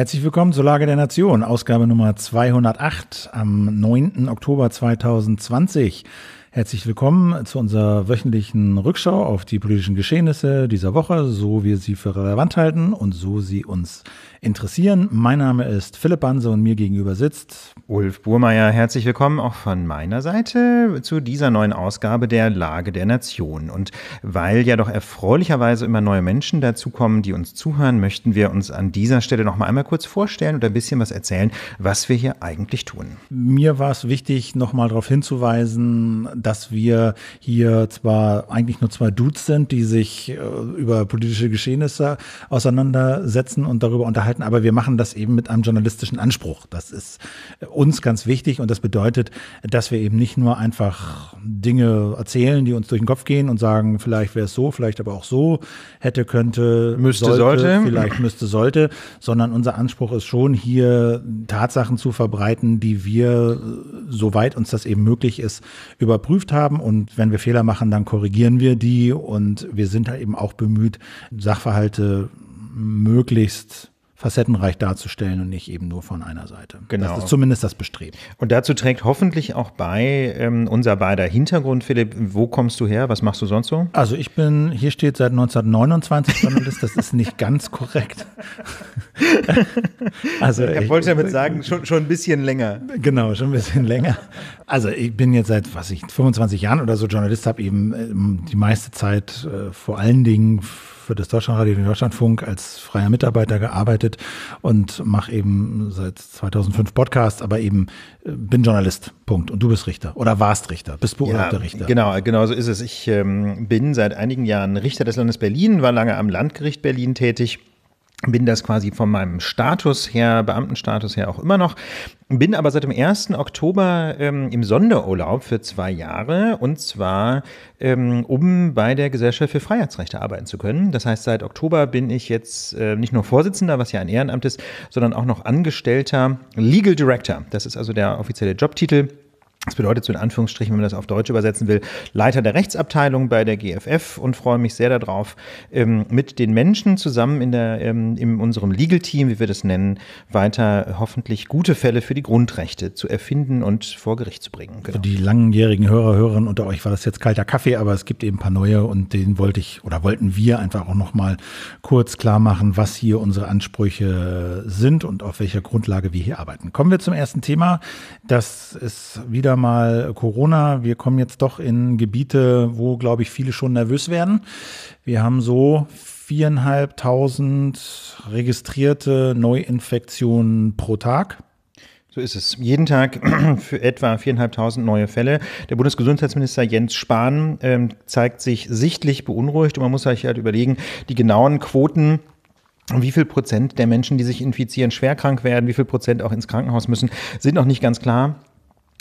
Herzlich willkommen zur Lage der Nation, Ausgabe Nummer 208 am 9. Oktober 2020. Herzlich willkommen zu unserer wöchentlichen Rückschau auf die politischen Geschehnisse dieser Woche, so wir sie für relevant halten und so sie uns interessieren. Mein Name ist Philipp Banse und mir gegenüber sitzt Ulf Burmeier. Herzlich willkommen auch von meiner Seite zu dieser neuen Ausgabe der Lage der Nation. Und weil ja doch erfreulicherweise immer neue Menschen dazukommen, die uns zuhören, möchten wir uns an dieser Stelle noch mal einmal kurz vorstellen und ein bisschen was erzählen, was wir hier eigentlich tun. Mir war es wichtig, noch mal darauf hinzuweisen, dass wir hier zwar eigentlich nur zwei Dudes sind, die sich äh, über politische Geschehnisse auseinandersetzen und darüber unterhalten, aber wir machen das eben mit einem journalistischen Anspruch. Das ist uns ganz wichtig und das bedeutet, dass wir eben nicht nur einfach Dinge erzählen, die uns durch den Kopf gehen und sagen, vielleicht wäre es so, vielleicht aber auch so, hätte, könnte, müsste, sollte, sollte, vielleicht müsste, sollte, sondern unser Anspruch ist schon hier Tatsachen zu verbreiten, die wir, soweit uns das eben möglich ist, überprüft haben. Und wenn wir Fehler machen, dann korrigieren wir die. Und wir sind halt eben auch bemüht, Sachverhalte möglichst facettenreich darzustellen und nicht eben nur von einer Seite. Genau. Das ist zumindest das Bestreben. Und dazu trägt hoffentlich auch bei ähm, unser beider Hintergrund. Philipp, wo kommst du her? Was machst du sonst so? Also ich bin, hier steht seit 1929 Journalist, das ist nicht ganz korrekt. also ich, ich wollte damit sagen, schon, schon ein bisschen länger. Genau, schon ein bisschen länger. Also ich bin jetzt seit, was ich, 25 Jahren oder so Journalist, habe eben ähm, die meiste Zeit äh, vor allen Dingen für das Deutschlandradio den Deutschlandfunk als freier Mitarbeiter gearbeitet und mache eben seit 2005 Podcasts, aber eben äh, bin Journalist, Punkt. Und du bist Richter oder warst Richter, bist beurlaubter ja, Richter. Genau, genau so ist es. Ich ähm, bin seit einigen Jahren Richter des Landes Berlin, war lange am Landgericht Berlin tätig bin das quasi von meinem Status her, Beamtenstatus her auch immer noch, bin aber seit dem 1. Oktober ähm, im Sonderurlaub für zwei Jahre und zwar ähm, um bei der Gesellschaft für Freiheitsrechte arbeiten zu können. Das heißt, seit Oktober bin ich jetzt äh, nicht nur Vorsitzender, was ja ein Ehrenamt ist, sondern auch noch Angestellter Legal Director. Das ist also der offizielle Jobtitel das bedeutet so in Anführungsstrichen, wenn man das auf Deutsch übersetzen will, Leiter der Rechtsabteilung bei der GFF und freue mich sehr darauf, ähm, mit den Menschen zusammen in, der, ähm, in unserem Legal Team, wie wir das nennen, weiter hoffentlich gute Fälle für die Grundrechte zu erfinden und vor Gericht zu bringen. Genau. Für die langjährigen Hörer, Hörerinnen unter euch war das jetzt kalter Kaffee, aber es gibt eben ein paar neue und den wollte ich oder wollten wir einfach auch nochmal kurz klar machen, was hier unsere Ansprüche sind und auf welcher Grundlage wir hier arbeiten. Kommen wir zum ersten Thema. Das ist wieder wieder mal Corona. Wir kommen jetzt doch in Gebiete, wo, glaube ich, viele schon nervös werden. Wir haben so viereinhalbtausend registrierte Neuinfektionen pro Tag. So ist es. Jeden Tag für etwa 4.500 neue Fälle. Der Bundesgesundheitsminister Jens Spahn ähm, zeigt sich sichtlich beunruhigt und man muss sich halt überlegen, die genauen Quoten wie viel Prozent der Menschen, die sich infizieren, schwerkrank werden, wie viel Prozent auch ins Krankenhaus müssen, sind noch nicht ganz klar.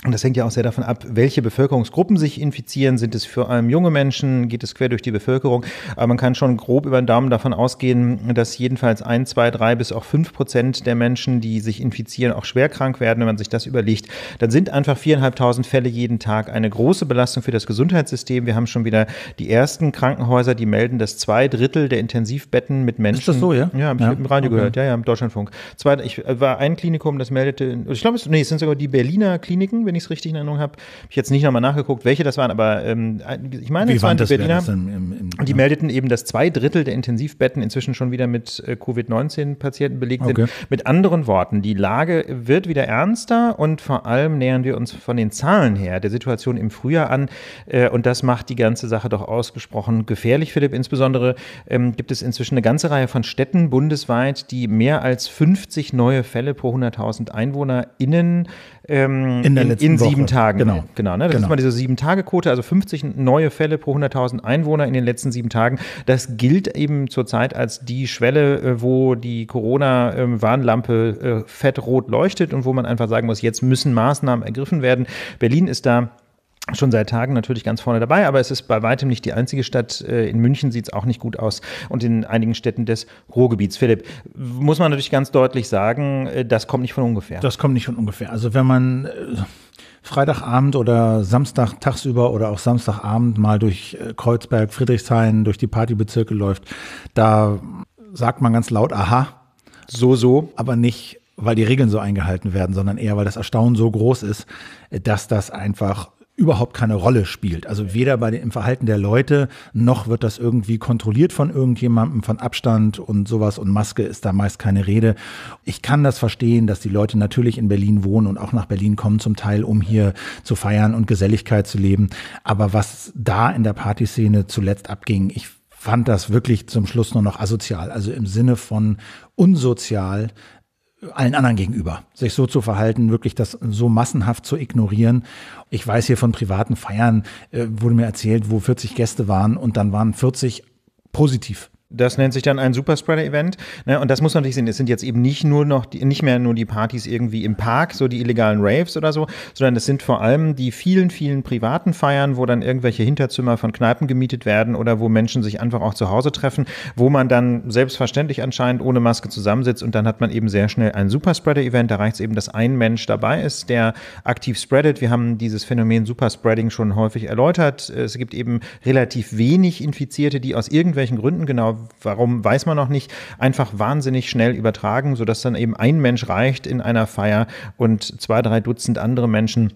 Und das hängt ja auch sehr davon ab, welche Bevölkerungsgruppen sich infizieren. Sind es vor allem junge Menschen? Geht es quer durch die Bevölkerung? Aber man kann schon grob über den Daumen davon ausgehen, dass jedenfalls ein, zwei, drei bis auch fünf Prozent der Menschen, die sich infizieren, auch schwer krank werden. Wenn man sich das überlegt, dann sind einfach viereinhalbtausend Fälle jeden Tag eine große Belastung für das Gesundheitssystem. Wir haben schon wieder die ersten Krankenhäuser, die melden, dass zwei Drittel der Intensivbetten mit Menschen. Ist das so, ja? Ja, habe ich ja, im Radio okay. gehört. Ja, ja, im Deutschlandfunk. Zwei, ich war ein Klinikum, das meldete, ich glaube, es, nee, es sind sogar die Berliner Kliniken, wenn ich es richtig in Erinnerung habe. Habe ich jetzt nicht nochmal nachgeguckt, welche das waren, aber ähm, ich meine, es waren die Berliner. Im, im, die meldeten eben, dass zwei Drittel der Intensivbetten inzwischen schon wieder mit äh, Covid-19-Patienten belegt okay. sind. Mit anderen Worten, die Lage wird wieder ernster und vor allem nähern wir uns von den Zahlen her der Situation im Frühjahr an. Äh, und das macht die ganze Sache doch ausgesprochen gefährlich, Philipp. Insbesondere ähm, gibt es inzwischen eine ganze Reihe von Städten bundesweit, die mehr als 50 neue Fälle pro 100.000 EinwohnerInnen ähm, in, in, in sieben Tagen. Genau. genau ne? Das genau. ist mal diese Sieben-Tage-Quote, also 50 neue Fälle pro 100.000 Einwohner in den letzten sieben Tagen. Das gilt eben zurzeit als die Schwelle, äh, wo die Corona-Warnlampe äh, fettrot leuchtet und wo man einfach sagen muss, jetzt müssen Maßnahmen ergriffen werden. Berlin ist da schon seit Tagen natürlich ganz vorne dabei, aber es ist bei weitem nicht die einzige Stadt. Äh, in München sieht es auch nicht gut aus und in einigen Städten des Ruhrgebiets. Philipp, muss man natürlich ganz deutlich sagen, äh, das kommt nicht von ungefähr. Das kommt nicht von ungefähr. Also wenn man äh, Freitagabend oder Samstag tagsüber oder auch Samstagabend mal durch Kreuzberg, Friedrichshain, durch die Partybezirke läuft, da sagt man ganz laut, aha, So, so. Aber nicht, weil die Regeln so eingehalten werden, sondern eher, weil das Erstaunen so groß ist, dass das einfach überhaupt keine Rolle spielt. Also weder bei dem, im Verhalten der Leute, noch wird das irgendwie kontrolliert von irgendjemandem, von Abstand und sowas und Maske ist da meist keine Rede. Ich kann das verstehen, dass die Leute natürlich in Berlin wohnen und auch nach Berlin kommen zum Teil, um hier zu feiern und Geselligkeit zu leben. Aber was da in der Partyszene zuletzt abging, ich fand das wirklich zum Schluss nur noch asozial, also im Sinne von unsozial, allen anderen gegenüber. Sich so zu verhalten, wirklich das so massenhaft zu ignorieren. Ich weiß hier von privaten Feiern, äh, wurde mir erzählt, wo 40 Gäste waren und dann waren 40 positiv. Das nennt sich dann ein Superspreader-Event. Ne? Und das muss man natürlich sehen. Es sind jetzt eben nicht nur noch, die, nicht mehr nur die Partys irgendwie im Park, so die illegalen Raves oder so, sondern es sind vor allem die vielen, vielen privaten Feiern, wo dann irgendwelche Hinterzimmer von Kneipen gemietet werden oder wo Menschen sich einfach auch zu Hause treffen, wo man dann selbstverständlich anscheinend ohne Maske zusammensitzt und dann hat man eben sehr schnell ein Superspreader-Event. Da reicht es eben, dass ein Mensch dabei ist, der aktiv spreadet. Wir haben dieses Phänomen Superspreading schon häufig erläutert. Es gibt eben relativ wenig Infizierte, die aus irgendwelchen Gründen genau warum weiß man noch nicht, einfach wahnsinnig schnell übertragen, sodass dann eben ein Mensch reicht in einer Feier und zwei, drei Dutzend andere Menschen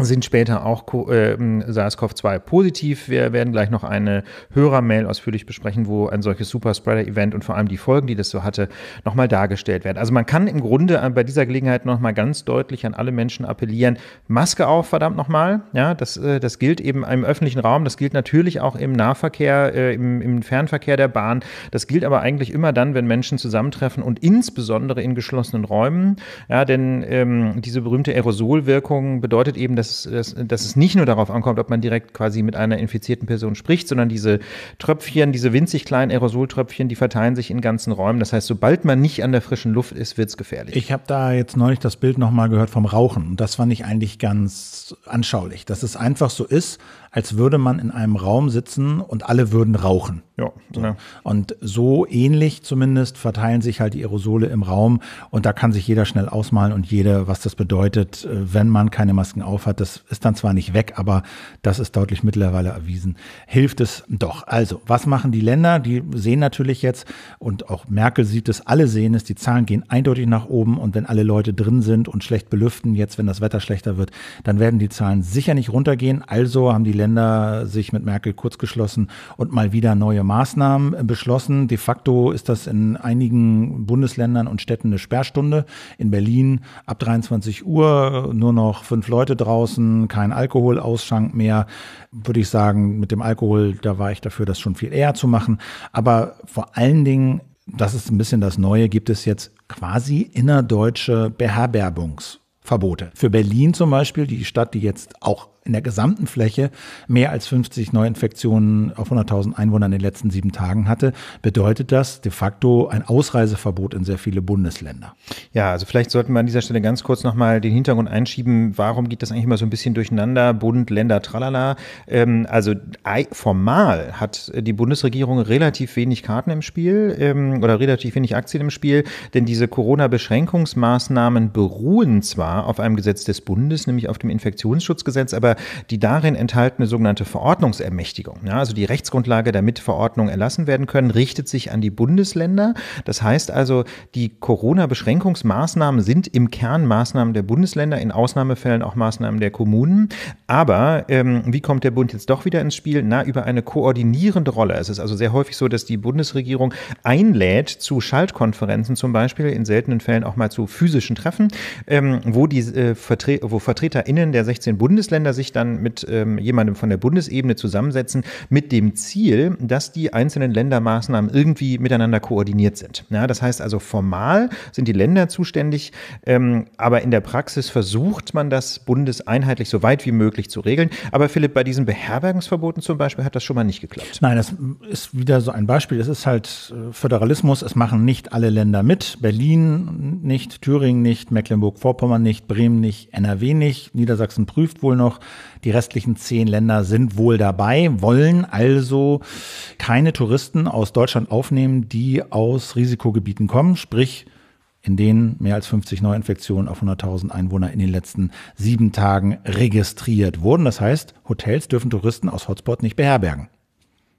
sind später auch äh, SARS-CoV-2 positiv. Wir werden gleich noch eine Hörermail ausführlich besprechen, wo ein solches Superspreader-Event und vor allem die Folgen, die das so hatte, nochmal dargestellt werden. Also man kann im Grunde bei dieser Gelegenheit nochmal ganz deutlich an alle Menschen appellieren, Maske auf, verdammt nochmal. Ja, das, äh, das gilt eben im öffentlichen Raum, das gilt natürlich auch im Nahverkehr, äh, im, im Fernverkehr der Bahn. Das gilt aber eigentlich immer dann, wenn Menschen zusammentreffen und insbesondere in geschlossenen Räumen. Ja, denn ähm, diese berühmte Aerosolwirkung bedeutet eben, dass dass, dass, dass es nicht nur darauf ankommt, ob man direkt quasi mit einer infizierten Person spricht, sondern diese Tröpfchen, diese winzig kleinen Aerosoltröpfchen, die verteilen sich in ganzen Räumen. Das heißt, sobald man nicht an der frischen Luft ist, wird es gefährlich. Ich habe da jetzt neulich das Bild nochmal gehört vom Rauchen. Das fand ich eigentlich ganz anschaulich, dass es einfach so ist, als würde man in einem Raum sitzen und alle würden rauchen. Ja, so. ja. Und so ähnlich zumindest verteilen sich halt die Aerosole im Raum und da kann sich jeder schnell ausmalen und jede, was das bedeutet, äh, wenn man keine Masken aufhat. Das ist dann zwar nicht weg, aber das ist deutlich mittlerweile erwiesen. Hilft es doch. Also, was machen die Länder? Die sehen natürlich jetzt und auch Merkel sieht es, alle sehen es, die Zahlen gehen eindeutig nach oben und wenn alle Leute drin sind und schlecht belüften, jetzt wenn das Wetter schlechter wird, dann werden die Zahlen sicher nicht runtergehen. Also haben die Länder Länder sich mit Merkel kurzgeschlossen und mal wieder neue Maßnahmen beschlossen. De facto ist das in einigen Bundesländern und Städten eine Sperrstunde. In Berlin ab 23 Uhr nur noch fünf Leute draußen, kein Alkoholausschank mehr. Würde ich sagen, mit dem Alkohol, da war ich dafür, das schon viel eher zu machen. Aber vor allen Dingen das ist ein bisschen das Neue, gibt es jetzt quasi innerdeutsche Beherbergungsverbote. Für Berlin zum Beispiel, die Stadt, die jetzt auch in der gesamten Fläche mehr als 50 Neuinfektionen auf 100.000 Einwohner in den letzten sieben Tagen hatte, bedeutet das de facto ein Ausreiseverbot in sehr viele Bundesländer. Ja, also vielleicht sollten wir an dieser Stelle ganz kurz nochmal den Hintergrund einschieben. Warum geht das eigentlich immer so ein bisschen durcheinander? Bund, Länder, tralala. Ähm, also formal hat die Bundesregierung relativ wenig Karten im Spiel ähm, oder relativ wenig Aktien im Spiel, denn diese Corona-Beschränkungsmaßnahmen beruhen zwar auf einem Gesetz des Bundes, nämlich auf dem Infektionsschutzgesetz, aber die darin enthaltene sogenannte Verordnungsermächtigung, ja, also die Rechtsgrundlage, damit Verordnungen erlassen werden können, richtet sich an die Bundesländer. Das heißt also, die Corona-Beschränkungsmaßnahmen sind im Kern Maßnahmen der Bundesländer, in Ausnahmefällen auch Maßnahmen der Kommunen. Aber ähm, wie kommt der Bund jetzt doch wieder ins Spiel? Na, über eine koordinierende Rolle. Es ist also sehr häufig so, dass die Bundesregierung einlädt zu Schaltkonferenzen zum Beispiel, in seltenen Fällen auch mal zu physischen Treffen, ähm, wo die äh, Vertre wo VertreterInnen der 16 Bundesländer sich dann mit ähm, jemandem von der Bundesebene zusammensetzen, mit dem Ziel, dass die einzelnen Ländermaßnahmen irgendwie miteinander koordiniert sind. Ja, das heißt also, formal sind die Länder zuständig, ähm, aber in der Praxis versucht man das bundeseinheitlich so weit wie möglich zu regeln. Aber Philipp, bei diesen Beherbergungsverboten zum Beispiel hat das schon mal nicht geklappt. Nein, das ist wieder so ein Beispiel. Es ist halt äh, Föderalismus. Es machen nicht alle Länder mit. Berlin nicht, Thüringen nicht, Mecklenburg-Vorpommern nicht, Bremen nicht, NRW nicht. Niedersachsen prüft wohl noch. Die restlichen zehn Länder sind wohl dabei, wollen also keine Touristen aus Deutschland aufnehmen, die aus Risikogebieten kommen, sprich in denen mehr als 50 Neuinfektionen auf 100.000 Einwohner in den letzten sieben Tagen registriert wurden. Das heißt, Hotels dürfen Touristen aus Hotspot nicht beherbergen.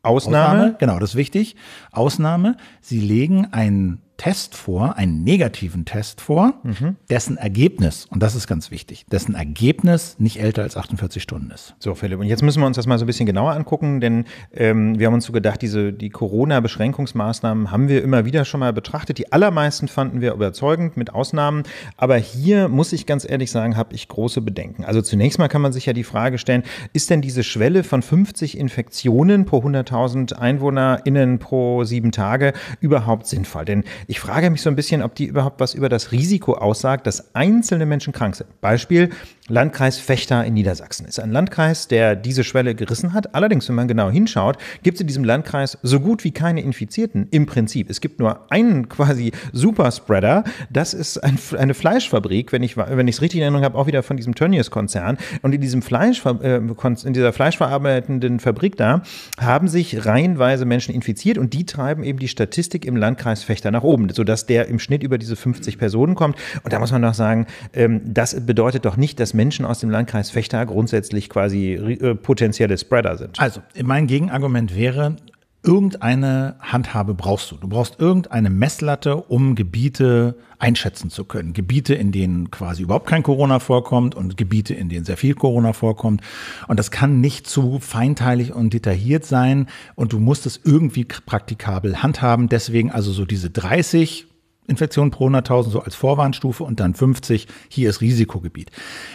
Ausnahme? Ausnahme? Genau, das ist wichtig. Ausnahme, sie legen ein Test vor, einen negativen Test vor, mhm. dessen Ergebnis, und das ist ganz wichtig, dessen Ergebnis nicht älter als 48 Stunden ist. So, Philipp, und jetzt müssen wir uns das mal so ein bisschen genauer angucken, denn ähm, wir haben uns so gedacht, diese, die Corona-Beschränkungsmaßnahmen haben wir immer wieder schon mal betrachtet. Die allermeisten fanden wir überzeugend, mit Ausnahmen. Aber hier muss ich ganz ehrlich sagen, habe ich große Bedenken. Also zunächst mal kann man sich ja die Frage stellen, ist denn diese Schwelle von 50 Infektionen pro 100.000 EinwohnerInnen pro sieben Tage überhaupt sinnvoll? Denn ich frage mich so ein bisschen, ob die überhaupt was über das Risiko aussagt, dass einzelne Menschen krank sind. Beispiel Landkreis Fechter in Niedersachsen ist ein Landkreis, der diese Schwelle gerissen hat. Allerdings, wenn man genau hinschaut, gibt es in diesem Landkreis so gut wie keine Infizierten im Prinzip. Es gibt nur einen quasi Superspreader. Das ist ein, eine Fleischfabrik, wenn ich wenn es richtig in Erinnerung habe, auch wieder von diesem Tönnies-Konzern. Und in diesem Fleisch, äh, in dieser fleischverarbeitenden Fabrik da haben sich reihenweise Menschen infiziert und die treiben eben die Statistik im Landkreis Fechter nach oben, sodass der im Schnitt über diese 50 Personen kommt. Und da muss man doch sagen, ähm, das bedeutet doch nicht, dass Menschen aus dem Landkreis Fechter grundsätzlich quasi äh, potenzielle Spreader sind. Also, mein Gegenargument wäre, irgendeine Handhabe brauchst du. Du brauchst irgendeine Messlatte, um Gebiete einschätzen zu können. Gebiete, in denen quasi überhaupt kein Corona vorkommt und Gebiete, in denen sehr viel Corona vorkommt. Und das kann nicht zu feinteilig und detailliert sein und du musst es irgendwie praktikabel handhaben. Deswegen also so diese 30 Infektionen pro 100.000 so als Vorwarnstufe und dann 50, hier ist Risikogebiet.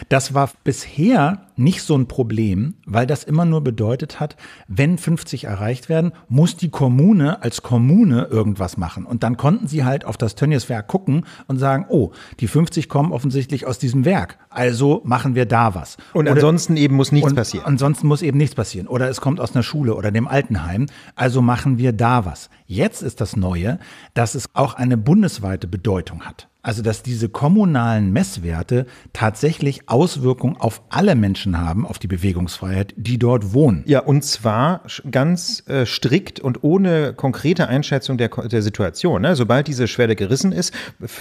Das war bisher nicht so ein Problem, weil das immer nur bedeutet hat, wenn 50 erreicht werden, muss die Kommune als Kommune irgendwas machen. Und dann konnten sie halt auf das Tönnies-Werk gucken und sagen, oh, die 50 kommen offensichtlich aus diesem Werk, also machen wir da was. Und oder, ansonsten eben muss nichts passieren. Ansonsten muss eben nichts passieren. Oder es kommt aus einer Schule oder dem Altenheim, also machen wir da was. Jetzt ist das Neue, dass es auch eine bundesweite Bedeutung hat. Also, dass diese kommunalen Messwerte tatsächlich Auswirkungen auf alle Menschen haben, auf die Bewegungsfreiheit, die dort wohnen. Ja, und zwar ganz äh, strikt und ohne konkrete Einschätzung der, der Situation. Ne? Sobald diese Schwelle gerissen ist,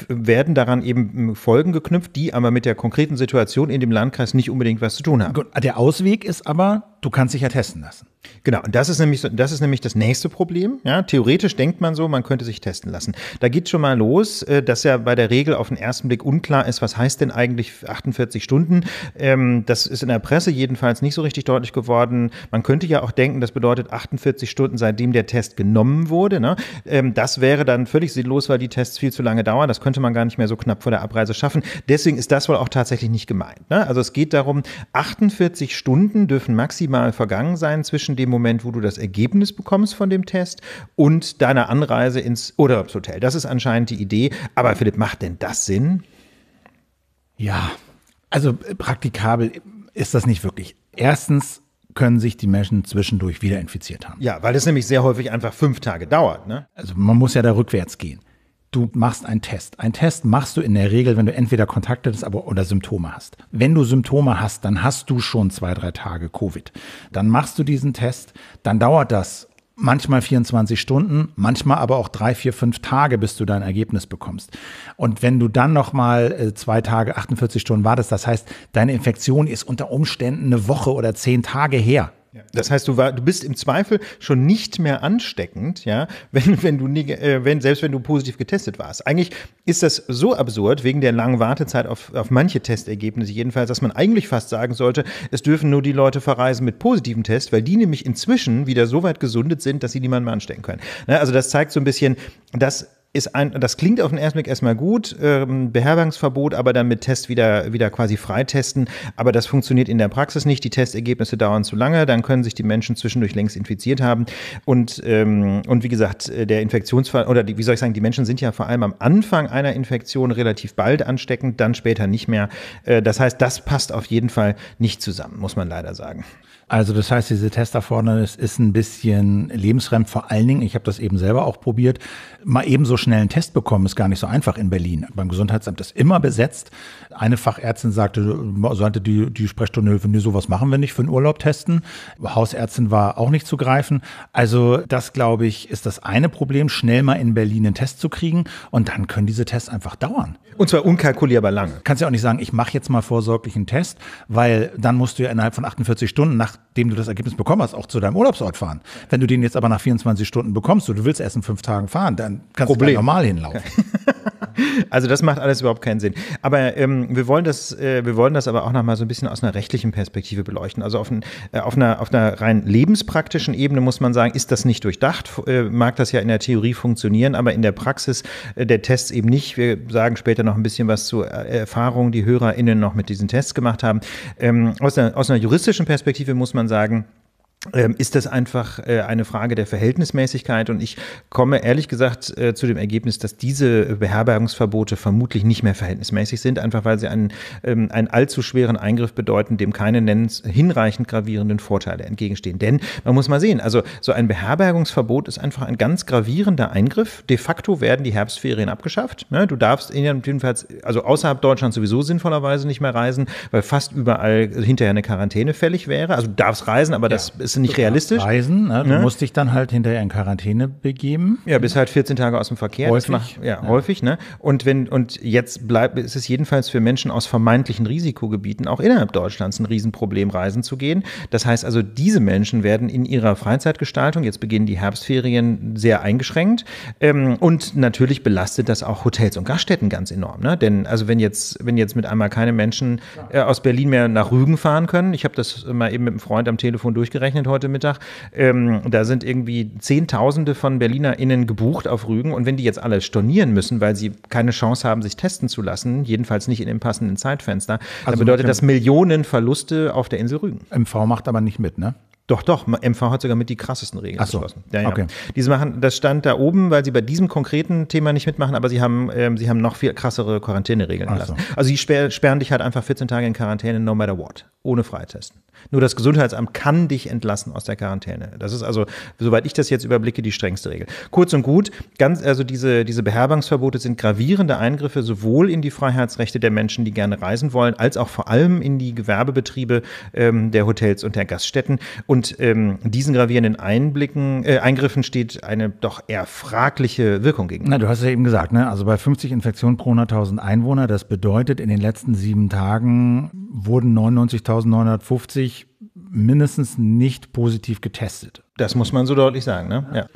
werden daran eben Folgen geknüpft, die aber mit der konkreten Situation in dem Landkreis nicht unbedingt was zu tun haben. Der Ausweg ist aber, du kannst dich ja testen lassen. Genau, und das ist nämlich das ist nämlich das nächste Problem. Ja, theoretisch denkt man so, man könnte sich testen lassen. Da geht schon mal los, äh, dass ja bei der Regel auf den ersten Blick unklar ist, was heißt denn eigentlich 48 Stunden. Ähm, das ist in der Presse jedenfalls nicht so richtig deutlich geworden. Man könnte ja auch denken, das bedeutet 48 Stunden, seitdem der Test genommen wurde. Ne? Ähm, das wäre dann völlig sinnlos, weil die Tests viel zu lange dauern. Das könnte man gar nicht mehr so knapp vor der Abreise schaffen. Deswegen ist das wohl auch tatsächlich nicht gemeint. Ne? Also es geht darum, 48 Stunden dürfen maximal vergangen sein zwischen dem Moment, wo du das Ergebnis bekommst von dem Test und deiner Anreise ins Urlaubshotel. Das ist anscheinend die Idee. Aber Philipp, macht denn das Sinn? Ja, also praktikabel ist das nicht wirklich. Erstens können sich die Menschen zwischendurch wieder infiziert haben. Ja, weil das nämlich sehr häufig einfach fünf Tage dauert. Ne? Also man muss ja da rückwärts gehen. Du machst einen Test. Ein Test machst du in der Regel, wenn du entweder Kontakt hattest oder Symptome hast. Wenn du Symptome hast, dann hast du schon zwei, drei Tage Covid. Dann machst du diesen Test, dann dauert das manchmal 24 Stunden, manchmal aber auch drei, vier, fünf Tage, bis du dein Ergebnis bekommst. Und wenn du dann noch mal äh, zwei Tage, 48 Stunden wartest, das heißt, deine Infektion ist unter Umständen eine Woche oder zehn Tage her. Das heißt, du, war, du bist im Zweifel schon nicht mehr ansteckend, ja, wenn, wenn du äh, wenn, selbst wenn du positiv getestet warst. Eigentlich ist das so absurd, wegen der langen Wartezeit auf, auf manche Testergebnisse jedenfalls, dass man eigentlich fast sagen sollte, es dürfen nur die Leute verreisen mit positivem Test, weil die nämlich inzwischen wieder so weit gesundet sind, dass sie niemanden mehr anstecken können. Ne, also das zeigt so ein bisschen, dass ist ein, das klingt auf den ersten Blick erstmal gut, ähm, Beherbergungsverbot, aber dann mit Test wieder, wieder quasi freitesten. Aber das funktioniert in der Praxis nicht. Die Testergebnisse dauern zu lange, dann können sich die Menschen zwischendurch längst infiziert haben. Und, ähm, und wie gesagt, äh, der Infektionsfall, oder die, wie soll ich sagen, die Menschen sind ja vor allem am Anfang einer Infektion relativ bald ansteckend, dann später nicht mehr. Äh, das heißt, das passt auf jeden Fall nicht zusammen, muss man leider sagen. Also das heißt, diese Testerfordernis ist ein bisschen lebensfremd. Vor allen Dingen, ich habe das eben selber auch probiert, mal eben so schnell einen Test bekommen, ist gar nicht so einfach in Berlin. Beim Gesundheitsamt ist immer besetzt. Eine Fachärztin sagte, sollte die, die Sprechstunde, nee, sowas machen wir nicht für den Urlaub testen. Hausärztin war auch nicht zu greifen. Also das, glaube ich, ist das eine Problem, schnell mal in Berlin einen Test zu kriegen. Und dann können diese Tests einfach dauern. Und zwar unkalkulierbar lange. Kannst ja auch nicht sagen, ich mache jetzt mal vorsorglich einen Test, weil dann musst du ja innerhalb von 48 Stunden, nachdem du das Ergebnis bekommen hast, auch zu deinem Urlaubsort fahren. Wenn du den jetzt aber nach 24 Stunden bekommst und du willst erst in fünf Tagen fahren, dann kannst Problem Problem. normal hinlaufen. Also das macht alles überhaupt keinen Sinn. Aber ähm, wir wollen das, äh, wir wollen das aber auch noch mal so ein bisschen aus einer rechtlichen Perspektive beleuchten. Also auf, ein, äh, auf, einer, auf einer rein lebenspraktischen Ebene muss man sagen, ist das nicht durchdacht. Äh, mag das ja in der Theorie funktionieren, aber in der Praxis äh, der Tests eben nicht. Wir sagen später noch ein bisschen was zu äh, Erfahrungen, die HörerInnen noch mit diesen Tests gemacht haben. Ähm, aus, einer, aus einer juristischen Perspektive muss man sagen, ist das einfach äh, eine Frage der Verhältnismäßigkeit. Und ich komme ehrlich gesagt äh, zu dem Ergebnis, dass diese Beherbergungsverbote vermutlich nicht mehr verhältnismäßig sind, einfach weil sie einen, ähm, einen allzu schweren Eingriff bedeuten, dem keine nennens hinreichend gravierenden Vorteile entgegenstehen. Denn man muss mal sehen, also so ein Beherbergungsverbot ist einfach ein ganz gravierender Eingriff. De facto werden die Herbstferien abgeschafft. Ne? Du darfst jedenfalls, also außerhalb Deutschlands sowieso sinnvollerweise nicht mehr reisen, weil fast überall hinterher eine Quarantäne fällig wäre. Also du darfst reisen, aber das ja ist nicht realistisch. Reisen, ne? du ne? musst dich dann halt hinterher in Quarantäne begeben. Ja, bis halt 14 Tage aus dem Verkehr. Häufig. Macht, ja, ja, häufig. Ne? Und wenn und jetzt bleibt, ist es jedenfalls für Menschen aus vermeintlichen Risikogebieten auch innerhalb Deutschlands ein Riesenproblem, reisen zu gehen. Das heißt also, diese Menschen werden in ihrer Freizeitgestaltung, jetzt beginnen die Herbstferien, sehr eingeschränkt. Ähm, und natürlich belastet das auch Hotels und Gaststätten ganz enorm. Ne? Denn also wenn jetzt, wenn jetzt mit einmal keine Menschen äh, aus Berlin mehr nach Rügen fahren können, ich habe das mal eben mit einem Freund am Telefon durchgerechnet, gerechnet heute Mittag. Ähm, da sind irgendwie Zehntausende von BerlinerInnen gebucht auf Rügen. Und wenn die jetzt alle stornieren müssen, weil sie keine Chance haben, sich testen zu lassen, jedenfalls nicht in dem passenden Zeitfenster, also dann bedeutet das Millionen Verluste auf der Insel Rügen. MV macht aber nicht mit, ne? Doch, doch. MV hat sogar mit die krassesten Regeln Ach so. beschlossen. Ja, ja. Okay. Diese machen, das stand da oben, weil sie bei diesem konkreten Thema nicht mitmachen, aber sie haben, ähm, sie haben noch viel krassere Quarantäneregeln gelassen. So. Also sie sperren dich halt einfach 14 Tage in Quarantäne, no matter what, ohne Freitesten. Nur das Gesundheitsamt kann dich entlassen aus der Quarantäne. Das ist also, soweit ich das jetzt überblicke, die strengste Regel. Kurz und gut, ganz, also diese, diese Beherbergungsverbote sind gravierende Eingriffe sowohl in die Freiheitsrechte der Menschen, die gerne reisen wollen, als auch vor allem in die Gewerbebetriebe ähm, der Hotels und der Gaststätten. Und ähm, diesen gravierenden Einblicken, äh, Eingriffen steht eine doch eher fragliche Wirkung gegen. Na, du hast ja eben gesagt, ne? also bei 50 Infektionen pro 100.000 Einwohner, das bedeutet, in den letzten sieben Tagen wurden 99.950 mindestens nicht positiv getestet. Das muss man so deutlich sagen, ne? Ja.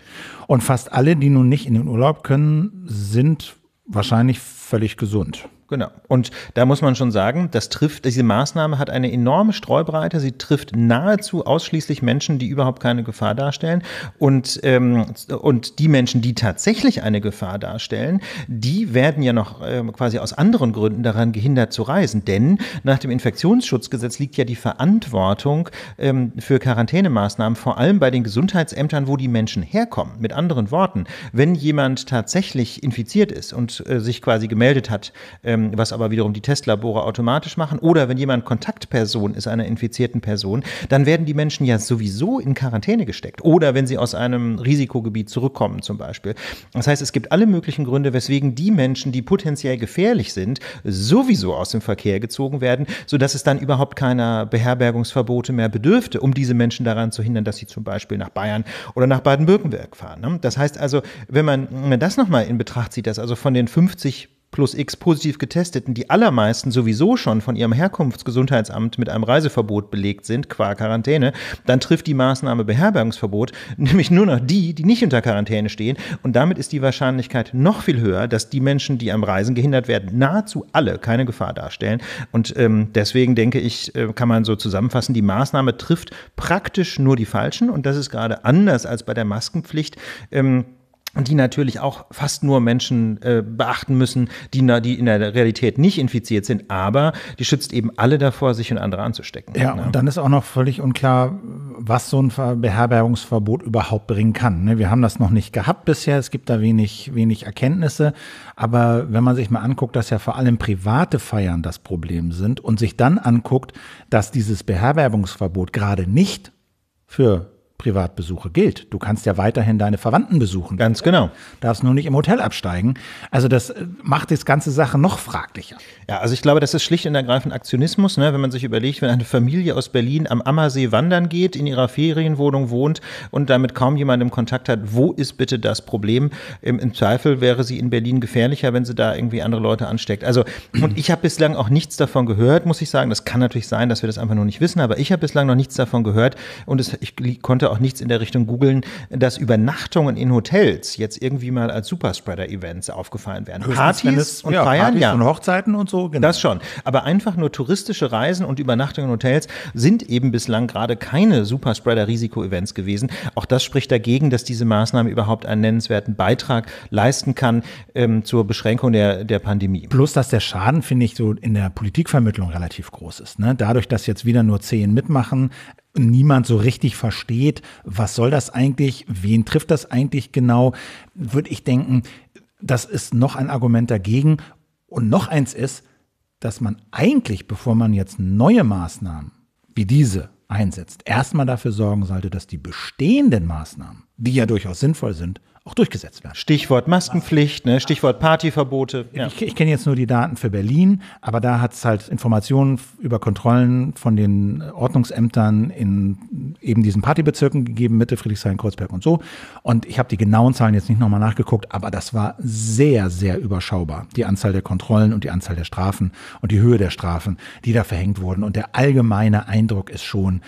Und fast alle, die nun nicht in den Urlaub können, sind wahrscheinlich völlig gesund. Genau. Und da muss man schon sagen, das trifft, diese Maßnahme hat eine enorme Streubreite. Sie trifft nahezu ausschließlich Menschen, die überhaupt keine Gefahr darstellen. Und, ähm, und die Menschen, die tatsächlich eine Gefahr darstellen, die werden ja noch ähm, quasi aus anderen Gründen daran gehindert zu reisen. Denn nach dem Infektionsschutzgesetz liegt ja die Verantwortung ähm, für Quarantänemaßnahmen vor allem bei den Gesundheitsämtern, wo die Menschen herkommen. Mit anderen Worten, wenn jemand tatsächlich infiziert ist und äh, sich quasi gemeldet hat, äh, ähm, was aber wiederum die Testlabore automatisch machen. Oder wenn jemand Kontaktperson ist einer infizierten Person, dann werden die Menschen ja sowieso in Quarantäne gesteckt. Oder wenn sie aus einem Risikogebiet zurückkommen zum Beispiel. Das heißt, es gibt alle möglichen Gründe, weswegen die Menschen, die potenziell gefährlich sind, sowieso aus dem Verkehr gezogen werden, sodass es dann überhaupt keiner Beherbergungsverbote mehr bedürfte, um diese Menschen daran zu hindern, dass sie zum Beispiel nach Bayern oder nach Baden-Württemberg fahren. Ne? Das heißt also, wenn man das nochmal in Betracht zieht, dass also von den 50 plus X positiv getesteten, die allermeisten sowieso schon von ihrem Herkunftsgesundheitsamt mit einem Reiseverbot belegt sind, qua Quarantäne, dann trifft die Maßnahme Beherbergungsverbot nämlich nur noch die, die nicht unter Quarantäne stehen. Und damit ist die Wahrscheinlichkeit noch viel höher, dass die Menschen, die am Reisen gehindert werden, nahezu alle keine Gefahr darstellen. Und ähm, deswegen denke ich, äh, kann man so zusammenfassen, die Maßnahme trifft praktisch nur die Falschen. Und das ist gerade anders als bei der Maskenpflicht. Ähm, die natürlich auch fast nur Menschen äh, beachten müssen, die, die in der Realität nicht infiziert sind, aber die schützt eben alle davor, sich und andere anzustecken. Ja, ne? und dann ist auch noch völlig unklar, was so ein Beherbergungsverbot überhaupt bringen kann. Ne? Wir haben das noch nicht gehabt bisher, es gibt da wenig, wenig Erkenntnisse, aber wenn man sich mal anguckt, dass ja vor allem private Feiern das Problem sind und sich dann anguckt, dass dieses Beherbergungsverbot gerade nicht für Privatbesuche gilt. Du kannst ja weiterhin deine Verwandten besuchen. Ganz genau. Darfst nur nicht im Hotel absteigen. Also das äh, macht das ganze Sache noch fraglicher. Ja, also ich glaube, das ist schlicht und ergreifend Aktionismus, ne? wenn man sich überlegt, wenn eine Familie aus Berlin am Ammersee wandern geht, in ihrer Ferienwohnung wohnt und damit kaum jemandem Kontakt hat, wo ist bitte das Problem? Im, Im, Zweifel wäre sie in Berlin gefährlicher, wenn sie da irgendwie andere Leute ansteckt. Also, und ich habe bislang auch nichts davon gehört, muss ich sagen. Das kann natürlich sein, dass wir das einfach nur nicht wissen, aber ich habe bislang noch nichts davon gehört und es, ich konnte konnte auch nichts in der Richtung googeln, dass Übernachtungen in Hotels jetzt irgendwie mal als Superspreader-Events aufgefallen werden. Partys es, und ja, Feiern, Partys ja. Und Hochzeiten und so, genau. Das schon. Aber einfach nur touristische Reisen und Übernachtungen in Hotels sind eben bislang gerade keine Superspreader-Risiko-Events gewesen. Auch das spricht dagegen, dass diese Maßnahme überhaupt einen nennenswerten Beitrag leisten kann ähm, zur Beschränkung der, der Pandemie. Plus, dass der Schaden, finde ich, so in der Politikvermittlung relativ groß ist. Ne? Dadurch, dass jetzt wieder nur zehn mitmachen, niemand so richtig versteht, was soll das eigentlich, wen trifft das eigentlich genau, würde ich denken, das ist noch ein Argument dagegen. Und noch eins ist, dass man eigentlich, bevor man jetzt neue Maßnahmen wie diese einsetzt, erstmal dafür sorgen sollte, dass die bestehenden Maßnahmen, die ja durchaus sinnvoll sind, auch durchgesetzt werden. Stichwort Maskenpflicht, ne? Stichwort Partyverbote. Ja. Ich, ich kenne jetzt nur die Daten für Berlin, aber da hat es halt Informationen über Kontrollen von den Ordnungsämtern in eben diesen Partybezirken gegeben, Mitte, Friedrichshain, Kreuzberg und so. Und ich habe die genauen Zahlen jetzt nicht nochmal nachgeguckt, aber das war sehr, sehr überschaubar. Die Anzahl der Kontrollen und die Anzahl der Strafen und die Höhe der Strafen, die da verhängt wurden. Und der allgemeine Eindruck ist schon,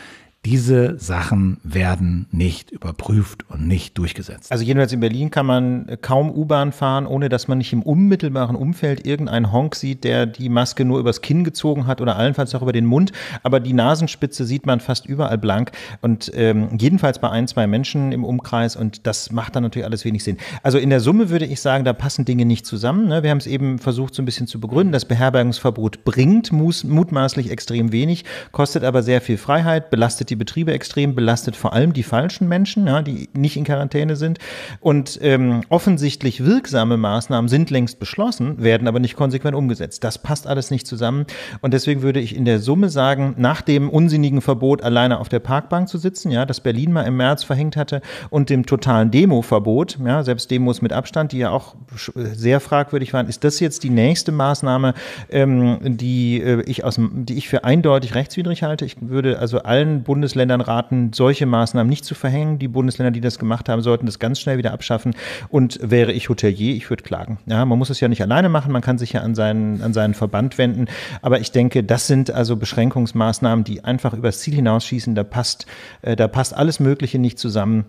diese Sachen werden nicht überprüft und nicht durchgesetzt. Also jedenfalls in Berlin kann man kaum U-Bahn fahren, ohne dass man nicht im unmittelbaren Umfeld irgendeinen Honk sieht, der die Maske nur übers Kinn gezogen hat oder allenfalls auch über den Mund. Aber die Nasenspitze sieht man fast überall blank und ähm, jedenfalls bei ein, zwei Menschen im Umkreis und das macht dann natürlich alles wenig Sinn. Also in der Summe würde ich sagen, da passen Dinge nicht zusammen. Ne? Wir haben es eben versucht so ein bisschen zu begründen. Das Beherbergungsverbot bringt mutmaßlich extrem wenig, kostet aber sehr viel Freiheit, belastet die die Betriebe extrem belastet, vor allem die falschen Menschen, ja, die nicht in Quarantäne sind. Und ähm, offensichtlich wirksame Maßnahmen sind längst beschlossen, werden aber nicht konsequent umgesetzt. Das passt alles nicht zusammen. Und deswegen würde ich in der Summe sagen, nach dem unsinnigen Verbot, alleine auf der Parkbank zu sitzen, ja, das Berlin mal im März verhängt hatte, und dem totalen Demo-Verbot, ja, selbst Demos mit Abstand, die ja auch sehr fragwürdig waren, ist das jetzt die nächste Maßnahme, ähm, die äh, ich aus, die ich für eindeutig rechtswidrig halte. Ich würde also allen Bundes Bundesländern raten, solche Maßnahmen nicht zu verhängen. Die Bundesländer, die das gemacht haben, sollten das ganz schnell wieder abschaffen. Und wäre ich Hotelier, ich würde klagen. Ja, man muss es ja nicht alleine machen, man kann sich ja an seinen, an seinen Verband wenden. Aber ich denke, das sind also Beschränkungsmaßnahmen, die einfach übers Ziel hinausschießen. Da passt, äh, da passt alles Mögliche nicht zusammen.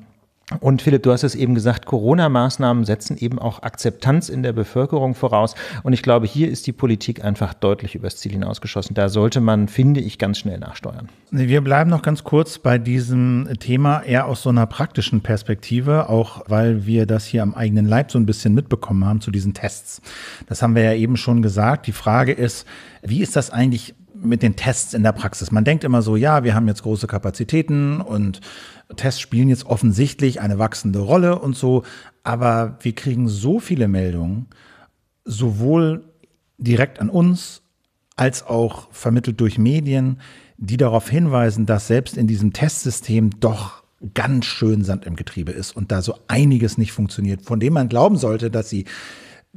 Und Philipp, du hast es eben gesagt, Corona-Maßnahmen setzen eben auch Akzeptanz in der Bevölkerung voraus. Und ich glaube, hier ist die Politik einfach deutlich übers Ziel hinausgeschossen. Da sollte man, finde ich, ganz schnell nachsteuern. Wir bleiben noch ganz kurz bei diesem Thema eher aus so einer praktischen Perspektive, auch weil wir das hier am eigenen Leib so ein bisschen mitbekommen haben zu diesen Tests. Das haben wir ja eben schon gesagt. Die Frage ist, wie ist das eigentlich mit den Tests in der Praxis? Man denkt immer so, ja, wir haben jetzt große Kapazitäten und Tests spielen jetzt offensichtlich eine wachsende Rolle und so, aber wir kriegen so viele Meldungen, sowohl direkt an uns als auch vermittelt durch Medien, die darauf hinweisen, dass selbst in diesem Testsystem doch ganz schön Sand im Getriebe ist und da so einiges nicht funktioniert, von dem man glauben sollte, dass sie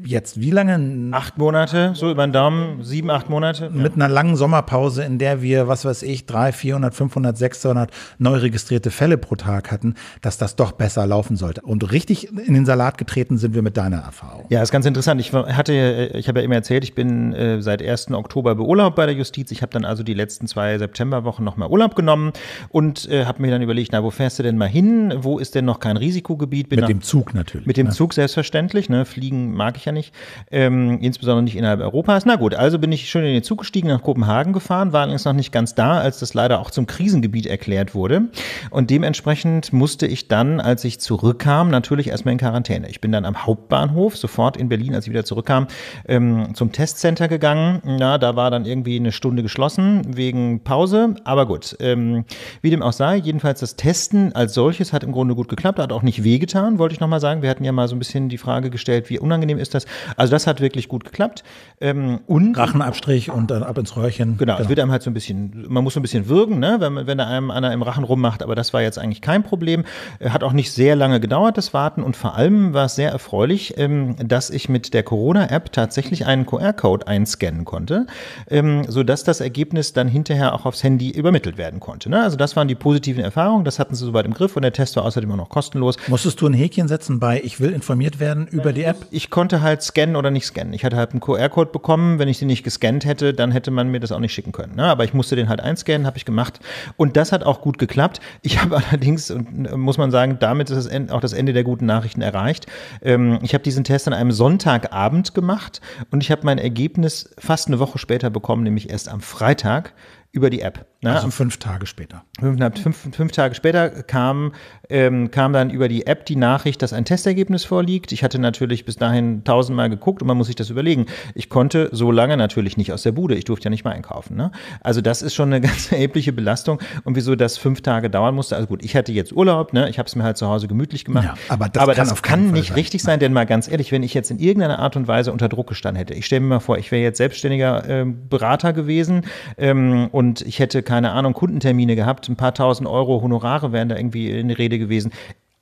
jetzt wie lange? Acht Monate, so über den Daumen, sieben, acht Monate. Mit einer langen Sommerpause, in der wir, was weiß ich, drei, 400, 500, 600 neu registrierte Fälle pro Tag hatten, dass das doch besser laufen sollte. Und richtig in den Salat getreten sind wir mit deiner Erfahrung. Ja, ist ganz interessant. Ich hatte, ich habe ja immer erzählt, ich bin äh, seit 1. Oktober beurlaubt bei der Justiz. Ich habe dann also die letzten zwei Septemberwochen nochmal Urlaub genommen und äh, habe mir dann überlegt, na, wo fährst du denn mal hin? Wo ist denn noch kein Risikogebiet? Bin mit nach, dem Zug natürlich. Mit dem ne? Zug selbstverständlich. Ne? Fliegen mag ich ja nicht, ähm, insbesondere nicht innerhalb Europas. Na gut, also bin ich schön in den Zug gestiegen, nach Kopenhagen gefahren, war allerdings noch nicht ganz da, als das leider auch zum Krisengebiet erklärt wurde. Und dementsprechend musste ich dann, als ich zurückkam, natürlich erstmal in Quarantäne. Ich bin dann am Hauptbahnhof, sofort in Berlin, als ich wieder zurückkam, ähm, zum Testcenter gegangen. Na, da war dann irgendwie eine Stunde geschlossen wegen Pause. Aber gut, ähm, wie dem auch sei, jedenfalls das Testen als solches hat im Grunde gut geklappt, hat auch nicht wehgetan, wollte ich nochmal sagen. Wir hatten ja mal so ein bisschen die Frage gestellt, wie unangenehm ist das? Also das hat wirklich gut geklappt. Ähm, und Rachenabstrich und dann ab ins Röhrchen. Genau, genau, es wird einem halt so ein bisschen, man muss so ein bisschen würgen, ne, wenn, wenn da einem einer im Rachen rummacht, aber das war jetzt eigentlich kein Problem. Äh, hat auch nicht sehr lange gedauert, das Warten. Und vor allem war es sehr erfreulich, ähm, dass ich mit der Corona-App tatsächlich einen QR-Code einscannen konnte, ähm, sodass das Ergebnis dann hinterher auch aufs Handy übermittelt werden konnte. Ne? Also das waren die positiven Erfahrungen, das hatten sie soweit im Griff und der Test war außerdem auch noch kostenlos. Musstest du ein Häkchen setzen bei, ich will informiert werden über die App? Ich konnte halt scannen oder nicht scannen. Ich hatte halt einen QR-Code bekommen. Wenn ich den nicht gescannt hätte, dann hätte man mir das auch nicht schicken können. Ne? Aber ich musste den halt einscannen, habe ich gemacht. Und das hat auch gut geklappt. Ich habe allerdings, und muss man sagen, damit ist es auch das Ende der guten Nachrichten erreicht. Ähm, ich habe diesen Test an einem Sonntagabend gemacht und ich habe mein Ergebnis fast eine Woche später bekommen, nämlich erst am Freitag über die App. Ne? Also fünf Tage später. Fünf, fünf, fünf Tage später kam, ähm, kam dann über die App die Nachricht, dass ein Testergebnis vorliegt. Ich hatte natürlich bis dahin tausendmal geguckt und man muss sich das überlegen. Ich konnte so lange natürlich nicht aus der Bude. Ich durfte ja nicht mal einkaufen. Ne? Also das ist schon eine ganz erhebliche Belastung. Und wieso das fünf Tage dauern musste, also gut, ich hatte jetzt Urlaub, ne? ich habe es mir halt zu Hause gemütlich gemacht. Ja, aber das aber kann, das kann nicht sein. richtig sein, denn mal ganz ehrlich, wenn ich jetzt in irgendeiner Art und Weise unter Druck gestanden hätte, ich stelle mir mal vor, ich wäre jetzt selbstständiger äh, Berater gewesen ähm, und ich hätte keine Ahnung, Kundentermine gehabt, ein paar tausend Euro Honorare wären da irgendwie in Rede gewesen.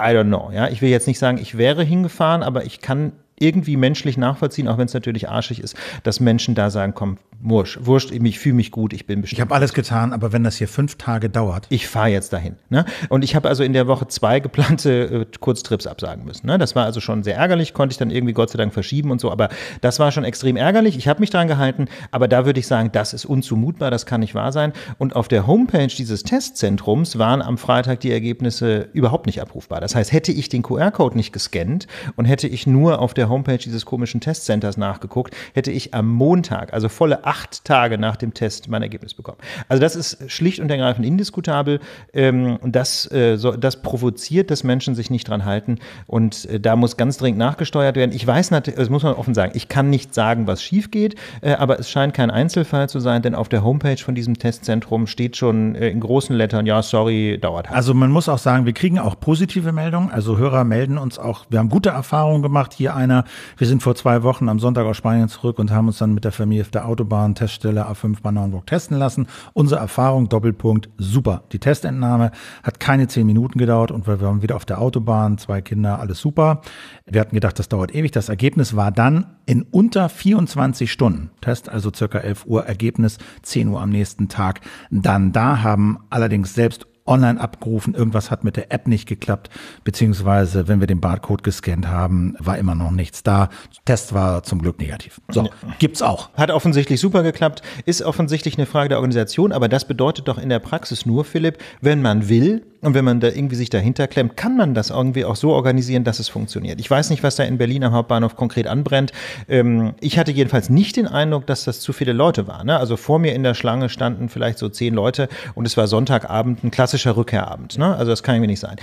I don't know. Ja, ich will jetzt nicht sagen, ich wäre hingefahren, aber ich kann irgendwie menschlich nachvollziehen, auch wenn es natürlich arschig ist, dass Menschen da sagen, komm, Wurscht, wurscht, ich fühle mich gut, ich bin bestimmt. Ich habe alles getan, aber wenn das hier fünf Tage dauert. Ich fahre jetzt dahin. Ne? Und ich habe also in der Woche zwei geplante äh, Kurztrips absagen müssen. Ne? Das war also schon sehr ärgerlich, konnte ich dann irgendwie Gott sei Dank verschieben und so, aber das war schon extrem ärgerlich. Ich habe mich dran gehalten, aber da würde ich sagen, das ist unzumutbar, das kann nicht wahr sein. Und auf der Homepage dieses Testzentrums waren am Freitag die Ergebnisse überhaupt nicht abrufbar. Das heißt, hätte ich den QR-Code nicht gescannt und hätte ich nur auf der Homepage dieses komischen Testcenters nachgeguckt, hätte ich am Montag, also volle acht Tage nach dem Test mein Ergebnis bekommen. Also das ist schlicht und ergreifend indiskutabel. Ähm, und das, äh, so, das provoziert, dass Menschen sich nicht dran halten. Und äh, da muss ganz dringend nachgesteuert werden. Ich weiß natürlich, das muss man offen sagen, ich kann nicht sagen, was schief geht, äh, aber es scheint kein Einzelfall zu sein, denn auf der Homepage von diesem Testzentrum steht schon äh, in großen Lettern, ja, sorry, dauert halt. Also man muss auch sagen, wir kriegen auch positive Meldungen. Also Hörer melden uns auch, wir haben gute Erfahrungen gemacht. Hier einer, wir sind vor zwei Wochen am Sonntag aus Spanien zurück und haben uns dann mit der Familie auf der Autobahn Autobahn-Teststelle A5 Bannauenburg testen lassen. Unsere Erfahrung, Doppelpunkt, super. Die Testentnahme hat keine zehn Minuten gedauert und wir waren wieder auf der Autobahn, zwei Kinder, alles super. Wir hatten gedacht, das dauert ewig. Das Ergebnis war dann in unter 24 Stunden. Test also circa 11 Uhr, Ergebnis 10 Uhr am nächsten Tag. Dann da haben allerdings selbst online abgerufen, irgendwas hat mit der App nicht geklappt, beziehungsweise wenn wir den Barcode gescannt haben, war immer noch nichts da. Test war zum Glück negativ. So, gibt's auch. Hat offensichtlich super geklappt, ist offensichtlich eine Frage der Organisation, aber das bedeutet doch in der Praxis nur, Philipp, wenn man will, und wenn man da irgendwie sich dahinter klemmt, kann man das irgendwie auch so organisieren, dass es funktioniert. Ich weiß nicht, was da in Berlin am Hauptbahnhof konkret anbrennt. Ähm, ich hatte jedenfalls nicht den Eindruck, dass das zu viele Leute waren. Ne? Also vor mir in der Schlange standen vielleicht so zehn Leute und es war Sonntagabend, ein klassischer Rückkehrabend. Ne? Also das kann irgendwie nicht sein.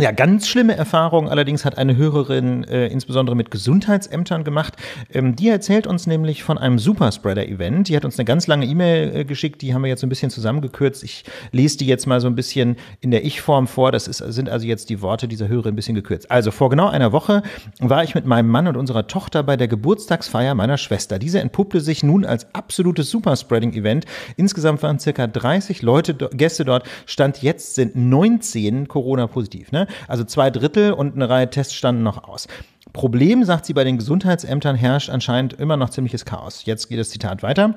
Ja, ganz schlimme Erfahrungen allerdings hat eine Hörerin äh, insbesondere mit Gesundheitsämtern gemacht. Ähm, die erzählt uns nämlich von einem Superspreader-Event. Die hat uns eine ganz lange E-Mail äh, geschickt, die haben wir jetzt so ein bisschen zusammengekürzt. Ich lese die jetzt mal so ein bisschen in der Ich-Form vor. Das ist, sind also jetzt die Worte dieser Hörerin ein bisschen gekürzt. Also vor genau einer Woche war ich mit meinem Mann und unserer Tochter bei der Geburtstagsfeier meiner Schwester. Diese entpuppte sich nun als absolutes Superspreading-Event. Insgesamt waren circa 30 Leute, Gäste dort. Stand jetzt sind 19 Corona-positiv. Ne? Also zwei Drittel und eine Reihe Tests standen noch aus. Problem, sagt sie, bei den Gesundheitsämtern herrscht anscheinend immer noch ziemliches Chaos. Jetzt geht das Zitat weiter.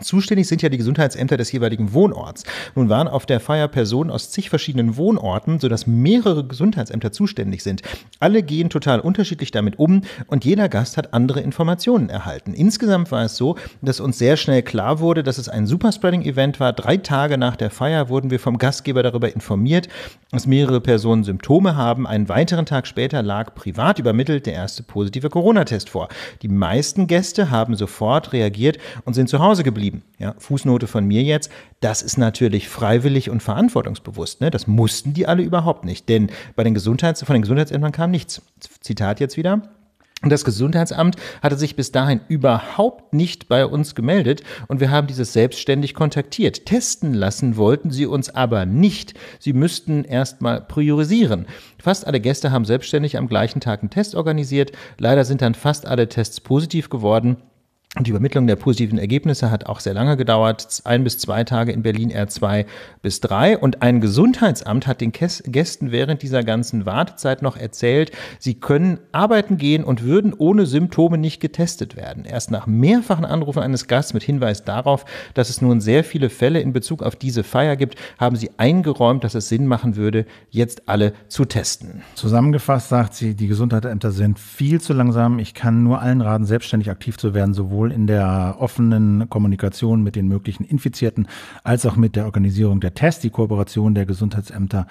Zuständig sind ja die Gesundheitsämter des jeweiligen Wohnorts. Nun waren auf der Feier Personen aus zig verschiedenen Wohnorten, sodass mehrere Gesundheitsämter zuständig sind. Alle gehen total unterschiedlich damit um und jeder Gast hat andere Informationen erhalten. Insgesamt war es so, dass uns sehr schnell klar wurde, dass es ein Superspreading-Event war. Drei Tage nach der Feier wurden wir vom Gastgeber darüber informiert, dass mehrere Personen Symptome haben. Einen weiteren Tag später lag privat übermittelt der erste positive Corona-Test vor. Die meisten Gäste haben sofort reagiert und sind zu Hause geblieben geblieben. Ja, Fußnote von mir jetzt, das ist natürlich freiwillig und verantwortungsbewusst. Ne? Das mussten die alle überhaupt nicht, denn bei den Gesundheits von den Gesundheitsämtern kam nichts. Zitat jetzt wieder. Das Gesundheitsamt hatte sich bis dahin überhaupt nicht bei uns gemeldet und wir haben dieses selbstständig kontaktiert. Testen lassen wollten sie uns aber nicht. Sie müssten erstmal priorisieren. Fast alle Gäste haben selbstständig am gleichen Tag einen Test organisiert. Leider sind dann fast alle Tests positiv geworden. Die Übermittlung der positiven Ergebnisse hat auch sehr lange gedauert, ein bis zwei Tage in Berlin, eher zwei bis drei. Und ein Gesundheitsamt hat den Gästen während dieser ganzen Wartezeit noch erzählt, sie können arbeiten gehen und würden ohne Symptome nicht getestet werden. Erst nach mehrfachen Anrufen eines Gasts mit Hinweis darauf, dass es nun sehr viele Fälle in Bezug auf diese Feier gibt, haben sie eingeräumt, dass es Sinn machen würde, jetzt alle zu testen. Zusammengefasst sagt sie, die Gesundheitsämter sind viel zu langsam. Ich kann nur allen raten, selbstständig aktiv zu werden, sowohl sowohl in der offenen Kommunikation mit den möglichen Infizierten als auch mit der Organisierung der Tests, die Kooperation der Gesundheitsämter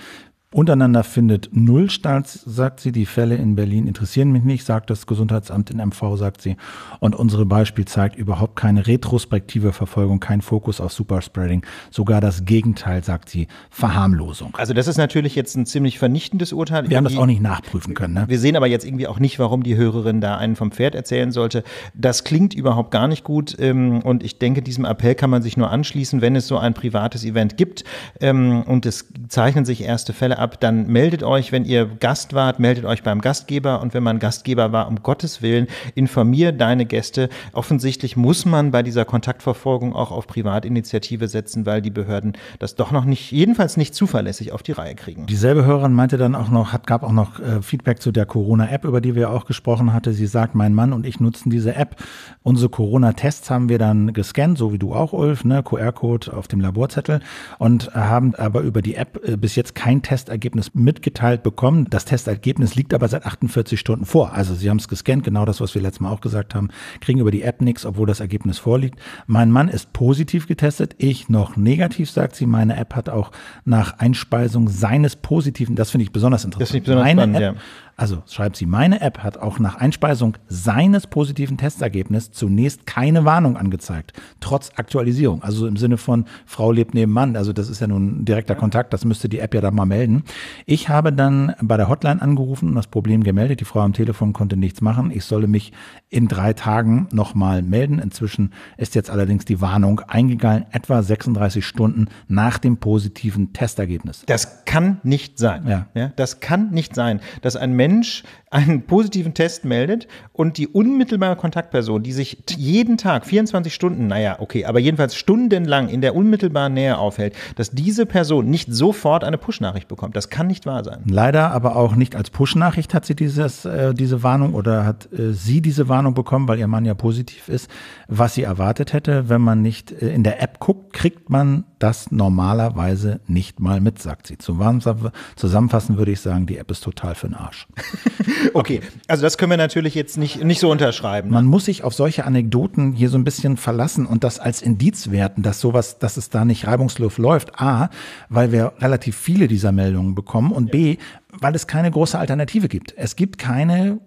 Untereinander findet null statt, sagt sie. Die Fälle in Berlin interessieren mich nicht, sagt das Gesundheitsamt in MV, sagt sie. Und unsere Beispiel zeigt überhaupt keine retrospektive Verfolgung, kein Fokus auf Superspreading. Sogar das Gegenteil, sagt sie, Verharmlosung. Also das ist natürlich jetzt ein ziemlich vernichtendes Urteil. Wir haben das auch nicht nachprüfen können. Ne? Wir sehen aber jetzt irgendwie auch nicht, warum die Hörerin da einen vom Pferd erzählen sollte. Das klingt überhaupt gar nicht gut. Ähm, und ich denke, diesem Appell kann man sich nur anschließen, wenn es so ein privates Event gibt. Ähm, und es zeichnen sich erste Fälle ab, dann meldet euch, wenn ihr Gast wart, meldet euch beim Gastgeber und wenn man Gastgeber war, um Gottes Willen, informier deine Gäste. Offensichtlich muss man bei dieser Kontaktverfolgung auch auf Privatinitiative setzen, weil die Behörden das doch noch nicht, jedenfalls nicht zuverlässig auf die Reihe kriegen. Dieselbe Hörerin meinte dann auch noch, hat, gab auch noch äh, Feedback zu der Corona-App, über die wir auch gesprochen hatte. Sie sagt, mein Mann und ich nutzen diese App. Unsere Corona-Tests haben wir dann gescannt, so wie du auch, Ulf, ne? QR-Code auf dem Laborzettel und haben aber über die App äh, bis jetzt kein Test Testergebnis mitgeteilt bekommen. Das Testergebnis liegt aber seit 48 Stunden vor. Also Sie haben es gescannt, genau das, was wir letztes Mal auch gesagt haben, kriegen über die App nichts, obwohl das Ergebnis vorliegt. Mein Mann ist positiv getestet, ich noch negativ, sagt sie. Meine App hat auch nach Einspeisung seines positiven, das finde ich besonders interessant. Das finde ich besonders Meine spannend, App, ja also schreibt sie, meine App hat auch nach Einspeisung seines positiven Testergebnisses zunächst keine Warnung angezeigt, trotz Aktualisierung. Also im Sinne von Frau lebt neben Mann, also das ist ja nun direkter Kontakt, das müsste die App ja da mal melden. Ich habe dann bei der Hotline angerufen und das Problem gemeldet. Die Frau am Telefon konnte nichts machen. Ich solle mich in drei Tagen nochmal melden. Inzwischen ist jetzt allerdings die Warnung eingegangen, etwa 36 Stunden nach dem positiven Testergebnis. Das kann nicht sein. Ja. ja das kann nicht sein, dass ein Mensch Mensch einen positiven Test meldet und die unmittelbare Kontaktperson, die sich jeden Tag, 24 Stunden, naja, okay, aber jedenfalls stundenlang in der unmittelbaren Nähe aufhält, dass diese Person nicht sofort eine Push-Nachricht bekommt. Das kann nicht wahr sein. Leider aber auch nicht als Push-Nachricht hat sie dieses, äh, diese Warnung oder hat äh, sie diese Warnung bekommen, weil ihr Mann ja positiv ist. Was sie erwartet hätte, wenn man nicht äh, in der App guckt, kriegt man das normalerweise nicht mal mit, sagt sie. Zusammenfassend würde ich sagen, die App ist total für den Arsch. okay, also das können wir natürlich jetzt nicht, nicht so unterschreiben. Ne? Man muss sich auf solche Anekdoten hier so ein bisschen verlassen und das als Indiz werten, dass sowas, dass es da nicht reibungslos läuft. A, weil wir relativ viele dieser Meldungen bekommen und B, weil es keine große Alternative gibt. Es gibt keine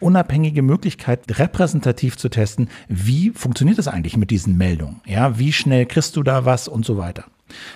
unabhängige Möglichkeit, repräsentativ zu testen, wie funktioniert das eigentlich mit diesen Meldungen? Ja, wie schnell kriegst du da was und so weiter.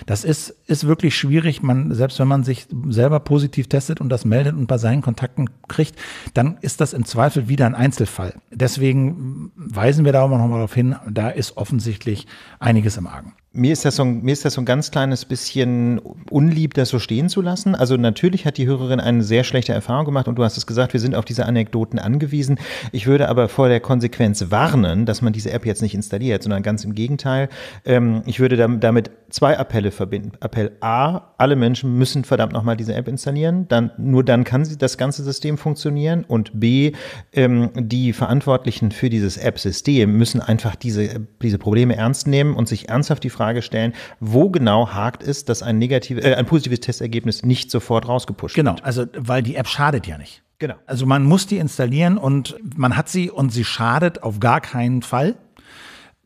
Das ist, ist wirklich schwierig. Man, selbst wenn man sich selber positiv testet und das meldet und bei seinen Kontakten kriegt, dann ist das im Zweifel wieder ein Einzelfall. Deswegen weisen wir da auch noch mal darauf hin, da ist offensichtlich einiges im Argen. Mir ist, das so, mir ist das so ein ganz kleines bisschen unlieb, das so stehen zu lassen. Also natürlich hat die Hörerin eine sehr schlechte Erfahrung gemacht und du hast es gesagt, wir sind auf diese Anekdoten angewiesen. Ich würde aber vor der Konsequenz warnen, dass man diese App jetzt nicht installiert, sondern ganz im Gegenteil. Ähm, ich würde damit zwei Appelle verbinden. Appell A, alle Menschen müssen verdammt nochmal diese App installieren. Dann, nur dann kann sie das ganze System funktionieren. Und B, ähm, die Verantwortlichen für dieses App-System müssen einfach diese, diese Probleme ernst nehmen und sich ernsthaft die Frage Frage stellen, wo genau hakt es, dass ein, negatives, äh, ein positives Testergebnis nicht sofort rausgepusht genau, wird. Genau, also weil die App schadet ja nicht. Genau. Also man muss die installieren und man hat sie und sie schadet auf gar keinen Fall.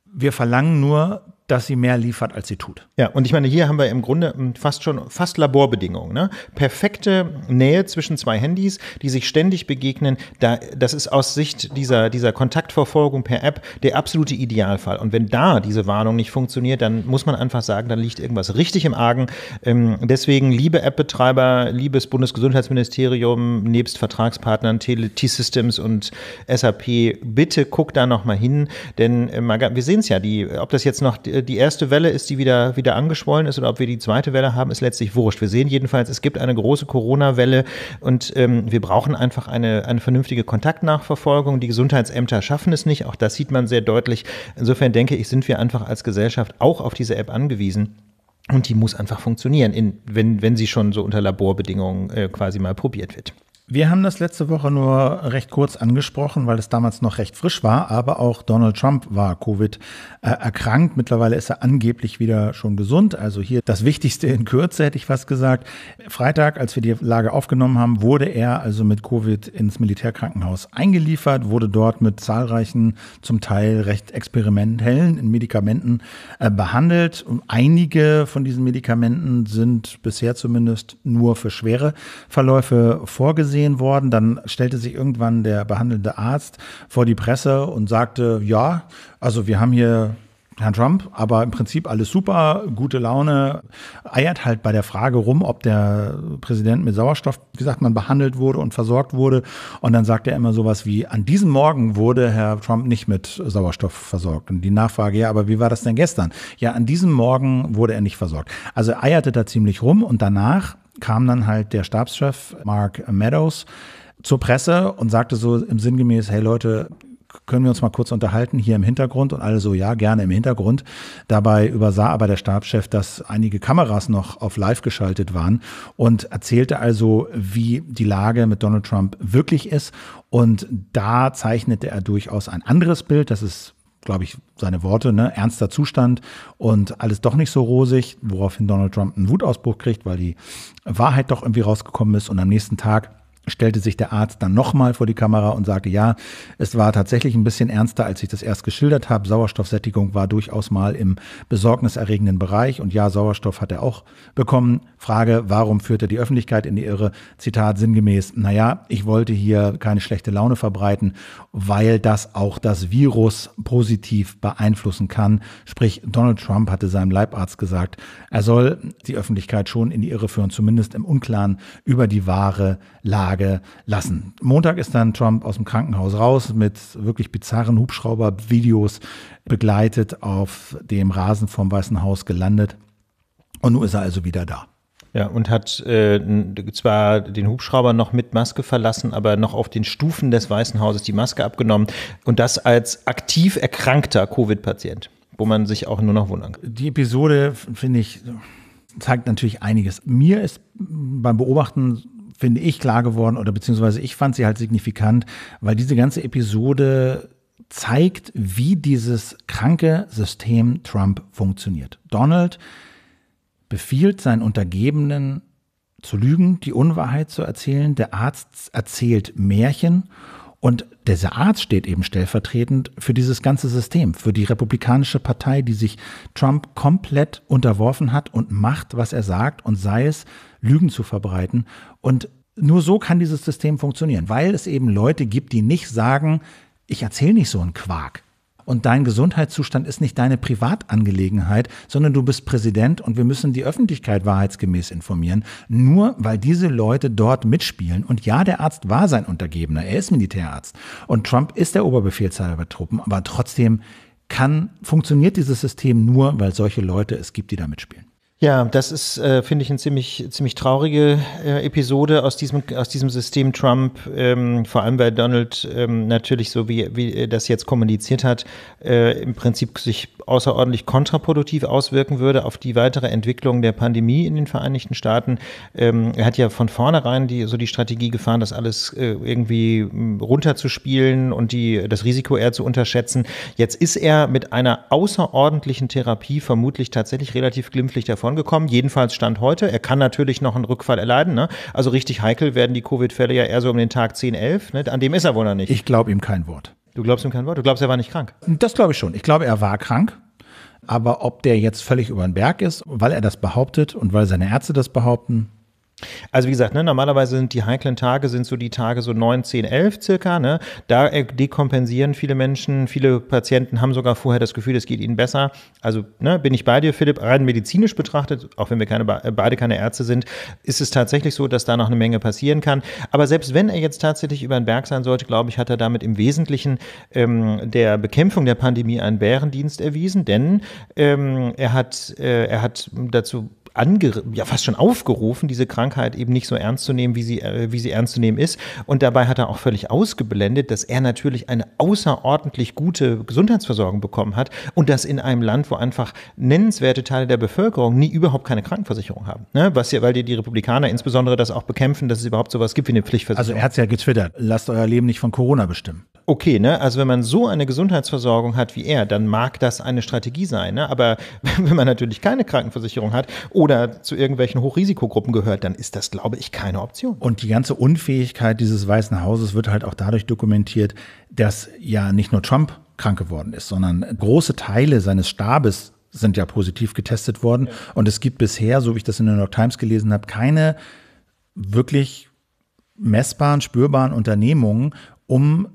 Wir verlangen nur, dass sie mehr liefert, als sie tut. Ja, und ich meine, hier haben wir im Grunde fast schon fast Laborbedingungen. Ne? Perfekte Nähe zwischen zwei Handys, die sich ständig begegnen. Da, das ist aus Sicht dieser, dieser Kontaktverfolgung per App der absolute Idealfall. Und wenn da diese Warnung nicht funktioniert, dann muss man einfach sagen, dann liegt irgendwas richtig im Argen. Ähm, deswegen, liebe App-Betreiber, liebes Bundesgesundheitsministerium, nebst Vertragspartnern T-Systems und SAP, bitte guckt da nochmal hin, denn äh, wir sehen es ja, die, ob das jetzt noch äh, die erste Welle ist, die wieder, wieder angeschwollen ist oder ob wir die zweite Welle haben, ist letztlich wurscht. Wir sehen jedenfalls, es gibt eine große Corona-Welle und ähm, wir brauchen einfach eine, eine vernünftige Kontaktnachverfolgung. Die Gesundheitsämter schaffen es nicht. Auch das sieht man sehr deutlich. Insofern denke ich, sind wir einfach als Gesellschaft auch auf diese App angewiesen. Und die muss einfach funktionieren, in, wenn, wenn sie schon so unter Laborbedingungen äh, quasi mal probiert wird. Wir haben das letzte Woche nur recht kurz angesprochen, weil es damals noch recht frisch war, aber auch Donald Trump war Covid äh, erkrankt. Mittlerweile ist er angeblich wieder schon gesund. Also hier das Wichtigste in Kürze, hätte ich fast gesagt. Freitag, als wir die Lage aufgenommen haben, wurde er also mit Covid ins Militärkrankenhaus eingeliefert, wurde dort mit zahlreichen, zum Teil recht experimentellen Medikamenten äh, behandelt. Und einige von diesen Medikamenten sind bisher zumindest nur für schwere Verläufe vorgesehen angesehen worden. Dann stellte sich irgendwann der behandelnde Arzt vor die Presse und sagte, ja, also wir haben hier Herrn Trump, aber im Prinzip alles super, gute Laune, eiert halt bei der Frage rum, ob der Präsident mit Sauerstoff, wie gesagt, man behandelt wurde und versorgt wurde. Und dann sagt er immer sowas wie, an diesem Morgen wurde Herr Trump nicht mit Sauerstoff versorgt. Und die Nachfrage, ja, aber wie war das denn gestern? Ja, an diesem Morgen wurde er nicht versorgt. Also er eierte da ziemlich rum und danach kam dann halt der Stabschef Mark Meadows zur Presse und sagte so im Sinngemäß, hey Leute, können wir uns mal kurz unterhalten hier im Hintergrund und alle so, ja, gerne im Hintergrund. Dabei übersah aber der Stabschef, dass einige Kameras noch auf live geschaltet waren und erzählte also, wie die Lage mit Donald Trump wirklich ist. Und da zeichnete er durchaus ein anderes Bild. Das ist glaube ich, seine Worte, ne, ernster Zustand und alles doch nicht so rosig, woraufhin Donald Trump einen Wutausbruch kriegt, weil die Wahrheit doch irgendwie rausgekommen ist und am nächsten Tag stellte sich der Arzt dann nochmal vor die Kamera und sagte, ja, es war tatsächlich ein bisschen ernster, als ich das erst geschildert habe. Sauerstoffsättigung war durchaus mal im besorgniserregenden Bereich und ja, Sauerstoff hat er auch bekommen. Frage, warum führt er die Öffentlichkeit in die Irre? Zitat sinngemäß, naja, ich wollte hier keine schlechte Laune verbreiten, weil das auch das Virus positiv beeinflussen kann. Sprich, Donald Trump hatte seinem Leibarzt gesagt, er soll die Öffentlichkeit schon in die Irre führen, zumindest im Unklaren über die wahre Lage Tage lassen. Montag ist dann Trump aus dem Krankenhaus raus mit wirklich bizarren Hubschrauber-Videos begleitet auf dem Rasen vom Weißen Haus gelandet. Und nun ist er also wieder da. Ja, und hat äh, zwar den Hubschrauber noch mit Maske verlassen, aber noch auf den Stufen des Weißen Hauses die Maske abgenommen. Und das als aktiv erkrankter Covid-Patient, wo man sich auch nur noch wundern kann. Die Episode, finde ich, zeigt natürlich einiges. Mir ist beim Beobachten finde ich, klar geworden oder beziehungsweise ich fand sie halt signifikant, weil diese ganze Episode zeigt, wie dieses kranke System Trump funktioniert. Donald befiehlt seinen Untergebenen zu lügen, die Unwahrheit zu erzählen. Der Arzt erzählt Märchen und dieser Arzt steht eben stellvertretend für dieses ganze System, für die Republikanische Partei, die sich Trump komplett unterworfen hat und macht, was er sagt und sei es Lügen zu verbreiten. Und nur so kann dieses System funktionieren, weil es eben Leute gibt, die nicht sagen, ich erzähle nicht so einen Quark. Und dein Gesundheitszustand ist nicht deine Privatangelegenheit, sondern du bist Präsident und wir müssen die Öffentlichkeit wahrheitsgemäß informieren. Nur weil diese Leute dort mitspielen. Und ja, der Arzt war sein Untergebener. Er ist Militärarzt. Und Trump ist der Oberbefehlshaber der Truppen. Aber trotzdem kann, funktioniert dieses System nur, weil solche Leute es gibt, die da mitspielen. Ja, das ist, äh, finde ich, eine ziemlich, ziemlich traurige äh, Episode aus diesem, aus diesem System Trump, ähm, vor allem weil Donald ähm, natürlich, so wie, wie das jetzt kommuniziert hat, äh, im Prinzip sich außerordentlich kontraproduktiv auswirken würde auf die weitere Entwicklung der Pandemie in den Vereinigten Staaten. Ähm, er hat ja von vornherein die, so die Strategie gefahren, das alles äh, irgendwie hm, runterzuspielen und die, das Risiko eher zu unterschätzen. Jetzt ist er mit einer außerordentlichen Therapie vermutlich tatsächlich relativ glimpflich davon davongekommen. Jedenfalls Stand heute. Er kann natürlich noch einen Rückfall erleiden. Ne? Also richtig heikel werden die Covid-Fälle ja eher so um den Tag 10, 11. Ne? An dem ist er wohl noch nicht. Ich glaube ihm kein Wort. Du glaubst ihm kein Wort? Du glaubst, er war nicht krank? Das glaube ich schon. Ich glaube, er war krank. Aber ob der jetzt völlig über den Berg ist, weil er das behauptet und weil seine Ärzte das behaupten, Also wie gesagt, ne, normalerweise sind die heiklen Tage sind so die Tage so 9, 10, 11 circa. Ne? Da dekompensieren viele Menschen, viele Patienten haben sogar vorher das Gefühl, es geht ihnen besser. Also ne, bin ich bei dir, Philipp, rein medizinisch betrachtet, auch wenn wir keine, beide keine Ärzte sind, ist es tatsächlich so, dass da noch eine Menge passieren kann. Aber selbst wenn er jetzt tatsächlich über den Berg sein sollte, glaube ich, hat er damit im Wesentlichen ähm, der Bekämpfung der Pandemie einen Bärendienst erwiesen, denn ähm, er hat, äh, er hat dazu ange, ja fast schon aufgerufen, diese Krankheit eben nicht so ernst zu nehmen, wie sie, äh, wie sie ernst zu nehmen ist. Und dabei hat er auch völlig ausgeblendet, dass er natürlich eine außerordentlich gute Gesundheitsversorgung bekommen hat und das in einem Land, wo einfach nennenswerte Teile der Bevölkerung nie überhaupt keine Krankenversicherung haben. Ne? Was ja, weil die, die Republikaner insbesondere das auch bekämpfen, dass es überhaupt sowas gibt wie eine Pflichtversicherung. Also er hat es ja getwittert, lasst euer Leben nicht von Corona bestimmen. Okay, ne? Also wenn man so eine Gesundheitsversorgung hat wie er, dann mag das eine Strategie sein. Ne? Aber wenn man natürlich keine Krankenversicherung hat oder zu irgendwelchen Hochrisikogruppen gehört, dann ist das, glaube ich, keine Option. Und die ganze Unfähigkeit dieses Weißen Hauses wird halt auch dadurch dokumentiert, dass ja nicht nur Trump krank geworden ist, sondern große Teile seines Stabes sind ja positiv getestet worden. Ja. Und es gibt bisher, so wie ich das in der New York Times gelesen habe, keine wirklich messbaren, spürbaren Unternehmungen, um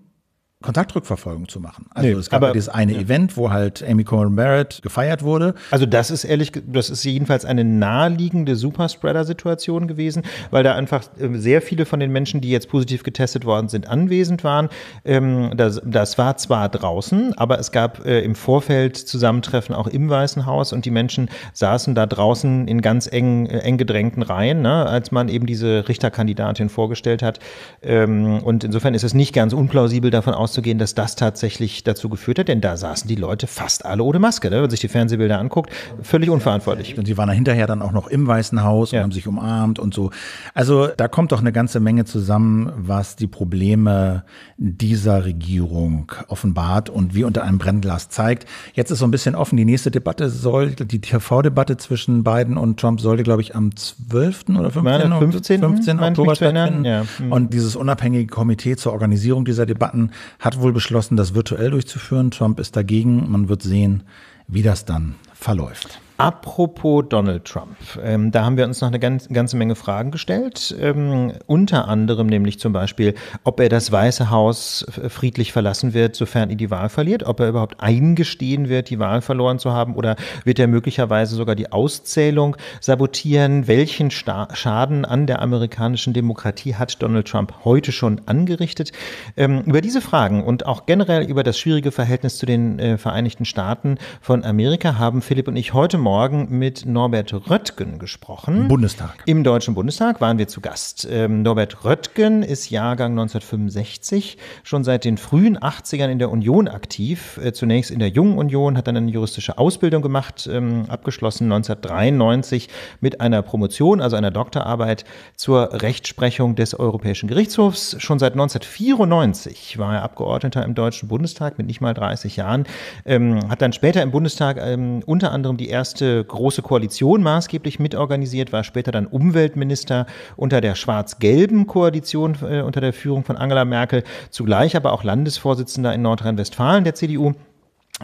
Kontaktrückverfolgung zu machen. Also nee, es gab aber, ja dieses eine ja. Event, wo halt Amy Coleman Barrett gefeiert wurde. Also das ist ehrlich, das ist jedenfalls eine naheliegende Superspreader-Situation gewesen, weil da einfach ähm, sehr viele von den Menschen, die jetzt positiv getestet worden sind, anwesend waren. Ähm, das, das war zwar draußen, aber es gab äh, im Vorfeld Zusammentreffen auch im Weißen Haus und die Menschen saßen da draußen in ganz eng, äh, eng gedrängten Reihen, ne, als man eben diese Richterkandidatin vorgestellt hat. Ähm, und insofern ist es nicht ganz unplausibel davon aus auszugehen, dass das tatsächlich dazu geführt hat, denn da saßen die Leute fast alle ohne Maske. Ne? Wenn man sich die Fernsehbilder anguckt, völlig unverantwortlich. Und sie waren da hinterher dann auch noch im Weißen Haus und ja. haben sich umarmt und so. Also da kommt doch eine ganze Menge zusammen, was die Probleme dieser Regierung offenbart und wie unter einem Brennglas zeigt. Jetzt ist so ein bisschen offen, die nächste Debatte soll, die TV-Debatte zwischen Biden und Trump sollte, glaube ich, am 12. oder 15. 15. 15. Oktober stattfinden. Ja. Und dieses unabhängige Komitee zur Organisierung dieser Debatten hat wohl beschlossen, das virtuell durchzuführen. Trump ist dagegen. Man wird sehen, wie das dann verläuft. Apropos Donald Trump, ähm, da haben wir uns noch eine ganz, ganze Menge Fragen gestellt. Ähm, unter anderem nämlich zum Beispiel, ob er das Weiße Haus friedlich verlassen wird, sofern er die Wahl verliert, ob er überhaupt eingestehen wird, die Wahl verloren zu haben oder wird er möglicherweise sogar die Auszählung sabotieren. Welchen Sta Schaden an der amerikanischen Demokratie hat Donald Trump heute schon angerichtet? Ähm, über diese Fragen und auch generell über das schwierige Verhältnis zu den äh, Vereinigten Staaten von Amerika haben Philipp und ich heute Morgen Morgen mit Norbert Röttgen gesprochen. Im Bundestag. Im Deutschen Bundestag waren wir zu Gast. Ähm, Norbert Röttgen ist Jahrgang 1965, schon seit den frühen 80ern in der Union aktiv. Äh, zunächst in der Jungen Union, hat dann eine juristische Ausbildung gemacht, ähm, abgeschlossen 1993 mit einer Promotion, also einer Doktorarbeit zur Rechtsprechung des Europäischen Gerichtshofs. Schon seit 1994 war er Abgeordneter im Deutschen Bundestag mit nicht mal 30 Jahren, ähm, hat dann später im Bundestag ähm, unter anderem die erste erste große Koalition maßgeblich mitorganisiert, war später dann Umweltminister unter der schwarz-gelben Koalition äh, unter der Führung von Angela Merkel, zugleich aber auch Landesvorsitzender in Nordrhein-Westfalen der CDU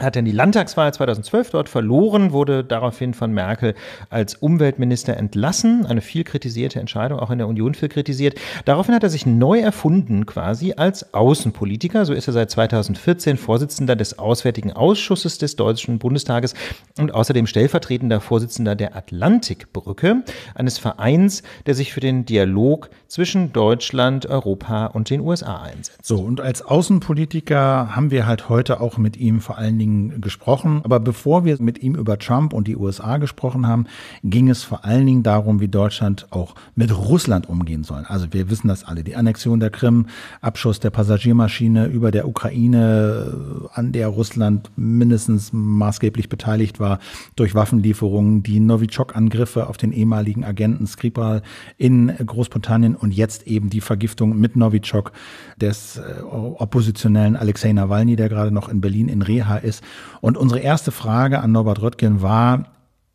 hat dann die Landtagswahl 2012 dort verloren, wurde daraufhin von Merkel als Umweltminister entlassen. Eine viel kritisierte Entscheidung, auch in der Union viel kritisiert. Daraufhin hat er sich neu erfunden quasi als Außenpolitiker. So ist er seit 2014 Vorsitzender des Auswärtigen Ausschusses des Deutschen Bundestages und außerdem stellvertretender Vorsitzender der Atlantikbrücke, eines Vereins, der sich für den Dialog zwischen Deutschland, Europa und den USA einsetzt. So, und als Außenpolitiker haben wir halt heute auch mit ihm vor allen Dingen Dingen gesprochen. Aber bevor wir mit ihm über Trump und die USA gesprochen haben, ging es vor allen Dingen darum, wie Deutschland auch mit Russland umgehen soll. Also wir wissen das alle. Die Annexion der Krim, Abschuss der Passagiermaschine über der Ukraine, an der Russland mindestens maßgeblich beteiligt war durch Waffenlieferungen, die Novichok-Angriffe auf den ehemaligen Agenten Skripal in Großbritannien und jetzt eben die Vergiftung mit Novichok des äh, oppositionellen Alexei Nawalny, der gerade noch in Berlin in Reha ist ist. Und unsere erste Frage an Norbert Röttgen war,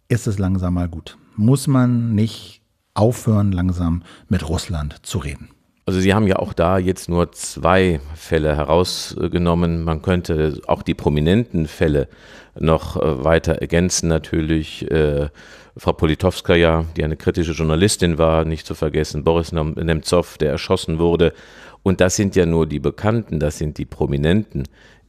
ist es langsam mal gut? Muss man nicht aufhören, langsam mit Russland zu reden? Also Sie haben ja auch da jetzt nur zwei Fälle herausgenommen. Man könnte auch die prominenten Fälle noch äh, weiter ergänzen. Natürlich äh, Frau Politowskaja, die eine kritische Journalistin war, nicht zu vergessen. Boris Nemtsov, der erschossen wurde. Und das sind ja nur die Bekannten, das sind die Prominenten.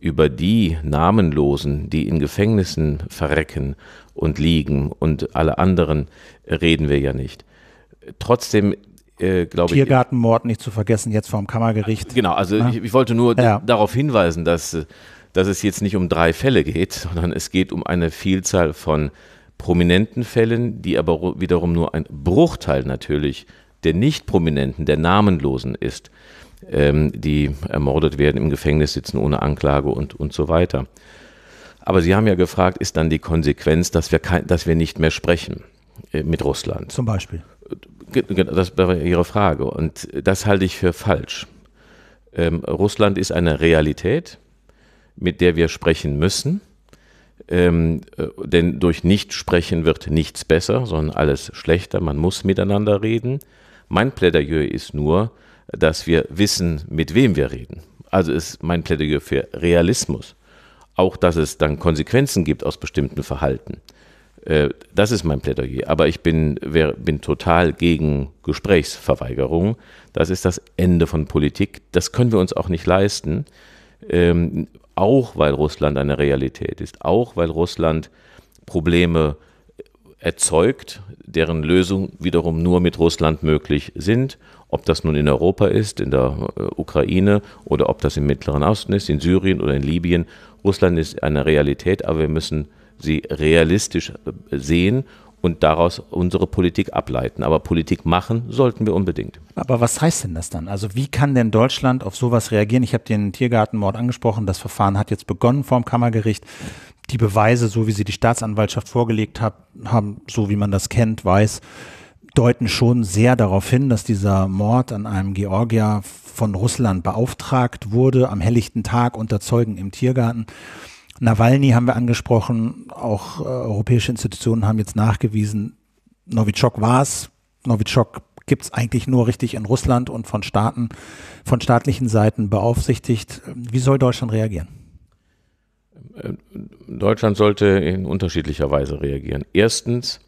Über die Namenlosen, die in Gefängnissen verrecken und liegen und alle anderen reden wir ja nicht. Trotzdem äh, glaube ich. Tiergartenmord nicht zu vergessen, jetzt vom Kammergericht. Genau, also ich, ich, wollte nur ja. darauf hinweisen, dass, dass es jetzt nicht um drei Fälle geht, sondern es geht um eine Vielzahl von prominenten Fällen, die aber wiederum nur ein Bruchteil natürlich der nicht prominenten, der namenlosen ist, ähm, die ermordet werden, im Gefängnis sitzen ohne Anklage und, und so weiter. Aber Sie haben ja gefragt, ist dann die Konsequenz, dass wir, kein, dass wir nicht mehr sprechen äh, mit Russland? Zum Beispiel. Das war Ihre Frage. Und das halte ich für falsch. Ähm, Russland ist eine Realität, mit der wir sprechen müssen. Ähm, äh, denn durch Nichtsprechen wird nichts besser, sondern alles schlechter. Man muss miteinander reden. Mein Plädoyer ist nur, dass wir wissen, mit wem wir reden. Also ist mein Plädoyer für Realismus. Auch, dass es dann Konsequenzen gibt aus bestimmten Verhalten. Äh, das ist mein Plädoyer. Aber ich bin, bin total gegen Gesprächsverweigerung. Das ist das Ende von Politik. Das können wir uns auch nicht leisten. Ähm, auch weil Russland eine Realität ist. Auch weil Russland Probleme erzeugt, deren Lösung wiederum nur mit Russland möglich sind. Ob das nun in Europa ist, in der äh, Ukraine oder ob das im Mittleren Osten ist, in Syrien oder in Libyen. Russland ist eine Realität, aber wir müssen sie realistisch äh, sehen und daraus unsere Politik ableiten. Aber Politik machen sollten wir unbedingt. Aber was heißt denn das dann? Also wie kann denn Deutschland auf sowas reagieren? Ich habe den Tiergartenmord angesprochen. Das Verfahren hat jetzt begonnen vor dem Kammergericht. Die Beweise, so wie sie die Staatsanwaltschaft vorgelegt hat, haben, so wie man das kennt, weiß, deuten schon sehr darauf hin, dass dieser Mord an einem Georgier von Russland beauftragt wurde, am helllichten Tag unter Zeugen im Tiergarten. Nawalny haben wir angesprochen, auch äh, europäische Institutionen haben jetzt nachgewiesen, Novichok war es. Novichok gibt es eigentlich nur richtig in Russland und von Staaten, von staatlichen Seiten beaufsichtigt. Wie soll Deutschland reagieren? Äh, Deutschland sollte in unterschiedlicher Weise reagieren. Erstens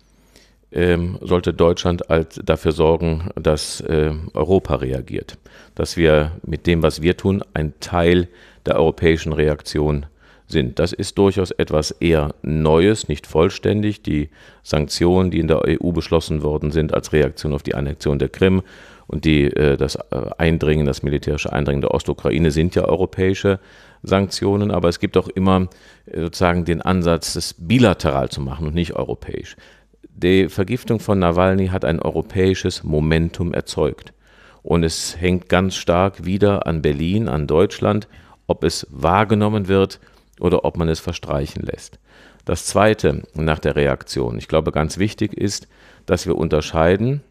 ähm, sollte Deutschland als dafür sorgen, dass äh, Europa reagiert, dass wir mit dem, was wir tun, ein Teil der europäischen Reaktion sind. Das ist durchaus etwas eher Neues, nicht vollständig. Die Sanktionen, die in der EU beschlossen worden sind als Reaktion auf die Annexion der Krim und die, äh, das äh, Eindringen, das militärische Eindringen der Ostukraine sind ja europäische Sanktionen, aber es gibt auch immer äh, sozusagen den Ansatz, das bilateral zu machen und nicht europäisch. Die Vergiftung von Nawalny hat ein europäisches Momentum erzeugt. Und es hängt ganz stark wieder an Berlin, an Deutschland, ob es wahrgenommen wird oder ob man es verstreichen lässt. Das Zweite nach der Reaktion, ich glaube, ganz wichtig ist, dass wir unterscheiden,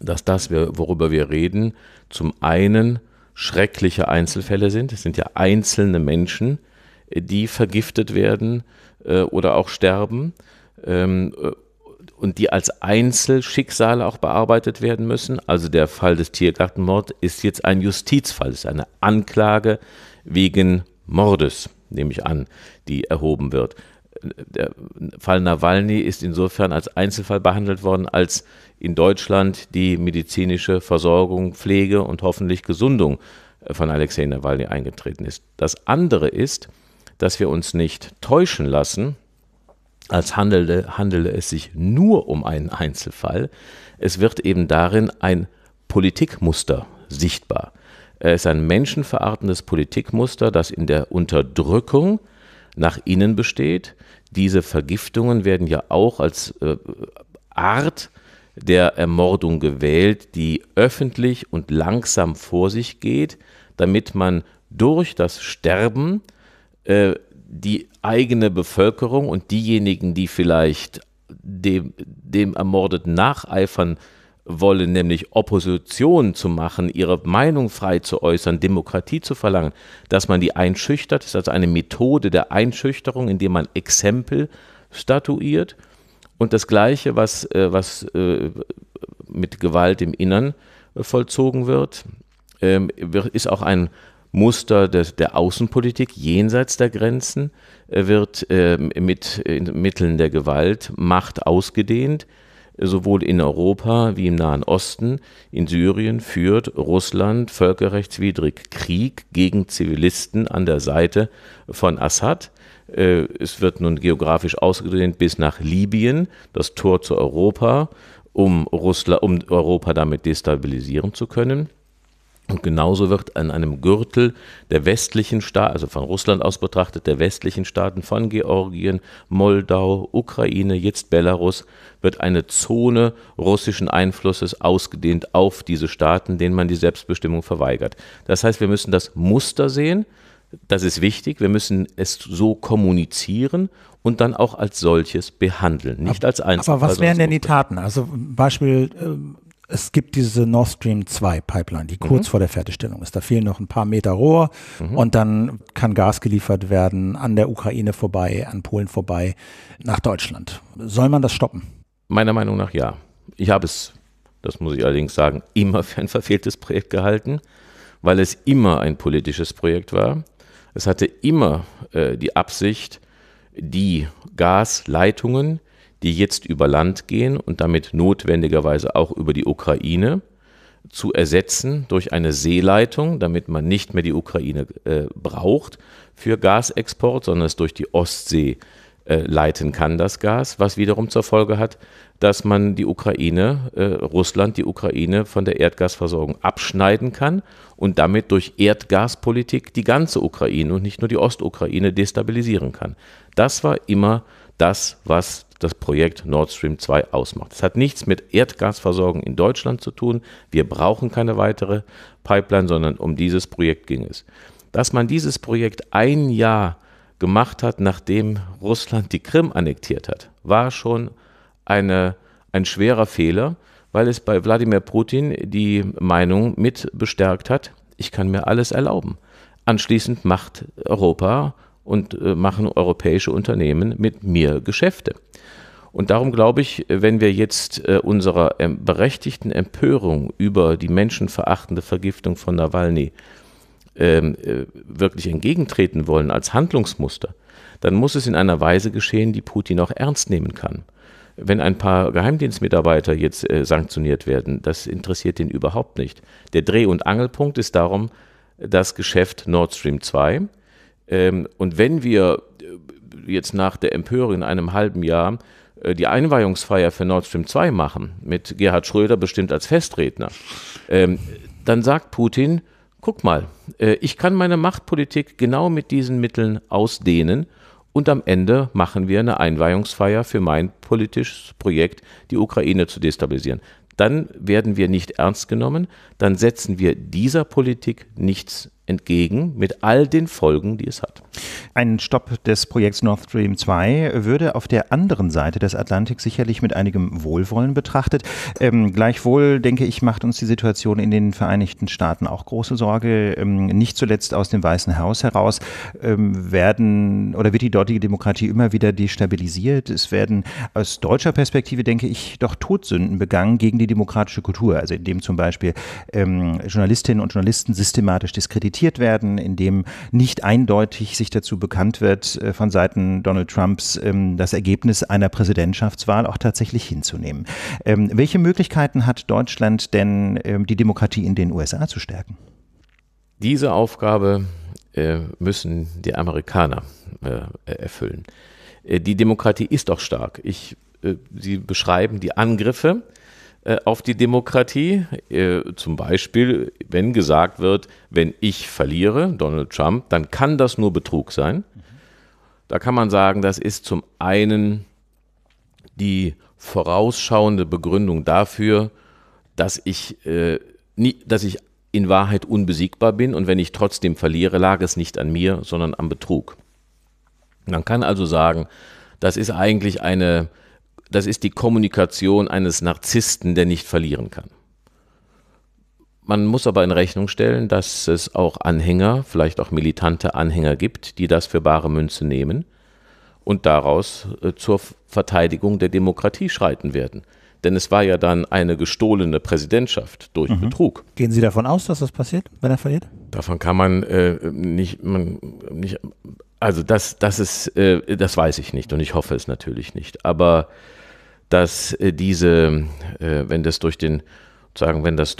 dass das, worüber wir reden, zum einen schreckliche Einzelfälle sind. Es sind ja einzelne Menschen, die vergiftet werden äh, oder auch sterben ähm, äh, und die als Einzelschicksale auch bearbeitet werden müssen. Also der Fall des Tiergartenmords ist jetzt ein Justizfall, ist eine Anklage wegen Mordes nehme ich an, die erhoben wird. Der Fall Nawalny ist insofern als Einzelfall behandelt worden, als in Deutschland die medizinische Versorgung, Pflege und hoffentlich Gesundung von Alexei Nawalny eingetreten ist. Das andere ist, dass wir uns nicht täuschen lassen, als handele, handele es sich nur um einen Einzelfall. Es wird eben darin ein Politikmuster sichtbar. Er ist ein menschenverachtendes Politikmuster, das in der Unterdrückung nach innen besteht. Diese Vergiftungen werden ja auch als äh, Art der Ermordung gewählt, die öffentlich und langsam vor sich geht, damit man durch das Sterben äh, die eigene Bevölkerung und diejenigen, die vielleicht dem, dem Ermordeten nacheifern, wollen, nämlich Opposition zu machen, ihre Meinung frei zu äußern, Demokratie zu verlangen, dass man die einschüchtert, das ist also eine Methode der Einschüchterung, indem man Exempel statuiert. Und das Gleiche, was, äh, was äh, mit Gewalt im Innern äh, vollzogen wird, ähm, ist auch ein Muster des, der Außenpolitik jenseits der Grenzen, wird mit Mitteln der Gewalt Macht ausgedehnt sowohl in Europa wie im Nahen Osten, in Syrien führt Russland völkerrechtswidrig Krieg gegen Zivilisten an der Seite von Assad. Äh, es wird nun geografisch ausgedehnt bis nach Libyen, das Tor zu Europa, um, Russland, um Europa damit destabilisieren zu können. Und genauso wird an einem Gürtel der westlichen Staaten, also von Russland aus betrachtet, der westlichen Staaten von Georgien, Moldau, Ukraine, jetzt Belarus, wird eine Zone russischen Einflusses ausgedehnt auf diese Staaten, denen man die Selbstbestimmung verweigert. Das heißt, wir müssen das Muster sehen, das ist wichtig, wir müssen es so kommunizieren und dann auch als solches behandeln, nicht als Einzelfall. Aber was wären denn die Taten? Also Beispiel, äh, es gibt diese Nord Stream 2 Pipeline, die kurz mhm. vor der Fertigstellung ist. Da fehlen noch ein paar Meter Rohr mhm. und dann kann Gas geliefert werden an der Ukraine vorbei, an Polen vorbei, nach Deutschland. Soll man das stoppen? Meiner Meinung nach ja. Ich habe es, das muss ich allerdings sagen, immer für ein verfehltes Projekt gehalten, weil es immer ein politisches Projekt war. Es hatte immer äh, die Absicht, die Gasleitungen, die jetzt über Land gehen und damit notwendigerweise auch über die Ukraine zu ersetzen durch eine Seeleitung, damit man nicht mehr die Ukraine äh, braucht für Gasexport, sondern es durch die Ostsee äh, leiten kann, das Gas, was wiederum zur Folge hat, dass man die Ukraine, äh, Russland, die Ukraine von der Erdgasversorgung abschneiden kann und damit durch Erdgaspolitik die ganze Ukraine und nicht nur die Ostukraine destabilisieren kann. Das war immer das, was das Projekt Nord Stream 2 ausmacht. Es hat nichts mit Erdgasversorgung in Deutschland zu tun. Wir brauchen keine weitere Pipeline, sondern um dieses Projekt ging es. Dass man dieses Projekt ein Jahr gemacht hat, nachdem Russland die Krim annektiert hat, war schon eine, ein schwerer Fehler, weil es bei Wladimir Putin die Meinung mit bestärkt hat, ich kann mir alles erlauben. Anschließend macht Europa und äh, machen europäische Unternehmen mit mir Geschäfte. Und darum glaube ich, wenn wir jetzt äh, unserer ähm, berechtigten Empörung über die menschenverachtende Vergiftung von Nawalny ähm, äh, wirklich entgegentreten wollen als Handlungsmuster, dann muss es in einer Weise geschehen, die Putin auch ernst nehmen kann. Wenn ein paar Geheimdienstmitarbeiter jetzt äh, sanktioniert werden, das interessiert ihn überhaupt nicht. Der Dreh- und Angelpunkt ist darum das Geschäft Nord Stream 2. Ähm, und wenn wir äh, jetzt nach der Empörung in einem halben Jahr äh, die Einweihungsfeier für Nord Stream 2 machen, mit Gerhard Schröder bestimmt als Festredner, ähm, dann sagt Putin, guck mal, äh, ich kann meine Machtpolitik genau mit diesen Mitteln ausdehnen und am Ende machen wir eine Einweihungsfeier für mein politisches Projekt, die Ukraine zu destabilisieren. Dann werden wir nicht ernst genommen, dann setzen wir dieser Politik nichts entgegen mit all den Folgen, die es hat. Ein Stopp des Projekts Nord Stream 2 würde auf der anderen Seite des Atlantiks sicherlich mit einigem Wohlwollen betrachtet. Ähm, gleichwohl, denke ich, macht uns die Situation in den Vereinigten Staaten auch große Sorge. Ähm, nicht zuletzt aus dem Weißen Haus heraus ähm, werden oder wird die dortige Demokratie immer wieder destabilisiert. Es werden aus deutscher Perspektive, denke ich, doch Todsünden begangen gegen die demokratische Kultur. Also indem zum Beispiel ähm, Journalistinnen und Journalisten systematisch diskreditiert werden, indem nicht eindeutig sich dazu bekannt wird äh, von Seiten Donald Trumps, ähm, das Ergebnis einer Präsidentschaftswahl auch tatsächlich hinzunehmen. Ähm, welche Möglichkeiten hat Deutschland denn, ähm, die Demokratie in den USA zu stärken? Diese Aufgabe äh, müssen die Amerikaner äh, erfüllen. Die Demokratie ist doch stark. Ich, Sie beschreiben die Angriffe auf die Demokratie. Zum Beispiel, wenn gesagt wird, wenn ich verliere, Donald Trump, dann kann das nur Betrug sein. Da kann man sagen, das ist zum einen die vorausschauende Begründung dafür, dass ich, äh, nie, dass ich in Wahrheit unbesiegbar bin und wenn ich trotzdem verliere, lag es nicht an mir, sondern am Betrug. Man kann also sagen, das ist eigentlich eine, das ist die Kommunikation eines Narzissten, der nicht verlieren kann. Man muss aber in Rechnung stellen, dass es auch Anhänger, vielleicht auch militante Anhänger gibt, die das für bare Münze nehmen und daraus äh, zur Verteidigung der Demokratie schreiten werden. Denn es war ja dann eine gestohlene Präsidentschaft durch mhm. Betrug. Gehen Sie davon aus, dass das passiert, wenn er verliert? Davon kann man äh, nicht, man, nicht, also das, das ist, äh, das weiß ich nicht und ich hoffe es natürlich nicht. Aber dass äh, diese, äh, wenn das durch den, sagen, wenn das,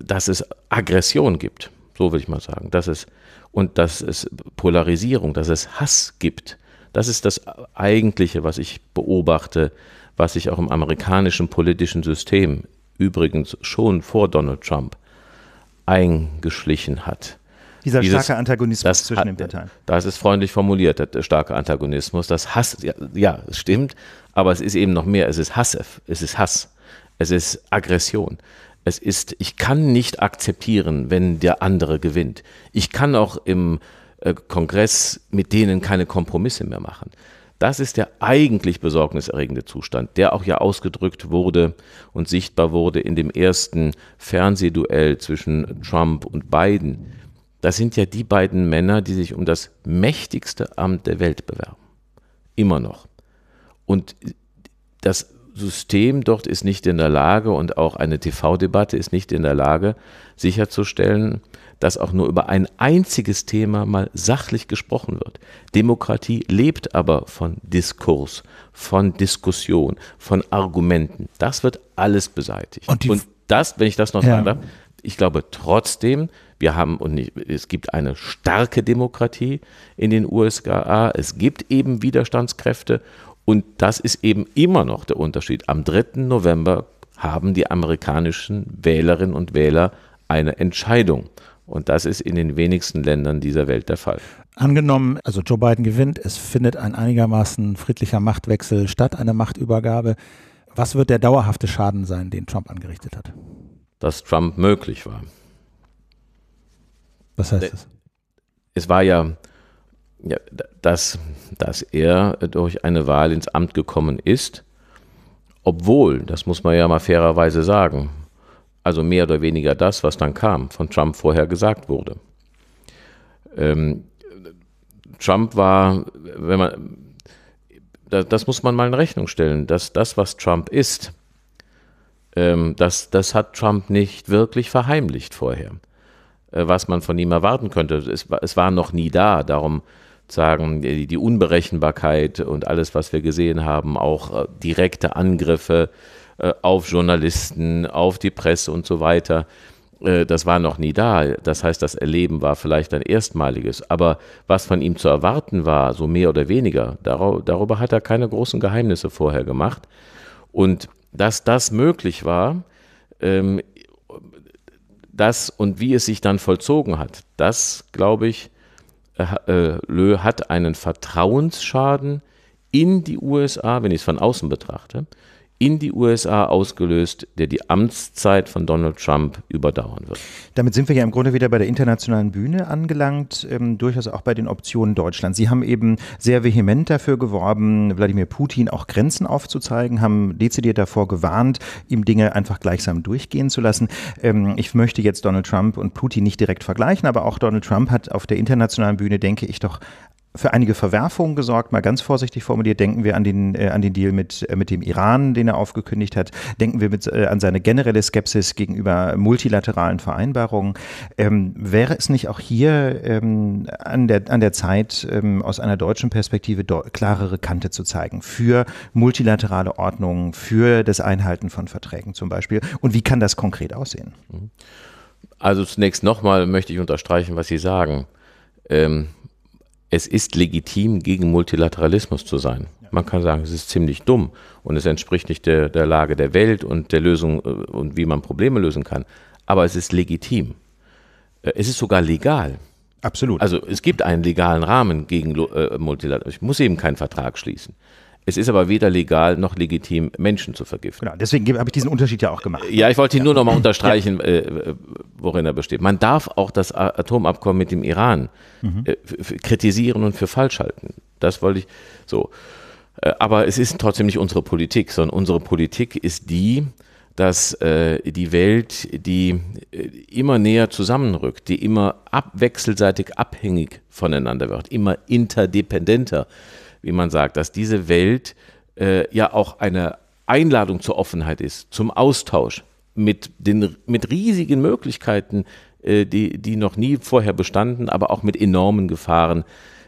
dass es Aggression gibt, so will ich mal sagen, dass es und dass es Polarisierung, dass es Hass gibt, das ist das Eigentliche, was ich beobachte, was sich auch im amerikanischen politischen System übrigens schon vor Donald Trump eingeschlichen hat. Dieser Dieses, starke Antagonismus zwischen den Parteien. Das ist freundlich formuliert, der starke Antagonismus. Das Hass, ja, ja, es stimmt, aber es ist eben noch mehr. Es ist Hass, es ist Hass, es ist Aggression. Es ist, ich kann nicht akzeptieren, wenn der andere gewinnt. Ich kann auch im äh, Kongress mit denen keine Kompromisse mehr machen. Das ist der eigentlich besorgniserregende Zustand, der auch ja ausgedrückt wurde und sichtbar wurde in dem ersten Fernsehduell zwischen Trump und Biden. Das sind ja die beiden Männer, die sich um das mächtigste Amt der Welt bewerben. Immer noch. Und das System dort ist nicht in der Lage und auch eine TV-Debatte ist nicht in der Lage, sicherzustellen, dass auch nur über ein einziges Thema mal sachlich gesprochen wird. Demokratie lebt aber von Diskurs, von Diskussion, von Argumenten. Das wird alles beseitigt. Und, und das, wenn ich das noch ja. sagen darf, ich glaube trotzdem, wir haben, und es gibt eine starke Demokratie in den USA, es gibt eben Widerstandskräfte und das ist eben immer noch der Unterschied. Am 3. November haben die amerikanischen Wählerinnen und Wähler eine Entscheidung. Und das ist in den wenigsten Ländern dieser Welt der Fall. Angenommen, also Joe Biden gewinnt, es findet ein einigermaßen friedlicher Machtwechsel statt, eine Machtübergabe. Was wird der dauerhafte Schaden sein, den Trump angerichtet hat? Dass Trump möglich war. Was heißt das? Es war ja, ja dass, dass er durch eine Wahl ins Amt gekommen ist, obwohl, das muss man ja mal fairerweise sagen, also mehr oder weniger das, was dann kam, von Trump vorher gesagt wurde. Ähm, Trump war, wenn man, das, das, muss man mal in Rechnung stellen, dass das, was Trump ist, ähm, das, das hat Trump nicht wirklich verheimlicht vorher, was man von ihm erwarten könnte. Es, es war noch nie da, darum sagen, die, die Unberechenbarkeit und alles, was wir gesehen haben, auch äh, direkte Angriffe, äh, auf Journalisten, auf die Presse und so weiter. Äh, das war noch nie da. Das heißt, das Erleben war vielleicht ein erstmaliges. Aber was von ihm zu erwarten war, so mehr oder weniger, darüber hat er keine großen Geheimnisse vorher gemacht. Und dass das möglich war, ähm, das und wie es sich dann vollzogen hat, das, glaube ich, äh, Lö hat einen Vertrauensschaden in die USA, wenn ich es von außen betrachte, in die USA ausgelöst, der die Amtszeit von Donald Trump überdauern wird. Damit sind wir ja im Grunde wieder bei der internationalen Bühne angelangt, ähm, durchaus auch bei den Optionen Deutschlands. Sie haben eben sehr vehement dafür geworben, Wladimir Putin auch Grenzen aufzuzeigen, haben dezidiert davor gewarnt, ihm Dinge einfach gleichsam durchgehen zu lassen. Ähm, ich möchte jetzt Donald Trump und Putin nicht direkt vergleichen, aber auch Donald Trump hat auf der internationalen Bühne, denke ich, doch für einige Verwerfungen gesorgt, mal ganz vorsichtig formuliert. Denken wir an den, äh, an den Deal mit, äh, mit dem Iran, den er aufgekündigt hat. Denken wir mit, äh, an seine generelle Skepsis gegenüber multilateralen Vereinbarungen. Ähm, wäre es nicht auch hier ähm, an, der, an der Zeit, ähm, aus einer deutschen Perspektive klarere Kante zu zeigen für multilaterale Ordnungen, für das Einhalten von Verträgen zum Beispiel? Und wie kann das konkret aussehen? Also zunächst nochmal möchte ich unterstreichen, was Sie sagen. Ähm, es ist legitim, gegen Multilateralismus zu sein. Man kann sagen, es ist ziemlich dumm und es entspricht nicht der, der Lage der Welt und der Lösung äh, und wie man Probleme lösen kann. Aber es ist legitim. Äh, es ist sogar legal. Absolut. Also es gibt einen legalen Rahmen gegen äh, Multilateralismus. Ich muss eben keinen Vertrag schließen. Es ist aber weder legal noch legitim, Menschen zu vergiften. Genau, deswegen habe ich diesen Unterschied ja auch gemacht. Ja, ich wollte ihn ja. nur noch mal unterstreichen, ja. äh, worin er besteht. Man darf auch das Atomabkommen mit dem Iran mhm. äh, kritisieren und für falsch halten. Das wollte ich so. Äh, aber es ist trotzdem nicht unsere Politik, sondern unsere Politik ist die, dass äh, die Welt, die äh, immer näher zusammenrückt, die immer ab, wechselseitig abhängig voneinander wird, immer interdependenter wie man sagt, dass diese Welt äh, ja auch eine Einladung zur Offenheit ist, zum Austausch mit, den, mit riesigen Möglichkeiten, äh, die, die noch nie vorher bestanden, aber auch mit enormen Gefahren,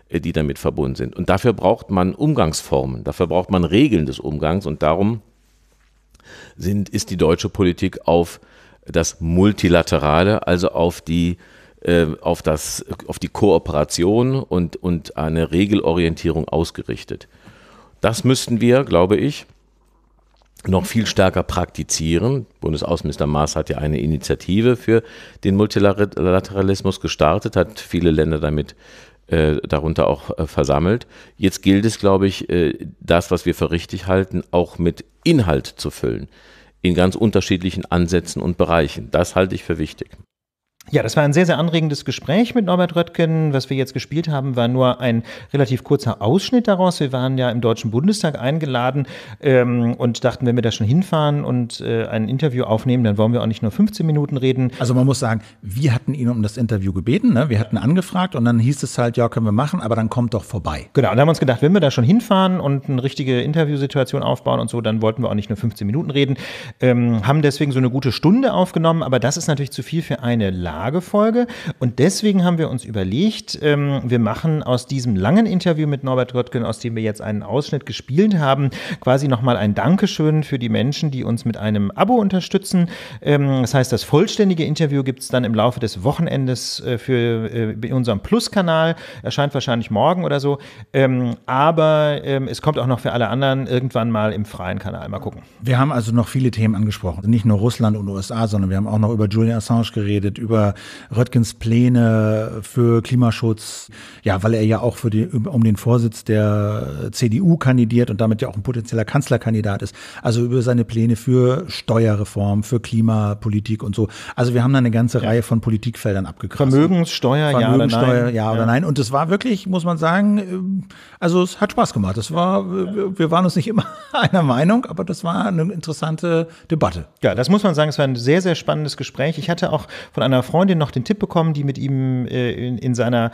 äh, die damit verbunden sind. Und dafür braucht man Umgangsformen, dafür braucht man Regeln des Umgangs und darum sind, ist die deutsche Politik auf das Multilaterale, also auf die äh, auf, das, auf die Kooperation und, und eine Regelorientierung ausgerichtet. Das müssten wir, glaube ich, noch viel stärker praktizieren. Bundesaußenminister Maas hat ja eine Initiative für den Multilateralismus gestartet, hat viele Länder damit äh, darunter auch äh, versammelt. Jetzt gilt es, glaube ich, äh, das, was wir für richtig halten, auch mit Inhalt zu füllen. In ganz unterschiedlichen Ansätzen und Bereichen. Das halte ich für wichtig. Ja, das war ein sehr, sehr anregendes Gespräch mit Norbert Röttgen. Was wir jetzt gespielt haben, war nur ein relativ kurzer Ausschnitt daraus. Wir waren ja im Deutschen Bundestag eingeladen ähm, und dachten, wenn wir da schon hinfahren und äh, ein Interview aufnehmen, dann wollen wir auch nicht nur 15 Minuten reden. Also man muss sagen, wir hatten ihn um das Interview gebeten. Ne? Wir hatten angefragt und dann hieß es halt, ja, können wir machen, aber dann kommt doch vorbei. Genau, und dann haben wir uns gedacht, wenn wir da schon hinfahren und eine richtige Interviewsituation aufbauen und so, dann wollten wir auch nicht nur 15 Minuten reden. Ähm, haben deswegen so eine gute Stunde aufgenommen, aber das ist natürlich zu viel für eine Live Fragefolge. Und deswegen haben wir uns überlegt, ähm, wir machen aus diesem langen Interview mit Norbert Röttgen, aus dem wir jetzt einen Ausschnitt gespielt haben, quasi nochmal ein Dankeschön für die Menschen, die uns mit einem Abo unterstützen. Ähm, das heißt, das vollständige Interview gibt es dann im Laufe des Wochenendes äh, für äh, unserem Plus-Kanal. Erscheint wahrscheinlich morgen oder so. Ähm, aber ähm, es kommt auch noch für alle anderen irgendwann mal im freien Kanal. Mal gucken. Wir haben also noch viele Themen angesprochen. Nicht nur Russland und USA, sondern wir haben auch noch über Julian Assange geredet, über über Röttgens Pläne für Klimaschutz, ja, weil er ja auch für die, um den Vorsitz der CDU kandidiert und damit ja auch ein potenzieller Kanzlerkandidat ist. Also über seine Pläne für Steuerreform, für Klimapolitik und so. Also wir haben da eine ganze ja. Reihe von Politikfeldern abgegriffen. Vermögenssteuer, Vermögenssteuer, ja oder nein? Ja oder ja. nein. Und es war wirklich, muss man sagen, äh, also es hat Spaß gemacht. Es war, wir waren uns nicht immer einer Meinung, aber das war eine interessante Debatte. Ja, das muss man sagen. Es war ein sehr, sehr spannendes Gespräch. Ich hatte auch von einer Freundin Freundin noch den Tipp bekommen, die mit ihm äh, in, in, seiner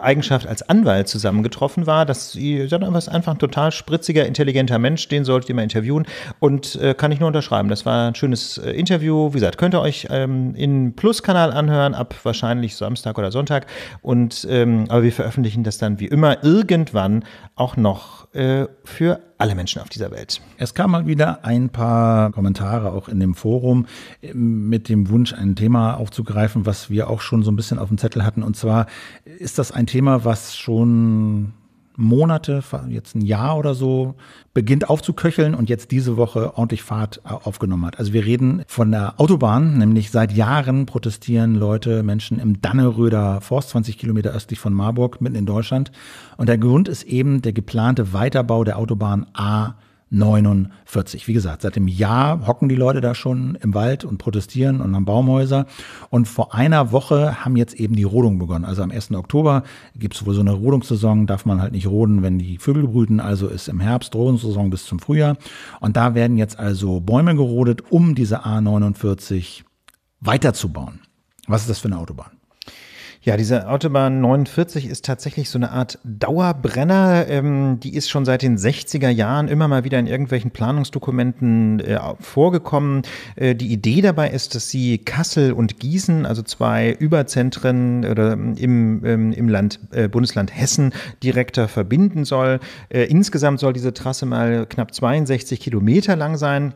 Eigenschaft als Anwalt zusammengetroffen war, dass sie sagt, was einfach ein total spritziger, intelligenter Mensch, den solltet ihr mal interviewen und äh, kann ich nur unterschreiben. Das war ein schönes äh, Interview. Wie gesagt, könnt ihr euch ähm, in Plus-Kanal anhören, ab wahrscheinlich Samstag oder Sonntag. Und ähm, aber wir veröffentlichen das dann wie immer irgendwann auch noch äh, für alle Menschen auf dieser Welt. Es kam mal wieder ein paar Kommentare auch in dem Forum äh, mit dem Wunsch, ein Thema aufzugreifen, was wir auch schon so ein bisschen auf dem Zettel hatten. Und zwar ist das ein Thema, was schon Monate, jetzt ein Jahr oder so, beginnt aufzuköcheln und jetzt diese Woche ordentlich Fahrt aufgenommen hat. Also wir reden von der Autobahn, nämlich seit Jahren protestieren Leute, Menschen im Danneröder Forst, 20 Kilometer östlich von Marburg, mitten in Deutschland. Und der Grund ist eben der geplante Weiterbau der Autobahn A 49. Wie gesagt, seit dem Jahr hocken die Leute da schon im Wald und protestieren und haben Baumhäuser. Und vor einer Woche haben jetzt eben die Rodung begonnen. Also am 1. Oktober gibt es wohl so eine Rodungssaison, darf man halt nicht roden, wenn die Vögel brüten. Also ist im Herbst Rodungssaison bis zum Frühjahr. Und da werden jetzt also Bäume gerodet, um diese A49 weiterzubauen. Was ist das für eine Autobahn? Ja, diese Autobahn 49 ist tatsächlich so eine Art Dauerbrenner. Ähm, die ist schon seit den 60er Jahren immer mal wieder in irgendwelchen Planungsdokumenten äh, vorgekommen. Äh, die Idee dabei ist, dass sie Kassel und Gießen, also zwei Überzentren oder ähm, im, ähm, im Land, äh, Bundesland Hessen, direkter verbinden soll. Äh, insgesamt soll diese Trasse mal knapp 62 Kilometer lang sein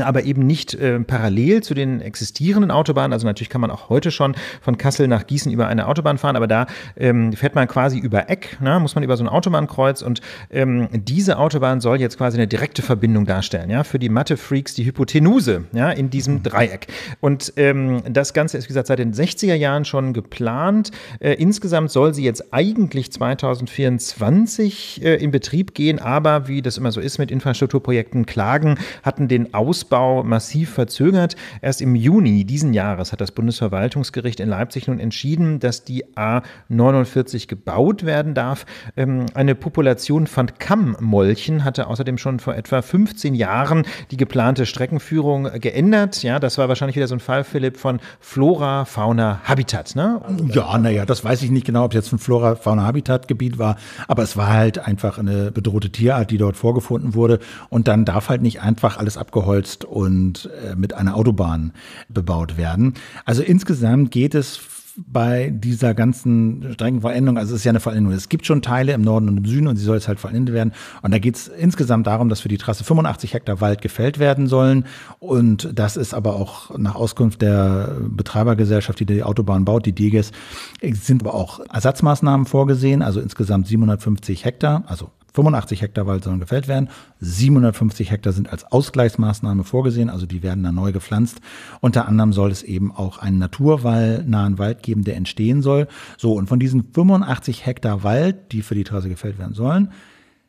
aber eben nicht äh, parallel zu den existierenden Autobahnen. Also natürlich kann man auch heute schon von Kassel nach Gießen über eine Autobahn fahren, aber da ähm, fährt man quasi über Eck, ne? muss man über so ein Autobahnkreuz und ähm, diese Autobahn soll jetzt quasi eine direkte Verbindung darstellen, ja, für die Mathe-Freaks die Hypotenuse, ja, in diesem mhm. Dreieck. Und ähm, das Ganze ist, wie gesagt, seit den 60er Jahren schon geplant. Äh, insgesamt soll sie jetzt eigentlich 2024 äh, in Betrieb gehen, aber wie das immer so ist mit Infrastrukturprojekten, Klagen hatten den Aus Ausbau massiv verzögert. Erst im Juni diesen Jahres hat das Bundesverwaltungsgericht in Leipzig nun entschieden, dass die A49 gebaut werden darf. Ähm, eine Population von Kammmolchen hatte außerdem schon vor etwa 15 Jahren die geplante Streckenführung geändert. Ja, das war wahrscheinlich wieder so ein Fall, Philipp, von Flora, Fauna, Habitat. Ne? Ja, naja, das weiß ich nicht genau, ob es jetzt ein Flora, Fauna, Habitat-Gebiet war, aber es war halt einfach eine bedrohte Tierart, die dort vorgefunden wurde. Und dann darf halt nicht einfach alles abgeholzt und äh, mit einer Autobahn bebaut werden. Also insgesamt geht es bei dieser ganzen strengen Veränderung, also es ist ja eine Veränderung, es gibt schon Teile im Norden und im Süden und sie soll jetzt halt verändert werden. Und da geht es insgesamt darum, dass für die Trasse 85 Hektar Wald gefällt werden sollen. Und das ist aber auch nach Auskunft der Betreibergesellschaft, die die Autobahn baut, die DIGES, sind aber auch Ersatzmaßnahmen vorgesehen, also insgesamt 750 Hektar, also 85 Hektar Wald sollen gefällt werden. 750 Hektar sind als Ausgleichsmaßnahme vorgesehen, also die werden dann neu gepflanzt. Unter anderem soll es eben auch einen naturwallnahen Wald geben, der entstehen soll. So, und von diesen 85 Hektar Wald, die für die Trasse gefällt werden sollen,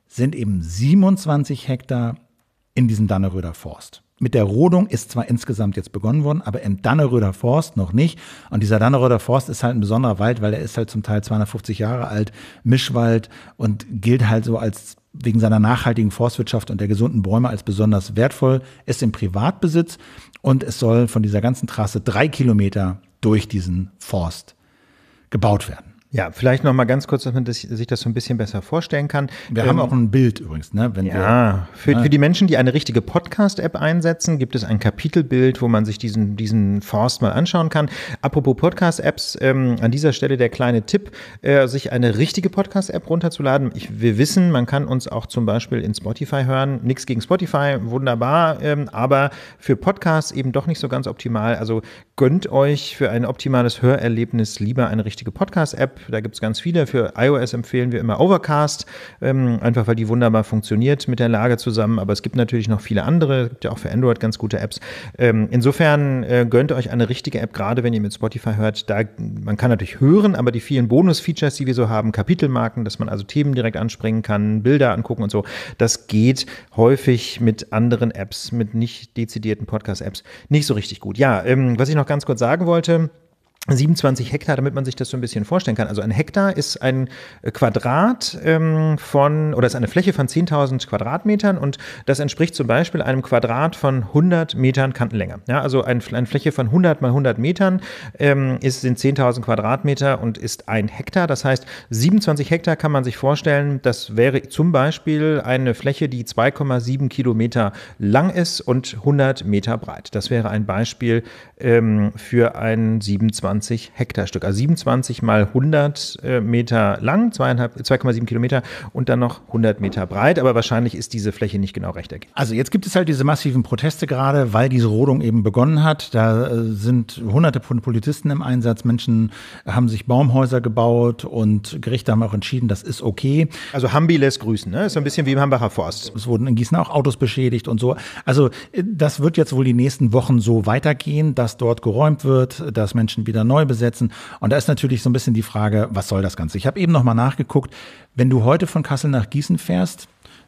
sind eben 27 Hektar in diesem Danneröder Forst. Mit der Rodung ist zwar insgesamt jetzt begonnen worden, aber im Danneröder Forst noch nicht. Und dieser Danneröder Forst ist halt ein besonderer Wald, weil er ist halt zum Teil 250 Jahre alt, Mischwald und gilt halt so als wegen seiner nachhaltigen Forstwirtschaft und der gesunden Bäume als besonders wertvoll, ist im Privatbesitz und es soll von dieser ganzen Trasse drei Kilometer durch diesen Forst gebaut werden. Ja, vielleicht noch mal ganz kurz, dass man das, sich das so ein bisschen besser vorstellen kann. Wir ähm, haben auch ein Bild übrigens, ne? Wenn ja, wir, für, ja. für die Menschen, die eine richtige Podcast-App einsetzen, gibt es ein Kapitelbild, wo man sich diesen, diesen Forst mal anschauen kann. Apropos Podcast-Apps, ähm, an dieser Stelle der kleine Tipp, äh, sich eine richtige Podcast-App runterzuladen. Ich, wir wissen, man kann uns auch zum Beispiel in Spotify hören. Nichts gegen Spotify, wunderbar, ähm, aber für Podcasts eben doch nicht so ganz optimal. Also gönnt euch für ein optimales Hörerlebnis lieber eine richtige Podcast-App da gibt es ganz viele. Für iOS empfehlen wir immer Overcast, ähm, einfach weil die wunderbar funktioniert mit der Lage zusammen. Aber es gibt natürlich noch viele andere. Es gibt ja auch für Android ganz gute Apps. Ähm, insofern äh, gönnt euch eine richtige App, gerade wenn ihr mit Spotify hört. Da, man kann natürlich hören, aber die vielen Bonus-Features, die wir so haben, Kapitelmarken, dass man also Themen direkt anspringen kann, Bilder angucken und so, das geht häufig mit anderen Apps, mit nicht dezidierten Podcast-Apps nicht so richtig gut. Ja, ähm, was ich noch ganz kurz sagen wollte, 27 Hektar, damit man sich das so ein bisschen vorstellen kann. Also ein Hektar ist ein Quadrat ähm, von, oder ist eine Fläche von 10.000 Quadratmetern und das entspricht zum Beispiel einem Quadrat von 100 Metern Kantenlänge. Ja, also ein, eine Fläche von 100 mal 100 Metern ähm, ist, sind 10.000 Quadratmeter und ist ein Hektar. Das heißt, 27 Hektar kann man sich vorstellen, das wäre zum Beispiel eine Fläche, die 2,7 Kilometer lang ist und 100 Meter breit. Das wäre ein Beispiel ähm, für ein 27 27 Hektar Stück. Also 27 mal 100 äh, Meter lang, 2,7 Kilometer und dann noch 100 Meter breit. Aber wahrscheinlich ist diese Fläche nicht genau rechteckig. Also jetzt gibt es halt diese massiven Proteste gerade, weil diese Rodung eben begonnen hat. Da äh, sind hunderte von Polizisten im Einsatz. Menschen haben sich Baumhäuser gebaut und Gerichte haben auch entschieden, das ist okay. Also Hambi lässt grüßen, ne? Ist so ein bisschen wie im Hambacher Forst. Es wurden in Gießen auch Autos beschädigt und so. Also äh, das wird jetzt wohl die nächsten Wochen so weitergehen, dass dort geräumt wird, dass Menschen wieder neu besetzen. Und da ist natürlich so ein bisschen die Frage, was soll das Ganze? Ich habe eben noch mal nachgeguckt, wenn du heute von Kassel nach Gießen fährst,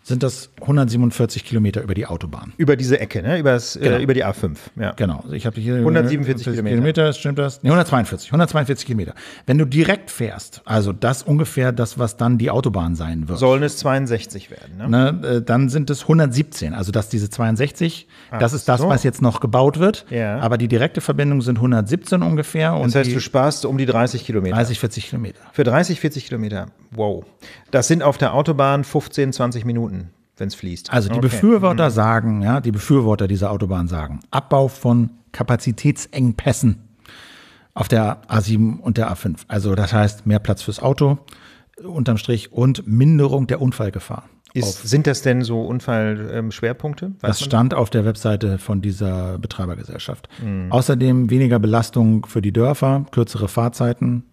sind das 147 Kilometer über die Autobahn. Über diese Ecke, ne? über, das, äh, genau. äh, über die A5. Ja. Genau. Ich habe hier 147 Kilometer. Kilometer. Stimmt das? Nee, 142. 142 Kilometer. Wenn du direkt fährst, also das ungefähr das, was dann die Autobahn sein wird. Sollen es 62 werden, ne? ne äh, dann sind es 117. Also dass diese 62, Ach das ist das, so. was jetzt noch gebaut wird. Ja. Aber die direkte Verbindung sind 117 ungefähr. das heißt, du sparst um die 30 Kilometer. 30, 40 Kilometer. Für 30, 40 Kilometer. Wow. Das sind auf der Autobahn 15, 20 Minuten wenn es fließt. Also die okay. Befürworter mhm. sagen, ja, die Befürworter dieser Autobahn sagen, Abbau von Kapazitätsengpässen auf der A7 und der A5. Also das heißt mehr Platz fürs Auto unterm Strich und Minderung der Unfallgefahr. Ist, sind das denn so Unfallschwerpunkte? Ähm, das stand auf der Webseite von dieser Betreibergesellschaft. Mhm. Außerdem weniger Belastung für die Dörfer, kürzere Fahrzeiten,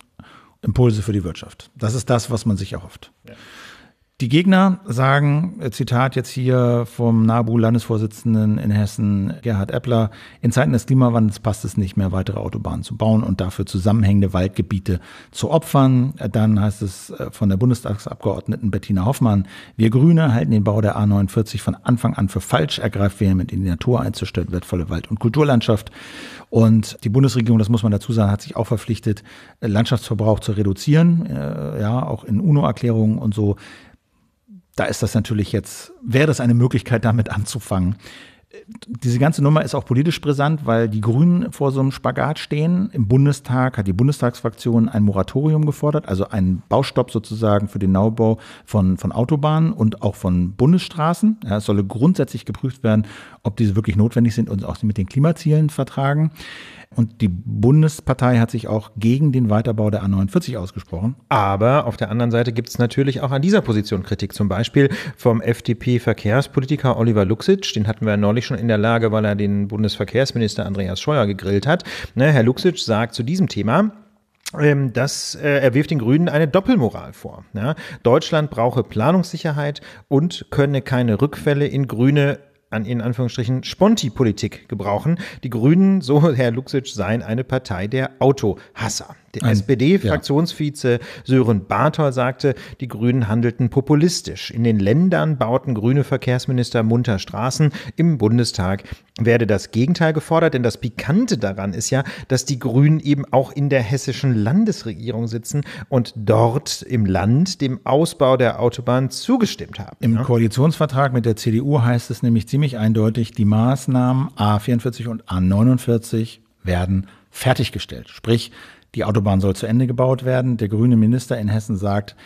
Impulse für die Wirtschaft. Das ist das, was man sich erhofft. Ja. Die Gegner sagen, äh, Zitat jetzt hier vom NABU-Landesvorsitzenden in Hessen, Gerhard Eppler, in Zeiten des Klimawandels passt es nicht mehr, weitere Autobahnen zu bauen und dafür zusammenhängende Waldgebiete zu opfern. Dann heißt es äh, von der Bundestagsabgeordneten Bettina Hoffmann, wir Grüne halten den Bau der A49 von Anfang an für falsch, ergreift vehement in die Natur einzustellen, wertvolle Wald- und Kulturlandschaft. Und die Bundesregierung, das muss man dazu sagen, hat sich auch verpflichtet, äh, Landschaftsverbrauch zu reduzieren, ja, auch in UNO-Erklärungen und so da ist das natürlich jetzt, wäre das eine Möglichkeit, damit anzufangen. Diese ganze Nummer ist auch politisch brisant, weil die Grünen vor so einem Spagat stehen. Im Bundestag hat die Bundestagsfraktion ein Moratorium gefordert, also einen Baustopp sozusagen für den Neubau von, von Autobahnen und auch von Bundesstraßen. Ja, es solle grundsätzlich geprüft werden, ob diese wirklich notwendig sind und auch mit den Klimazielen vertragen. Und die Bundespartei hat sich auch gegen den Weiterbau der A49 ausgesprochen. Aber auf der anderen Seite gibt es natürlich auch an dieser Position Kritik. Zum Beispiel vom FDP-Verkehrspolitiker Oliver Luxic. Den hatten wir neulich schon in der Lage, weil er den Bundesverkehrsminister Andreas Scheuer gegrillt hat. Ne, Herr Luxic sagt zu diesem Thema, ähm, dass äh, er wirft den Grünen eine Doppelmoral vor. Ja? Deutschland brauche Planungssicherheit und könne keine Rückfälle in grüne an in Anführungsstrichen Sponti-Politik gebrauchen. Die Grünen, so Herr Luxic, seien eine Partei der Autohasser. SPD-Fraktionsvize ja. Sören Barthol sagte, die Grünen handelten populistisch. In den Ländern bauten grüne Verkehrsminister munter Straßen. Im Bundestag werde das Gegenteil gefordert, denn das Pikante daran ist ja, dass die Grünen eben auch in der hessischen Landesregierung sitzen und dort im Land dem Ausbau der Autobahn zugestimmt haben. Im ja? Koalitionsvertrag mit der CDU heißt es nämlich ziemlich eindeutig, die Maßnahmen A44 und A49 werden fertiggestellt. Sprich, die Autobahn soll zu Ende gebaut werden. Der grüne Minister in Hessen sagt,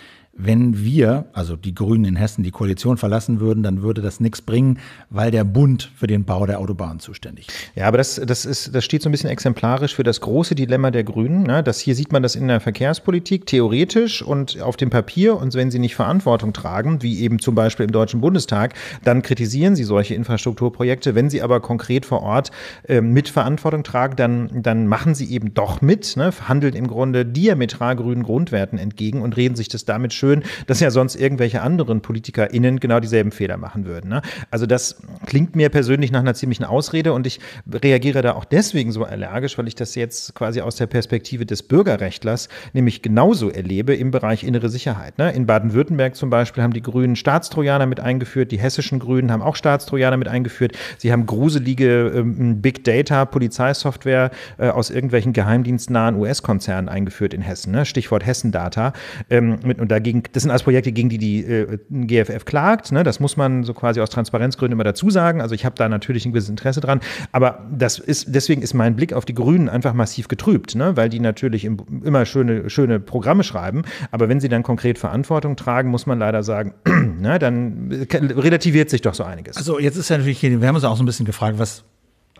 wenn wir, also die Grünen in Hessen, die Koalition verlassen würden, dann würde das nichts bringen, weil der Bund für den Bau der Autobahn zuständig ist. Ja, aber das, das, ist, das steht so ein bisschen exemplarisch für das große Dilemma der Grünen. Ne? Das hier sieht man das in der Verkehrspolitik theoretisch und auf dem Papier. Und wenn sie nicht Verantwortung tragen, wie eben zum Beispiel im Deutschen Bundestag, dann kritisieren sie solche Infrastrukturprojekte. Wenn sie aber konkret vor Ort äh, mit Verantwortung tragen, dann, dann machen sie eben doch mit, ne? handeln im Grunde diametral grünen Grundwerten entgegen und reden sich das damit schön, dass ja sonst irgendwelche anderen PolitikerInnen genau dieselben Fehler machen würden. Ne? Also das klingt mir persönlich nach einer ziemlichen Ausrede und ich reagiere da auch deswegen so allergisch, weil ich das jetzt quasi aus der Perspektive des Bürgerrechtlers nämlich genauso erlebe im Bereich innere Sicherheit. Ne? In Baden-Württemberg zum Beispiel haben die Grünen Staatstrojaner mit eingeführt, die hessischen Grünen haben auch Staatstrojaner mit eingeführt. Sie haben gruselige ähm, Big Data Polizeisoftware äh, aus irgendwelchen geheimdienstnahen US-Konzernen eingeführt in Hessen. Ne? Stichwort Hessen-Data. Ähm, und dagegen gegen, das sind alles Projekte, gegen die die äh, GFF klagt. Ne? Das muss man so quasi aus Transparenzgründen immer dazu sagen. Also ich habe da natürlich ein gewisses Interesse dran. Aber das ist, deswegen ist mein Blick auf die Grünen einfach massiv getrübt, ne? weil die natürlich im, immer schöne, schöne Programme schreiben. Aber wenn sie dann konkret Verantwortung tragen, muss man leider sagen, ne? dann relativiert sich doch so einiges. Also jetzt ist ja natürlich, wir haben uns auch so ein bisschen gefragt, was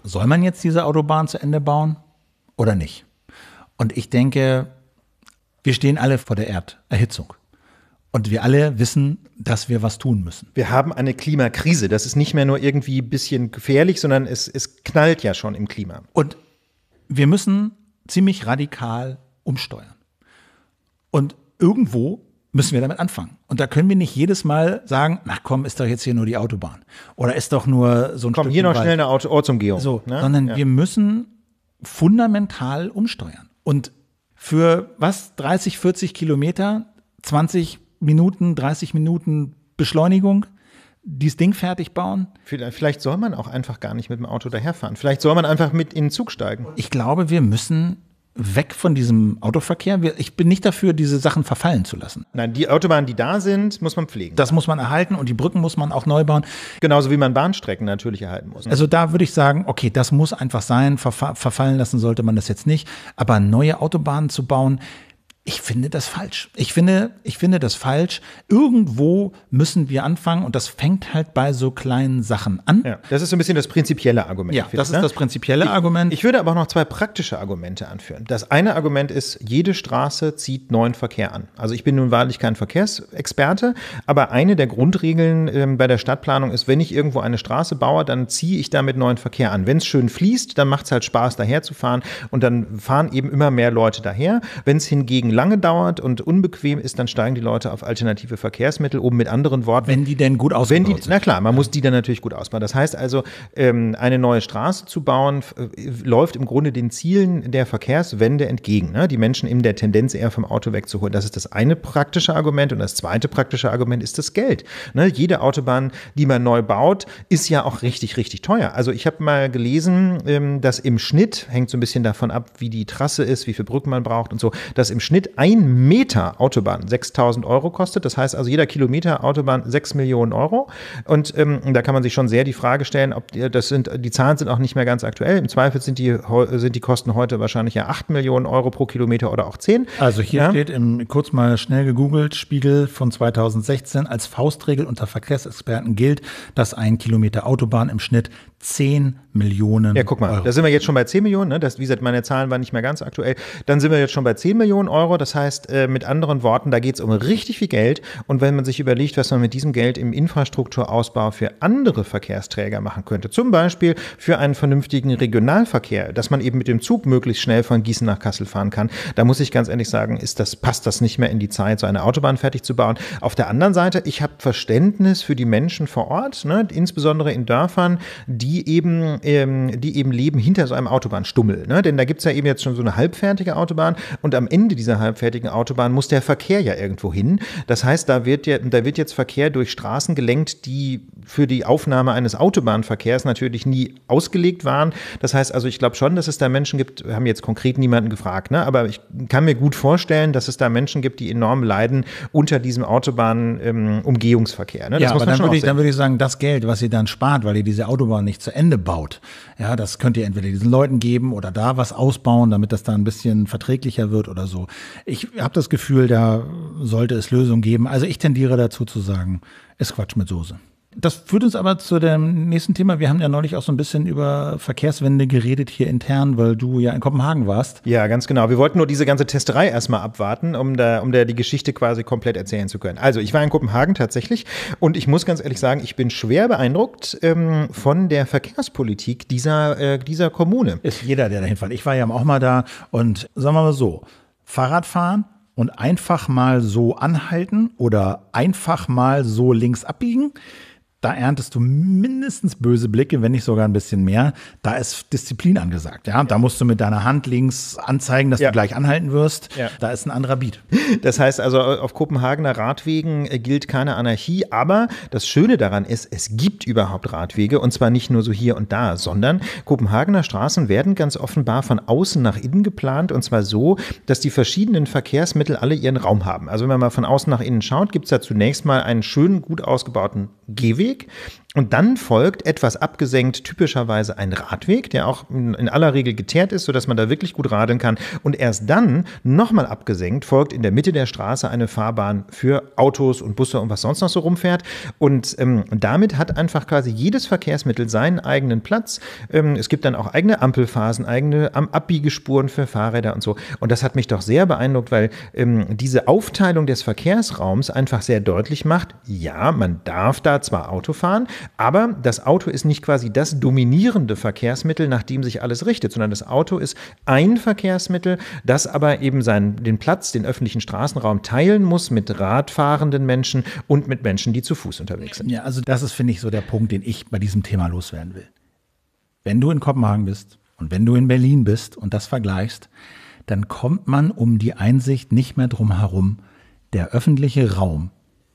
soll man jetzt diese Autobahn zu Ende bauen oder nicht? Und ich denke, wir stehen alle vor der Erderhitzung. Und wir alle wissen, dass wir was tun müssen. Wir haben eine Klimakrise. Das ist nicht mehr nur irgendwie ein bisschen gefährlich, sondern es, es knallt ja schon im Klima. Und wir müssen ziemlich radikal umsteuern. Und irgendwo müssen wir damit anfangen. Und da können wir nicht jedes Mal sagen, na komm, ist doch jetzt hier nur die Autobahn. Oder ist doch nur so ein Komm, hier noch Wald. schnell eine Ortsumgehung. So, ne? sondern ja. wir müssen fundamental umsteuern. Und für was? 30, 40 Kilometer, 20 Minuten, 30 Minuten Beschleunigung, dieses Ding fertig bauen. Vielleicht soll man auch einfach gar nicht mit dem Auto daherfahren. Vielleicht soll man einfach mit in den Zug steigen. Ich glaube, wir müssen weg von diesem Autoverkehr. Ich bin nicht dafür, diese Sachen verfallen zu lassen. Nein, die Autobahnen, die da sind, muss man pflegen. Das muss man erhalten und die Brücken muss man auch neu bauen. Genauso wie man Bahnstrecken natürlich erhalten muss. Also da würde ich sagen, okay, das muss einfach sein. Verfallen lassen sollte man das jetzt nicht. Aber neue Autobahnen zu bauen, ich finde das falsch. Ich finde, ich finde das falsch. Irgendwo müssen wir anfangen und das fängt halt bei so kleinen Sachen an. Ja, das ist so ein bisschen das prinzipielle Argument. Ja, das ist ne? das prinzipielle ich, Argument. Ich würde aber auch noch zwei praktische Argumente anführen. Das eine Argument ist, jede Straße zieht neuen Verkehr an. Also ich bin nun wahrlich kein Verkehrsexperte, aber eine der Grundregeln ähm, bei der Stadtplanung ist, wenn ich irgendwo eine Straße baue, dann ziehe ich damit neuen Verkehr an. Wenn es schön fließt, dann macht es halt Spaß, daher zu fahren und dann fahren eben immer mehr Leute daher. Wenn es hingegen Umsteigen lange dauert und unbequem ist, dann steigen die Leute auf alternative Verkehrsmittel um. Mit anderen Worten. Wenn die denn gut ausgebaut wenn die. Na klar, man muss die dann natürlich gut ausbauen. Das heißt also, ähm, eine neue Straße zu bauen, äh, läuft im Grunde den Zielen der Verkehrswende entgegen. Ne? Die Menschen in der Tendenz eher vom Auto wegzuholen. Das ist das eine praktische Argument. Und das zweite praktische Argument ist das Geld. Ne? Jede Autobahn, die man neu baut, ist ja auch richtig, richtig teuer. Also ich habe mal gelesen, ähm, dass im Schnitt, hängt so ein bisschen davon ab, wie die Trasse ist, wie viele Brücken man braucht und so, dass im Schnitt ein Meter Autobahn 6000 Euro kostet. Das heißt also, jeder Kilometer Autobahn 6 Millionen Euro. Und ähm, da kann man sich schon sehr die Frage stellen, ob die, das sind, die Zahlen sind auch nicht mehr ganz aktuell. Im Zweifel sind die, sind die Kosten heute wahrscheinlich ja 8 Millionen Euro pro Kilometer oder auch 10. Also hier ja. steht im, kurz mal schnell gegoogelt, Spiegel von 2016 als Faustregel unter Verkehrsexperten gilt, dass ein Kilometer Autobahn im Schnitt 10 Millionen. Ja, guck mal, Euro. da sind wir jetzt schon bei 10 Millionen. Ne? Das, wie gesagt, meine Zahlen waren nicht mehr ganz aktuell. Dann sind wir jetzt schon bei 10 Millionen Euro. Das heißt, äh, mit anderen Worten, da geht es um richtig viel Geld. Und wenn man sich überlegt, was man mit diesem Geld im Infrastrukturausbau für andere Verkehrsträger machen könnte, zum Beispiel für einen vernünftigen Regionalverkehr, dass man eben mit dem Zug möglichst schnell von Gießen nach Kassel fahren kann, da muss ich ganz ehrlich sagen, ist das, passt das nicht mehr in die Zeit, so eine Autobahn fertig zu bauen. Auf der anderen Seite, ich habe Verständnis für die Menschen vor Ort, ne? insbesondere in Dörfern, die die eben, ähm, die eben leben hinter so einem Autobahnstummel. Ne? Denn da gibt es ja eben jetzt schon so eine halbfertige Autobahn und am Ende dieser halbfertigen Autobahn muss der Verkehr ja irgendwo hin. Das heißt, da wird, ja, da wird jetzt Verkehr durch Straßen gelenkt, die für die Aufnahme eines Autobahnverkehrs natürlich nie ausgelegt waren. Das heißt also, ich glaube schon, dass es da Menschen gibt, wir haben jetzt konkret niemanden gefragt, ne? aber ich kann mir gut vorstellen, dass es da Menschen gibt, die enorm leiden unter diesem Autobahn-Umgehungsverkehr. Ähm, ne? ja, aber dann würde, ich, dann würde ich sagen, das Geld, was ihr dann spart, weil ihr diese Autobahn nicht zu Ende baut, ja, das könnt ihr entweder diesen Leuten geben oder da was ausbauen, damit das da ein bisschen verträglicher wird oder so. Ich habe das Gefühl, da sollte es Lösungen geben. Also ich tendiere dazu zu sagen, ist Quatsch mit Soße. Das führt uns aber zu dem nächsten Thema. Wir haben ja neulich auch so ein bisschen über Verkehrswende geredet hier intern, weil du ja in Kopenhagen warst. Ja, ganz genau. Wir wollten nur diese ganze Testerei erstmal abwarten, um da, um da die Geschichte quasi komplett erzählen zu können. Also, ich war in Kopenhagen tatsächlich und ich muss ganz ehrlich sagen, ich bin schwer beeindruckt ähm, von der Verkehrspolitik dieser, äh, dieser Kommune. Ist jeder, der dahin fährt. Ich war ja auch mal da und sagen wir mal so, Fahrradfahren und einfach mal so anhalten oder einfach mal so links abbiegen da erntest du mindestens böse Blicke, wenn nicht sogar ein bisschen mehr. Da ist Disziplin angesagt. Ja, da musst du mit deiner Hand links anzeigen, dass ja. du gleich anhalten wirst. Ja. Da ist ein anderer Beat. Das heißt also, auf Kopenhagener Radwegen äh, gilt keine Anarchie. Aber das Schöne daran ist, es gibt überhaupt Radwege und zwar nicht nur so hier und da, sondern Kopenhagener Straßen werden ganz offenbar von außen nach innen geplant und zwar so, dass die verschiedenen Verkehrsmittel alle ihren Raum haben. Also wenn man mal von außen nach innen schaut, gibt es da zunächst mal einen schönen, gut ausgebauten Gehweg. Radweg. Und dann folgt etwas abgesenkt typischerweise ein Radweg, der auch in aller Regel geteert ist, sodass man da wirklich gut radeln kann. Und erst dann, nochmal abgesenkt, folgt in der Mitte der Straße eine Fahrbahn für Autos und Busse und was sonst noch so rumfährt. Und ähm, damit hat einfach quasi jedes Verkehrsmittel seinen eigenen Platz. Ähm, es gibt dann auch eigene Ampelphasen, eigene Abbiegespuren für Fahrräder und so. Und das hat mich doch sehr beeindruckt, weil ähm, diese Aufteilung des Verkehrsraums einfach sehr deutlich macht, ja, man darf da zwar Auto fahren, aber das Auto ist nicht quasi das dominierende Verkehrsmittel, nach dem sich alles richtet, sondern das Auto ist ein Verkehrsmittel, das aber eben seinen, den Platz, den öffentlichen Straßenraum teilen muss mit radfahrenden Menschen und mit Menschen, die zu Fuß unterwegs sind. Ja, also das ist, finde ich, so der Punkt, den ich bei diesem Thema loswerden will. Wenn du in Kopenhagen bist und wenn du in Berlin bist und das vergleichst, dann kommt man um die Einsicht nicht mehr drum herum, der öffentliche Raum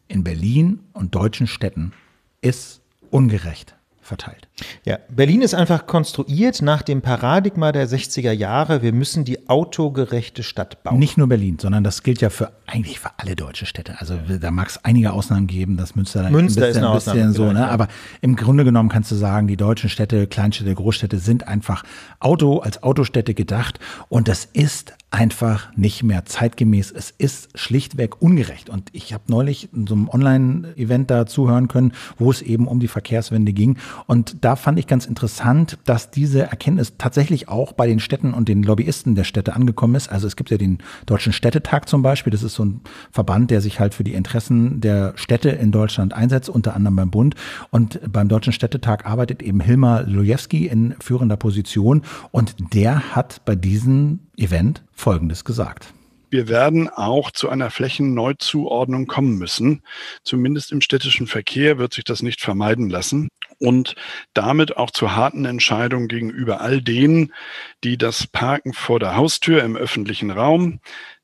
in Berlin und deutschen Städten ist ungerecht verteilt. Ja, Berlin ist einfach konstruiert nach dem Paradigma der 60er Jahre. Wir müssen die autogerechte Stadt bauen. Nicht nur Berlin, sondern das gilt ja für eigentlich für alle deutsche Städte. Also da mag es einige Ausnahmen geben, dass Münster, Münster ein bisschen, ist eine ein bisschen so, ne? aber im Grunde genommen kannst du sagen, die deutschen Städte, Kleinstädte, Großstädte sind einfach Auto als Autostädte gedacht und das ist einfach nicht mehr zeitgemäß. Es ist schlichtweg ungerecht. Und ich habe neulich in so einem Online-Event da zuhören können, wo es eben um die Verkehrswende ging. Und da fand ich ganz interessant, dass diese Erkenntnis tatsächlich auch bei den Städten und den Lobbyisten der Städte angekommen ist. Also es gibt ja den Deutschen Städtetag zum Beispiel. Das ist so ein Verband, der sich halt für die Interessen der Städte in Deutschland einsetzt, unter anderem beim Bund. Und beim Deutschen Städtetag arbeitet eben Hilmar Lojewski in führender Position. Und der hat bei diesem Event Folgendes gesagt. Wir werden auch zu einer Flächenneuzuordnung kommen müssen. Zumindest im städtischen Verkehr wird sich das nicht vermeiden lassen und damit auch zu harten Entscheidungen gegenüber all denen, die das Parken vor der Haustür im öffentlichen Raum,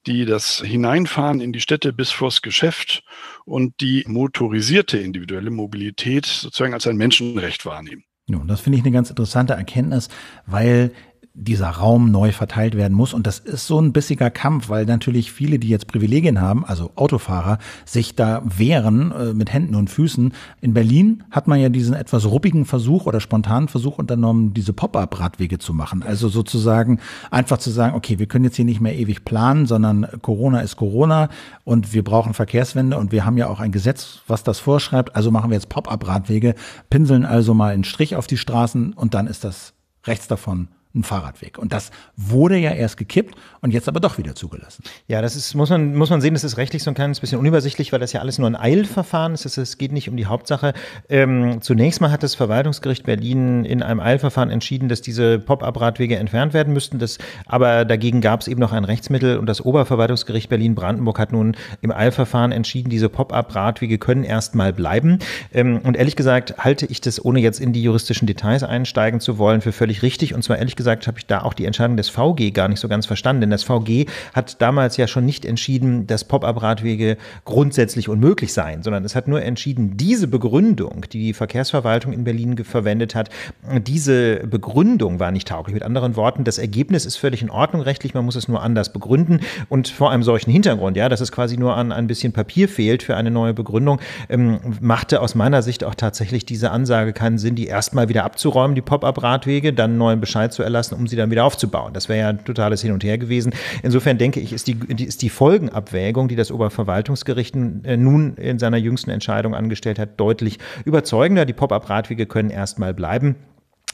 die das Hineinfahren in die Städte bis vors Geschäft und die motorisierte individuelle Mobilität sozusagen als ein Menschenrecht wahrnehmen. Nun, das finde ich eine ganz interessante Erkenntnis, weil dieser Raum neu verteilt werden muss. Und das ist so ein bissiger Kampf, weil natürlich viele, die jetzt Privilegien haben, also Autofahrer, sich da wehren äh, mit Händen und Füßen. In Berlin hat man ja diesen etwas ruppigen Versuch oder spontanen Versuch unternommen, diese Pop-up-Radwege zu machen. Also sozusagen einfach zu sagen, okay, wir können jetzt hier nicht mehr ewig planen, sondern Corona ist Corona und wir brauchen Verkehrswende und wir haben ja auch ein Gesetz, was das vorschreibt. Also machen wir jetzt Pop-up-Radwege, pinseln also mal einen Strich auf die Straßen und dann ist das rechts davon ein Fahrradweg. Und das wurde ja erst gekippt und jetzt aber doch wieder zugelassen. Ja, das ist, muss man, muss man sehen, das ist rechtlich so ein kleines bisschen unübersichtlich, weil das ja alles nur ein Eilverfahren ist. Es geht nicht um die Hauptsache. Ähm, zunächst mal hat das Verwaltungsgericht Berlin in einem Eilverfahren entschieden, dass diese Pop-up-Radwege entfernt werden müssten. Das, aber dagegen gab es eben noch ein Rechtsmittel und das Oberverwaltungsgericht Berlin-Brandenburg hat nun im Eilverfahren entschieden, diese Pop-up-Radwege können erstmal bleiben. Ähm, und ehrlich gesagt halte ich das, ohne jetzt in die juristischen Details einsteigen zu wollen, für völlig richtig. Und zwar ehrlich gesagt habe ich da auch die Entscheidung des VG gar nicht so ganz verstanden. Denn das VG hat damals ja schon nicht entschieden, dass Pop-up-Radwege grundsätzlich unmöglich seien, sondern es hat nur entschieden, diese Begründung, die die Verkehrsverwaltung in Berlin verwendet hat, diese Begründung war nicht tauglich. Mit anderen Worten, das Ergebnis ist völlig in Ordnung rechtlich, man muss es nur anders begründen. Und vor einem solchen Hintergrund, ja, dass es quasi nur an ein bisschen Papier fehlt für eine neue Begründung, ähm, machte aus meiner Sicht auch tatsächlich diese Ansage keinen Sinn, die erstmal wieder abzuräumen, die Pop-up-Radwege, dann einen neuen Bescheid zu erlassen lassen, um sie dann wieder aufzubauen. Das wäre ja ein totales Hin und Her gewesen. Insofern denke ich, ist die, ist die Folgenabwägung, die das Oberverwaltungsgericht äh, nun in seiner jüngsten Entscheidung angestellt hat, deutlich überzeugender. Die Pop-up-Radwege können erstmal bleiben.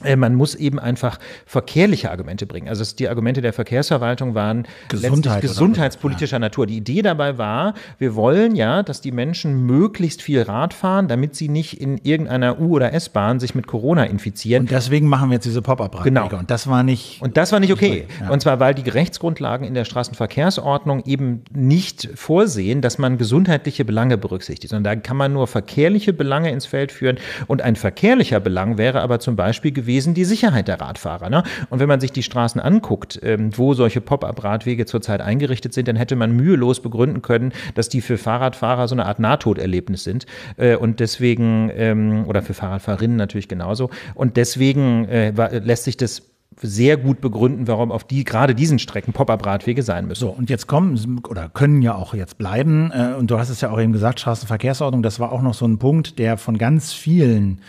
Äh, man muss eben einfach verkehrliche Argumente bringen. Also die Argumente der Verkehrsverwaltung waren Gesundheit gesundheitspolitischer ja. Natur. Die Idee dabei war, wir wollen ja, dass die Menschen möglichst viel Rad fahren, damit sie nicht in irgendeiner U- oder S-Bahn sich mit Corona infizieren. Und deswegen machen wir jetzt diese Pop-up-Radwege. Genau. Und das war nicht. Und das war nicht okay. Ja. Und zwar, weil die Rechtsgrundlagen in der Straßenverkehrsordnung eben nicht vorsehen, dass man gesundheitliche Belange berücksichtigt, sondern da kann man nur verkehrliche Belange ins Feld führen. Und ein verkehrlicher Belang wäre aber zum Beispiel gewesen, gewesen die Sicherheit der Radfahrer. Ne? Und wenn man sich die Straßen anguckt, ähm, wo solche Pop-up-Radwege zurzeit eingerichtet sind, dann hätte man mühelos begründen können, dass die für Fahrradfahrer so eine Art Nahtoderlebnis sind. Äh, und deswegen, ähm, oder für Fahrradfahrerinnen natürlich genauso. Und deswegen äh, lässt sich das sehr gut begründen, warum auf die gerade diesen Strecken Pop-up-Radwege sein müssen. So, und jetzt kommen oder können ja auch jetzt bleiben. Äh, und du hast es ja auch eben gesagt, Straßenverkehrsordnung, das war auch noch so ein Punkt, der von ganz vielen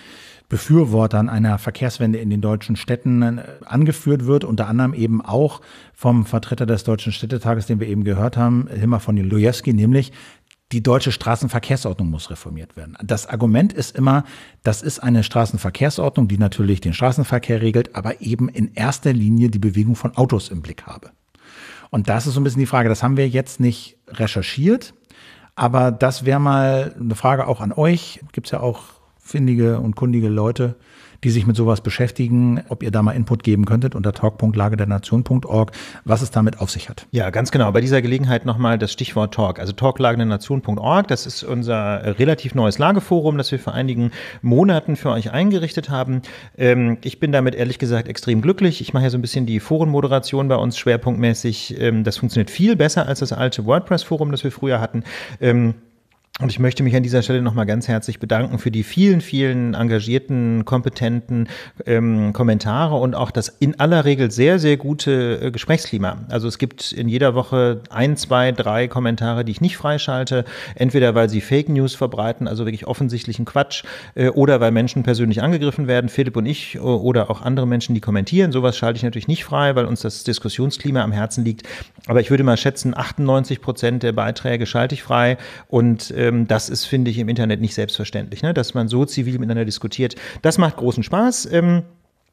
Befürwortern einer Verkehrswende in den deutschen Städten äh, angeführt wird, unter anderem eben auch vom Vertreter des Deutschen Städtetages, den wir eben gehört haben, Hilmar von Lujewski, nämlich die deutsche Straßenverkehrsordnung muss reformiert werden. Das Argument ist immer, das ist eine Straßenverkehrsordnung, die natürlich den Straßenverkehr regelt, aber eben in erster Linie die Bewegung von Autos im Blick habe. Und das ist so ein bisschen die Frage, das haben wir jetzt nicht recherchiert, aber das wäre mal eine Frage auch an euch. Gibt es ja auch findige und kundige Leute, die sich mit sowas beschäftigen, ob ihr da mal Input geben könntet unter talk.lagedernation.org, was es damit auf sich hat. Ja, ganz genau. Bei dieser Gelegenheit nochmal das Stichwort Talk. Also talklagedernation.org, das ist unser relativ neues Lageforum, das wir vor einigen Monaten für euch eingerichtet haben. Ähm, ich bin damit ehrlich gesagt extrem glücklich. Ich mache ja so ein bisschen die Forenmoderation bei uns schwerpunktmäßig. Ähm, das funktioniert viel besser als das alte WordPress-Forum, das wir früher hatten. Und ich möchte mich an dieser Stelle nochmal ganz herzlich bedanken für die vielen, vielen engagierten, kompetenten ähm, Kommentare und auch das in aller Regel sehr, sehr gute äh, Gesprächsklima. Also es gibt in jeder Woche ein, zwei, drei Kommentare, die ich nicht freischalte, entweder weil sie Fake News verbreiten, also wirklich offensichtlichen Quatsch, äh, oder weil Menschen persönlich angegriffen werden, Philipp und ich oder auch andere Menschen, die kommentieren. Sowas schalte ich natürlich nicht frei, weil uns das Diskussionsklima am Herzen liegt. Aber ich würde mal schätzen, 98 Prozent der Beiträge schalte ich frei und äh, ähm, das ist, finde ich, im Internet nicht selbstverständlich, ne? dass man so zivil miteinander diskutiert. Das macht großen Spaß. Ähm,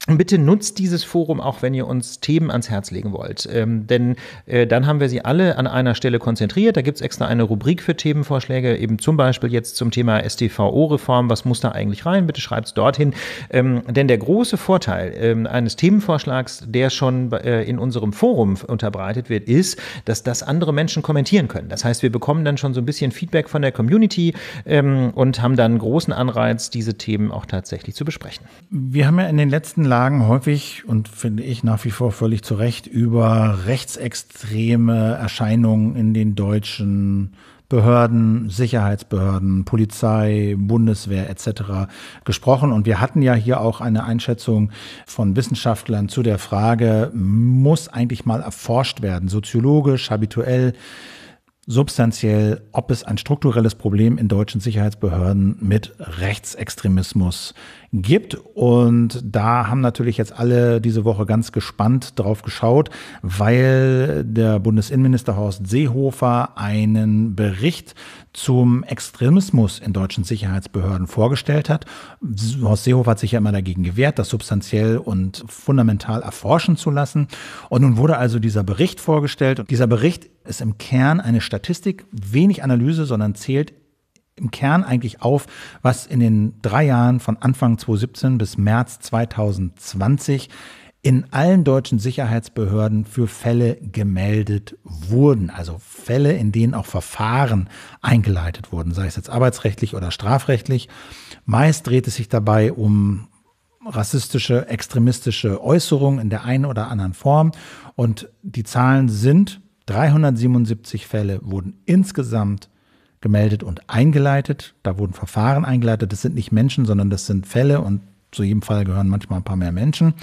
bitte nutzt dieses Forum auch, wenn ihr uns Themen ans Herz legen wollt. Ähm, denn äh, dann haben wir sie alle an einer Stelle konzentriert. Da gibt es extra eine Rubrik für Themenvorschläge, eben zum Beispiel jetzt zum Thema StVO-Reform. Was muss da eigentlich rein? Bitte schreibt es dorthin. Ähm, denn der große Vorteil ähm, eines Themenvorschlags, der schon äh, in unserem Forum unterbreitet wird, ist, dass das andere Menschen kommentieren können. Das heißt, wir bekommen dann schon so ein bisschen Feedback von der Community ähm, und haben dann großen Anreiz, diese Themen auch tatsächlich zu besprechen. Wir haben ja in den letzten klagen häufig und finde ich nach wie vor völlig zu Recht über rechtsextreme Erscheinungen in den deutschen Behörden, Sicherheitsbehörden, Polizei, Bundeswehr etc. gesprochen. Und wir hatten ja hier auch eine Einschätzung von Wissenschaftlern zu der Frage, muss eigentlich mal erforscht werden, soziologisch, habituell, substanziell, ob es ein strukturelles Problem in deutschen Sicherheitsbehörden mit Rechtsextremismus gibt. Und da haben natürlich jetzt alle diese Woche ganz gespannt drauf geschaut, weil der Bundesinnenminister Horst Seehofer einen Bericht zum Extremismus in deutschen Sicherheitsbehörden vorgestellt hat. Horst Seehofer hat sich ja immer dagegen gewehrt, das substanziell und fundamental erforschen zu lassen. Und nun wurde also dieser Bericht vorgestellt. Und dieser Bericht ist im Kern eine Statistik, wenig Analyse, sondern zählt im Kern eigentlich auf, was in den drei Jahren von Anfang 2017 bis März 2020 in allen deutschen Sicherheitsbehörden für Fälle gemeldet wurden. Also Fälle, in denen auch Verfahren eingeleitet wurden, sei es jetzt arbeitsrechtlich oder strafrechtlich. Meist dreht es sich dabei um rassistische, extremistische Äußerungen in der einen oder anderen Form. Und die Zahlen sind 377 Fälle wurden insgesamt gemeldet und eingeleitet. Da wurden Verfahren eingeleitet. Das sind nicht Menschen, sondern das sind Fälle und zu jedem Fall gehören manchmal ein paar mehr Menschen.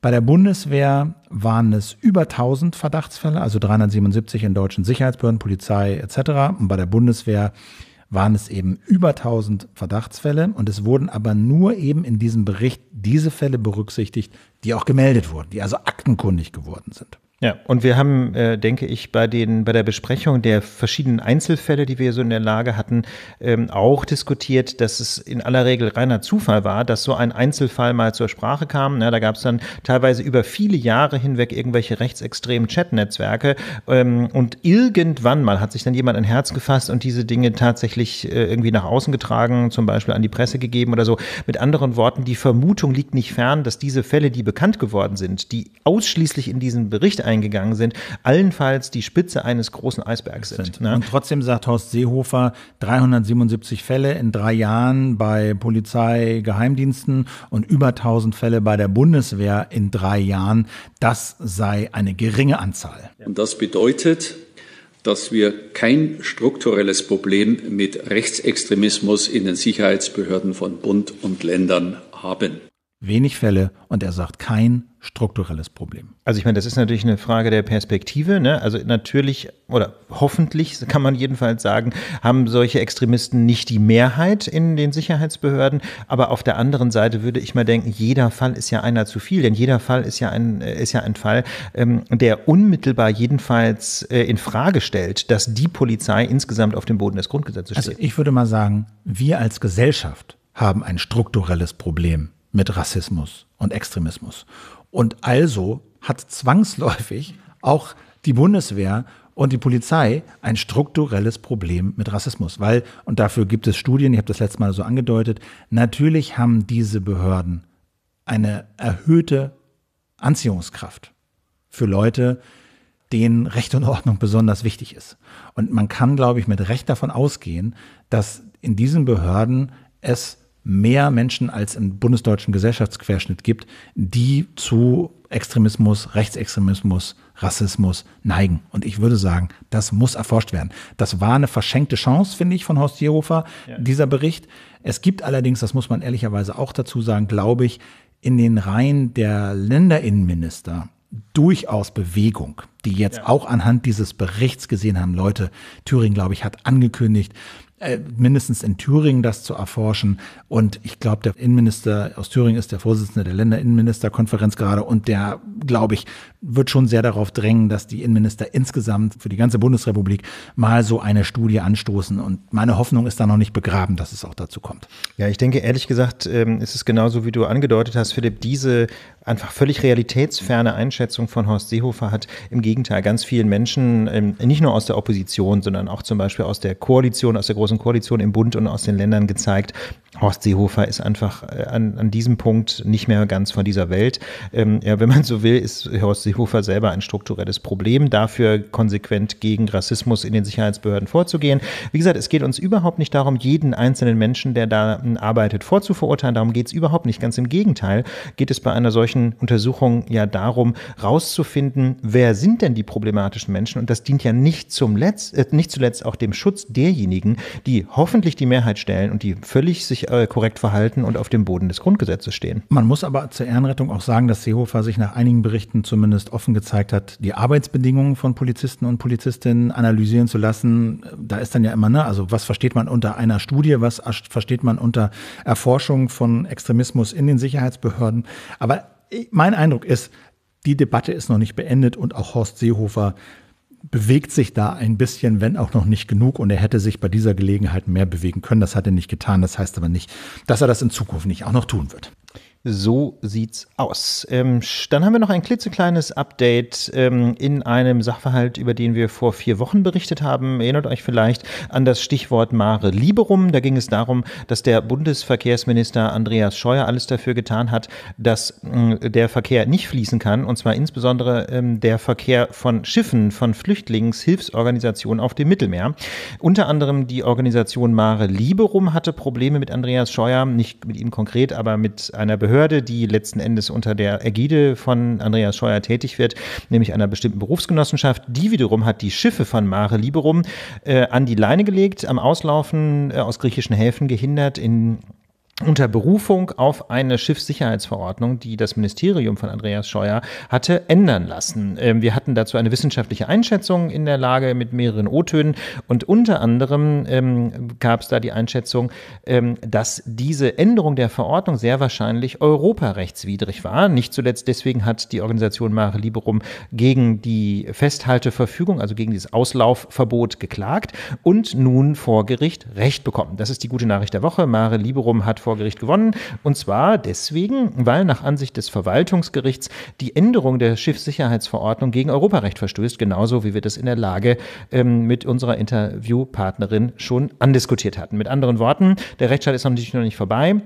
Bei der Bundeswehr waren es über 1000 Verdachtsfälle, also 377 in deutschen Sicherheitsbehörden, Polizei etc. Und bei der Bundeswehr waren es eben über 1000 Verdachtsfälle und es wurden aber nur eben in diesem Bericht diese Fälle berücksichtigt, die auch gemeldet wurden, die also aktenkundig geworden sind. Ja, und wir haben, äh, denke ich, bei den bei der Besprechung der verschiedenen Einzelfälle, die wir so in der Lage hatten, ähm, auch diskutiert, dass es in aller Regel reiner Zufall war, dass so ein Einzelfall mal zur Sprache kam. Ja, da gab es dann teilweise über viele Jahre hinweg irgendwelche rechtsextremen Chatnetzwerke ähm, und irgendwann mal hat sich dann jemand ein Herz gefasst und diese Dinge tatsächlich äh, irgendwie nach außen getragen, zum Beispiel an die Presse gegeben oder so. Mit anderen Worten, die Vermutung liegt nicht fern, dass diese Fälle, die bekannt geworden sind, die ausschließlich in diesen Bericht eingegangen sind, allenfalls die Spitze eines großen Eisbergs sind. sind. Ne? Und trotzdem sagt Horst Seehofer, 377 Fälle in drei Jahren bei Polizei, Geheimdiensten und über 1000 Fälle bei der Bundeswehr in drei Jahren. Das sei eine geringe Anzahl. Und das bedeutet, dass wir kein strukturelles Problem mit Rechtsextremismus in den Sicherheitsbehörden von Bund und Ländern haben wenig Fälle und er sagt kein strukturelles Problem. Also ich meine, das ist natürlich eine Frage der Perspektive. Ne? Also natürlich oder hoffentlich kann man jedenfalls sagen, haben solche Extremisten nicht die Mehrheit in den Sicherheitsbehörden. Aber auf der anderen Seite würde ich mal denken, jeder Fall ist ja einer zu viel, denn jeder Fall ist ja ein ist ja ein Fall, ähm, der unmittelbar jedenfalls äh, in Frage stellt, dass die Polizei insgesamt auf dem Boden des Grundgesetzes also steht. Also ich würde mal sagen, wir als Gesellschaft haben ein strukturelles Problem mit Rassismus und Extremismus. Und also hat zwangsläufig auch die Bundeswehr und die Polizei ein strukturelles Problem mit Rassismus, weil, und dafür gibt es Studien, ich habe das letzte Mal so angedeutet, natürlich haben diese Behörden eine erhöhte Anziehungskraft für Leute, denen Recht und Ordnung besonders wichtig ist. Und man kann, glaube ich, mit Recht davon ausgehen, dass in diesen Behörden es mehr Menschen als im bundesdeutschen Gesellschaftsquerschnitt gibt, die zu Extremismus, Rechtsextremismus, Rassismus neigen. Und ich würde sagen, das muss erforscht werden. Das war eine verschenkte Chance, finde ich, von Horst Seehofer, ja. dieser Bericht. Es gibt allerdings, das muss man ehrlicherweise auch dazu sagen, glaube ich, in den Reihen der Länderinnenminister durchaus Bewegung. Die jetzt ja. auch anhand dieses Berichts gesehen haben, Leute, Thüringen, glaube ich, hat angekündigt, äh, mindestens in Thüringen das zu erforschen. Und ich glaube, der Innenminister aus Thüringen ist der Vorsitzende der Länderinnenministerkonferenz gerade und der, glaube ich, wird schon sehr darauf drängen, dass die Innenminister insgesamt für die ganze Bundesrepublik mal so eine Studie anstoßen. Und meine Hoffnung ist da noch nicht begraben, dass es auch dazu kommt. Ja, ich denke, ehrlich gesagt, ähm, ist es genauso, wie du angedeutet hast, Philipp, diese einfach völlig realitätsferne Einschätzung von Horst Seehofer hat im Gegenteil ganz vielen Menschen, ähm, nicht nur aus der Opposition, sondern auch zum Beispiel aus der Koalition, aus der Großen Koalition im Bund und aus den Ländern gezeigt, Horst Seehofer ist einfach äh, an, an diesem Punkt nicht mehr ganz von dieser Welt. Ähm, ja, wenn man so will, ist Horst Seehofer selber ein strukturelles Problem, dafür konsequent gegen Rassismus in den Sicherheitsbehörden vorzugehen. Wie gesagt, es geht uns überhaupt nicht darum, jeden einzelnen Menschen, der da hm, arbeitet, vorzuverurteilen. Darum geht es überhaupt nicht. Ganz im Gegenteil geht es bei einer solchen Untersuchung ja darum, rauszufinden, wer sind denn die problematischen Menschen. Und das dient ja nicht, zum Letz-, äh, nicht zuletzt auch dem Schutz derjenigen, die hoffentlich die Mehrheit stellen und die völlig sich äh, korrekt verhalten und auf dem Boden des Grundgesetzes stehen. Man muss aber zur Ehrenrettung auch sagen, dass Seehofer sich nach einigen Berichten zumindest offen gezeigt hat, die Arbeitsbedingungen von Polizisten und Polizistinnen analysieren zu lassen. Da ist dann ja immer, ne, also was versteht man unter einer Studie, was versteht man unter Erforschung von Extremismus in den Sicherheitsbehörden. Aber mein Eindruck ist, die Debatte ist noch nicht beendet und auch Horst Seehofer bewegt sich da ein bisschen, wenn auch noch nicht genug. Und er hätte sich bei dieser Gelegenheit mehr bewegen können. Das hat er nicht getan. Das heißt aber nicht, dass er das in Zukunft nicht auch noch tun wird. So sieht's aus. Ähm, dann haben wir noch ein klitzekleines Update ähm, in einem Sachverhalt, über den wir vor vier Wochen berichtet haben. Erinnert euch vielleicht an das Stichwort Mare Liberum. Da ging es darum, dass der Bundesverkehrsminister Andreas Scheuer alles dafür getan hat, dass äh, der Verkehr nicht fließen kann. Und zwar insbesondere ähm, der Verkehr von Schiffen, von Flüchtlingshilfsorganisationen auf dem Mittelmeer. Unter anderem die Organisation Mare Liberum hatte Probleme mit Andreas Scheuer, nicht mit ihm konkret, aber mit einer Behörde Behörde, die letzten Endes unter der Ägide von Andreas Scheuer tätig wird, nämlich einer bestimmten Berufsgenossenschaft. Die wiederum hat die Schiffe von Mare Liberum äh, an die Leine gelegt, am Auslaufen äh, aus griechischen Häfen gehindert, in unter Berufung auf eine Schiffssicherheitsverordnung, die das Ministerium von Andreas Scheuer hatte ändern lassen. Ähm, wir hatten dazu eine wissenschaftliche Einschätzung in der Lage mit mehreren O-Tönen und unter anderem ähm, gab es da die Einschätzung, ähm, dass diese Änderung der Verordnung sehr wahrscheinlich europarechtswidrig war. Nicht zuletzt deswegen hat die Organisation Mare Liberum gegen die Festhalteverfügung, also gegen dieses Auslaufverbot geklagt und nun vor Gericht Recht bekommen. Das ist die gute Nachricht der Woche. Mare Liberum hat vor Gericht gewonnen. Und zwar deswegen, weil nach Ansicht des Verwaltungsgerichts die Änderung der Schiffssicherheitsverordnung gegen Europarecht verstößt, genauso wie wir das in der Lage ähm, mit unserer Interviewpartnerin schon andiskutiert hatten. Mit anderen Worten, der Rechtsstaat ist natürlich noch nicht vorbei.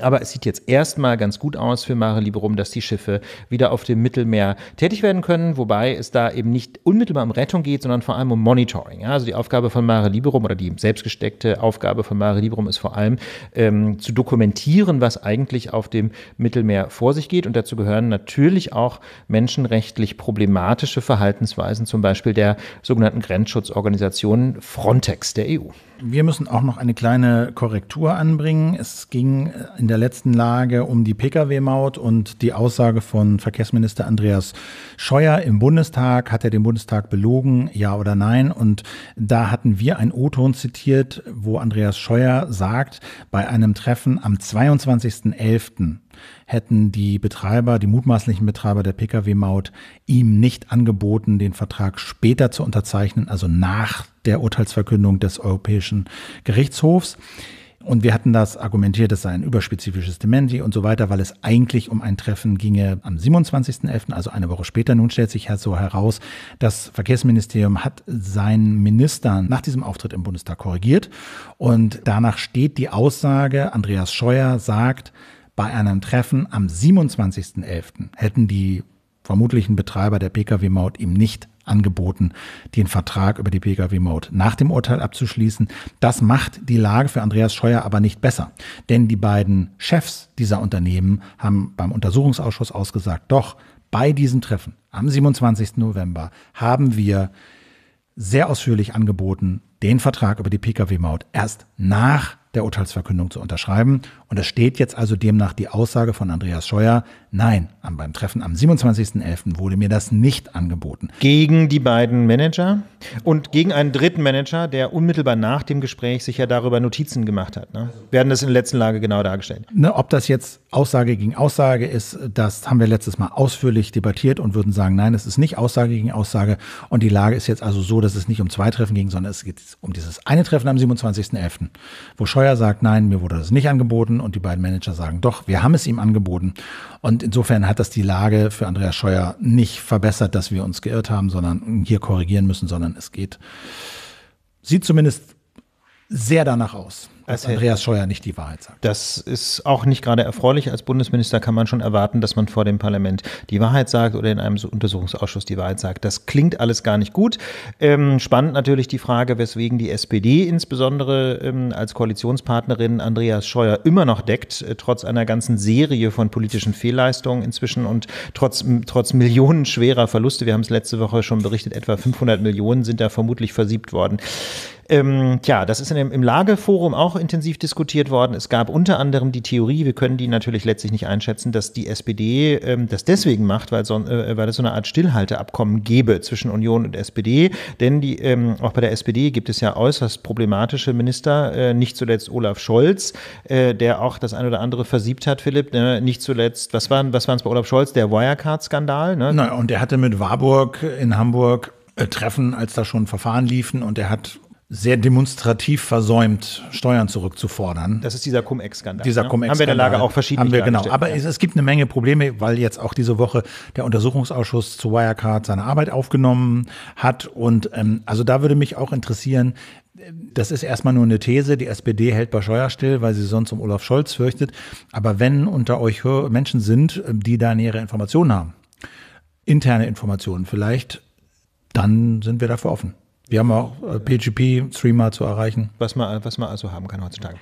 Aber es sieht jetzt erstmal ganz gut aus für Mare Liberum, dass die Schiffe wieder auf dem Mittelmeer tätig werden können, wobei es da eben nicht unmittelbar um Rettung geht, sondern vor allem um Monitoring. Also die Aufgabe von Mare Liberum oder die selbstgesteckte Aufgabe von Mare Liberum ist vor allem ähm, zu dokumentieren, was eigentlich auf dem Mittelmeer vor sich geht. Und dazu gehören natürlich auch menschenrechtlich problematische Verhaltensweisen, zum Beispiel der sogenannten Grenzschutzorganisation Frontex der EU. Wir müssen auch noch eine kleine Korrektur anbringen. Es ging in der letzten Lage um die Pkw-Maut und die Aussage von Verkehrsminister Andreas Scheuer im Bundestag. Hat er den Bundestag belogen, ja oder nein? Und da hatten wir ein O-Ton zitiert, wo Andreas Scheuer sagt, bei einem Treffen am 22.11 hätten die Betreiber, die mutmaßlichen Betreiber der Pkw-Maut ihm nicht angeboten, den Vertrag später zu unterzeichnen, also nach der Urteilsverkündung des Europäischen Gerichtshofs. Und wir hatten das argumentiert, es sei ein überspezifisches Dementi und so weiter, weil es eigentlich um ein Treffen ginge am 27.11., also eine Woche später. Nun stellt sich so heraus, das Verkehrsministerium hat seinen Minister nach diesem Auftritt im Bundestag korrigiert. Und danach steht die Aussage, Andreas Scheuer sagt, bei einem Treffen am 27.11. hätten die vermutlichen Betreiber der Pkw-Maut ihm nicht angeboten, den Vertrag über die Pkw-Maut nach dem Urteil abzuschließen. Das macht die Lage für Andreas Scheuer aber nicht besser. Denn die beiden Chefs dieser Unternehmen haben beim Untersuchungsausschuss ausgesagt, doch bei diesem Treffen am 27. November haben wir sehr ausführlich angeboten, den Vertrag über die Pkw-Maut erst nach der Urteilsverkündung zu unterschreiben. Und es steht jetzt also demnach die Aussage von Andreas Scheuer, nein, beim Treffen am 27.11. wurde mir das nicht angeboten. Gegen die beiden Manager und gegen einen dritten Manager, der unmittelbar nach dem Gespräch sich ja darüber Notizen gemacht hat. Ne? Wir das in der letzten Lage genau dargestellt. Ne, ob das jetzt Aussage gegen Aussage ist, das haben wir letztes Mal ausführlich debattiert und würden sagen, nein, es ist nicht Aussage gegen Aussage. Und die Lage ist jetzt also so, dass es nicht um zwei Treffen ging, sondern es geht um dieses eine Treffen am 27.11., wo Scheuer sagt, nein, mir wurde das nicht angeboten und die beiden Manager sagen, doch, wir haben es ihm angeboten. Und insofern hat das die Lage für Andreas Scheuer nicht verbessert, dass wir uns geirrt haben, sondern hier korrigieren müssen, sondern es geht, sieht zumindest sehr danach aus dass Andreas Scheuer nicht die Wahrheit sagt. Das ist auch nicht gerade erfreulich. Als Bundesminister kann man schon erwarten, dass man vor dem Parlament die Wahrheit sagt oder in einem Untersuchungsausschuss die Wahrheit sagt. Das klingt alles gar nicht gut. Ähm, spannend natürlich die Frage, weswegen die SPD insbesondere ähm, als Koalitionspartnerin Andreas Scheuer immer noch deckt, äh, trotz einer ganzen Serie von politischen Fehlleistungen inzwischen und trotz, trotz millionenschwerer Verluste. Wir haben es letzte Woche schon berichtet, etwa 500 Millionen sind da vermutlich versiebt worden. Ähm, tja, das ist in dem, im Lageforum auch intensiv diskutiert worden. Es gab unter anderem die Theorie, wir können die natürlich letztlich nicht einschätzen, dass die SPD ähm, das deswegen macht, weil, so, äh, weil es so eine Art Stillhalteabkommen gäbe zwischen Union und SPD. Denn die, ähm, auch bei der SPD gibt es ja äußerst problematische Minister, äh, nicht zuletzt Olaf Scholz, äh, der auch das eine oder andere versiebt hat, Philipp. Ne? Nicht zuletzt, was waren was es bei Olaf Scholz? Der Wirecard-Skandal. Ne? Na, und er hatte mit Warburg in Hamburg äh, Treffen, als da schon Verfahren liefen und er hat sehr demonstrativ versäumt, Steuern zurückzufordern. Das ist dieser Cum-Ex-Skandal. Dieser ne? Cum-Ex-Skandal. Haben wir in der Lage auch verschiedene. Haben wir, genau. Aber es, es, gibt eine Menge Probleme, weil jetzt auch diese Woche der Untersuchungsausschuss zu Wirecard seine Arbeit aufgenommen hat. Und ähm, also da würde mich auch interessieren, das ist erstmal nur eine These. Die SPD hält bei Scheuer still, weil sie sonst um Olaf Scholz fürchtet. Aber wenn unter euch Menschen sind, die da nähere Informationen haben, interne Informationen vielleicht, dann sind wir dafür offen. Wir haben auch äh, PGP-Streamer zu erreichen. Was man, was man also haben kann heutzutage.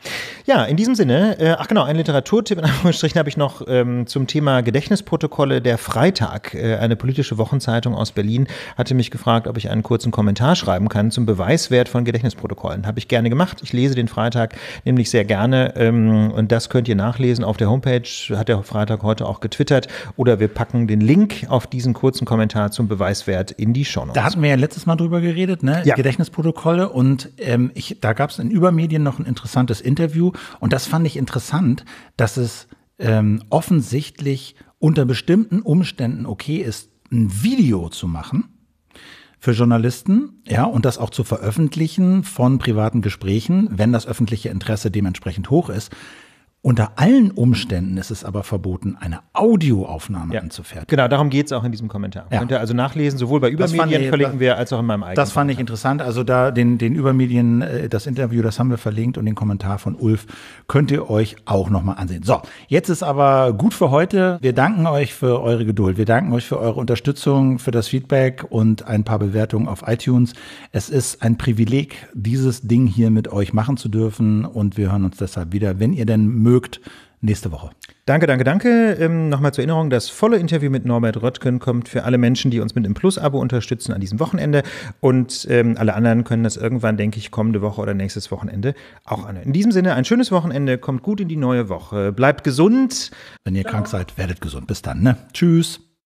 Ja, in diesem Sinne, äh, ach genau, ein Literaturtipp in Anführungsstrichen habe ich noch ähm, zum Thema Gedächtnisprotokolle. Der Freitag, äh, eine politische Wochenzeitung aus Berlin, hatte mich gefragt, ob ich einen kurzen Kommentar schreiben kann zum Beweiswert von Gedächtnisprotokollen. Habe ich gerne gemacht. Ich lese den Freitag nämlich sehr gerne ähm, und das könnt ihr nachlesen auf der Homepage. Hat der Freitag heute auch getwittert oder wir packen den Link auf diesen kurzen Kommentar zum Beweiswert in die Show Notes. Da hatten wir ja letztes Mal drüber geredet, ne? Ja. Gedächtnisprotokolle. Und ähm, ich, da gab es in Übermedien noch ein interessantes Interview. Und das fand ich interessant, dass es ähm, offensichtlich unter bestimmten Umständen okay ist, ein Video zu machen für Journalisten, ja, und das auch zu veröffentlichen von privaten Gesprächen, wenn das öffentliche Interesse dementsprechend hoch ist. Unter allen Umständen ist es aber verboten, eine Audioaufnahme ja. anzufertigen. Genau, darum geht es auch in diesem Kommentar. Ja. Könnt ihr also nachlesen, sowohl bei Übermedien ich, verlinken wir, als auch in meinem eigenen. Das fand ich interessant. Also da den, den Übermedien, äh, das Interview, das haben wir verlinkt und den Kommentar von Ulf könnt ihr euch auch nochmal ansehen. So, jetzt ist aber gut für heute. Wir danken euch für eure Geduld. Wir danken euch für eure Unterstützung, für das Feedback und ein paar Bewertungen auf iTunes. Es ist ein Privileg, dieses Ding hier mit euch machen zu dürfen und wir hören uns deshalb wieder, wenn ihr denn mögt mögt, nächste Woche. Danke, danke, danke. Ähm, Nochmal zur Erinnerung, das volle Interview mit Norbert Röttgen kommt für alle Menschen, die uns mit dem Plus-Abo unterstützen, an diesem Wochenende. Und ähm, alle anderen können das irgendwann, denke ich, kommende Woche oder nächstes Wochenende auch anhören. In diesem Sinne, ein schönes Wochenende, kommt gut in die neue Woche, bleibt gesund. Wenn ihr krank seid, werdet gesund. Bis dann. Ne? Tschüss.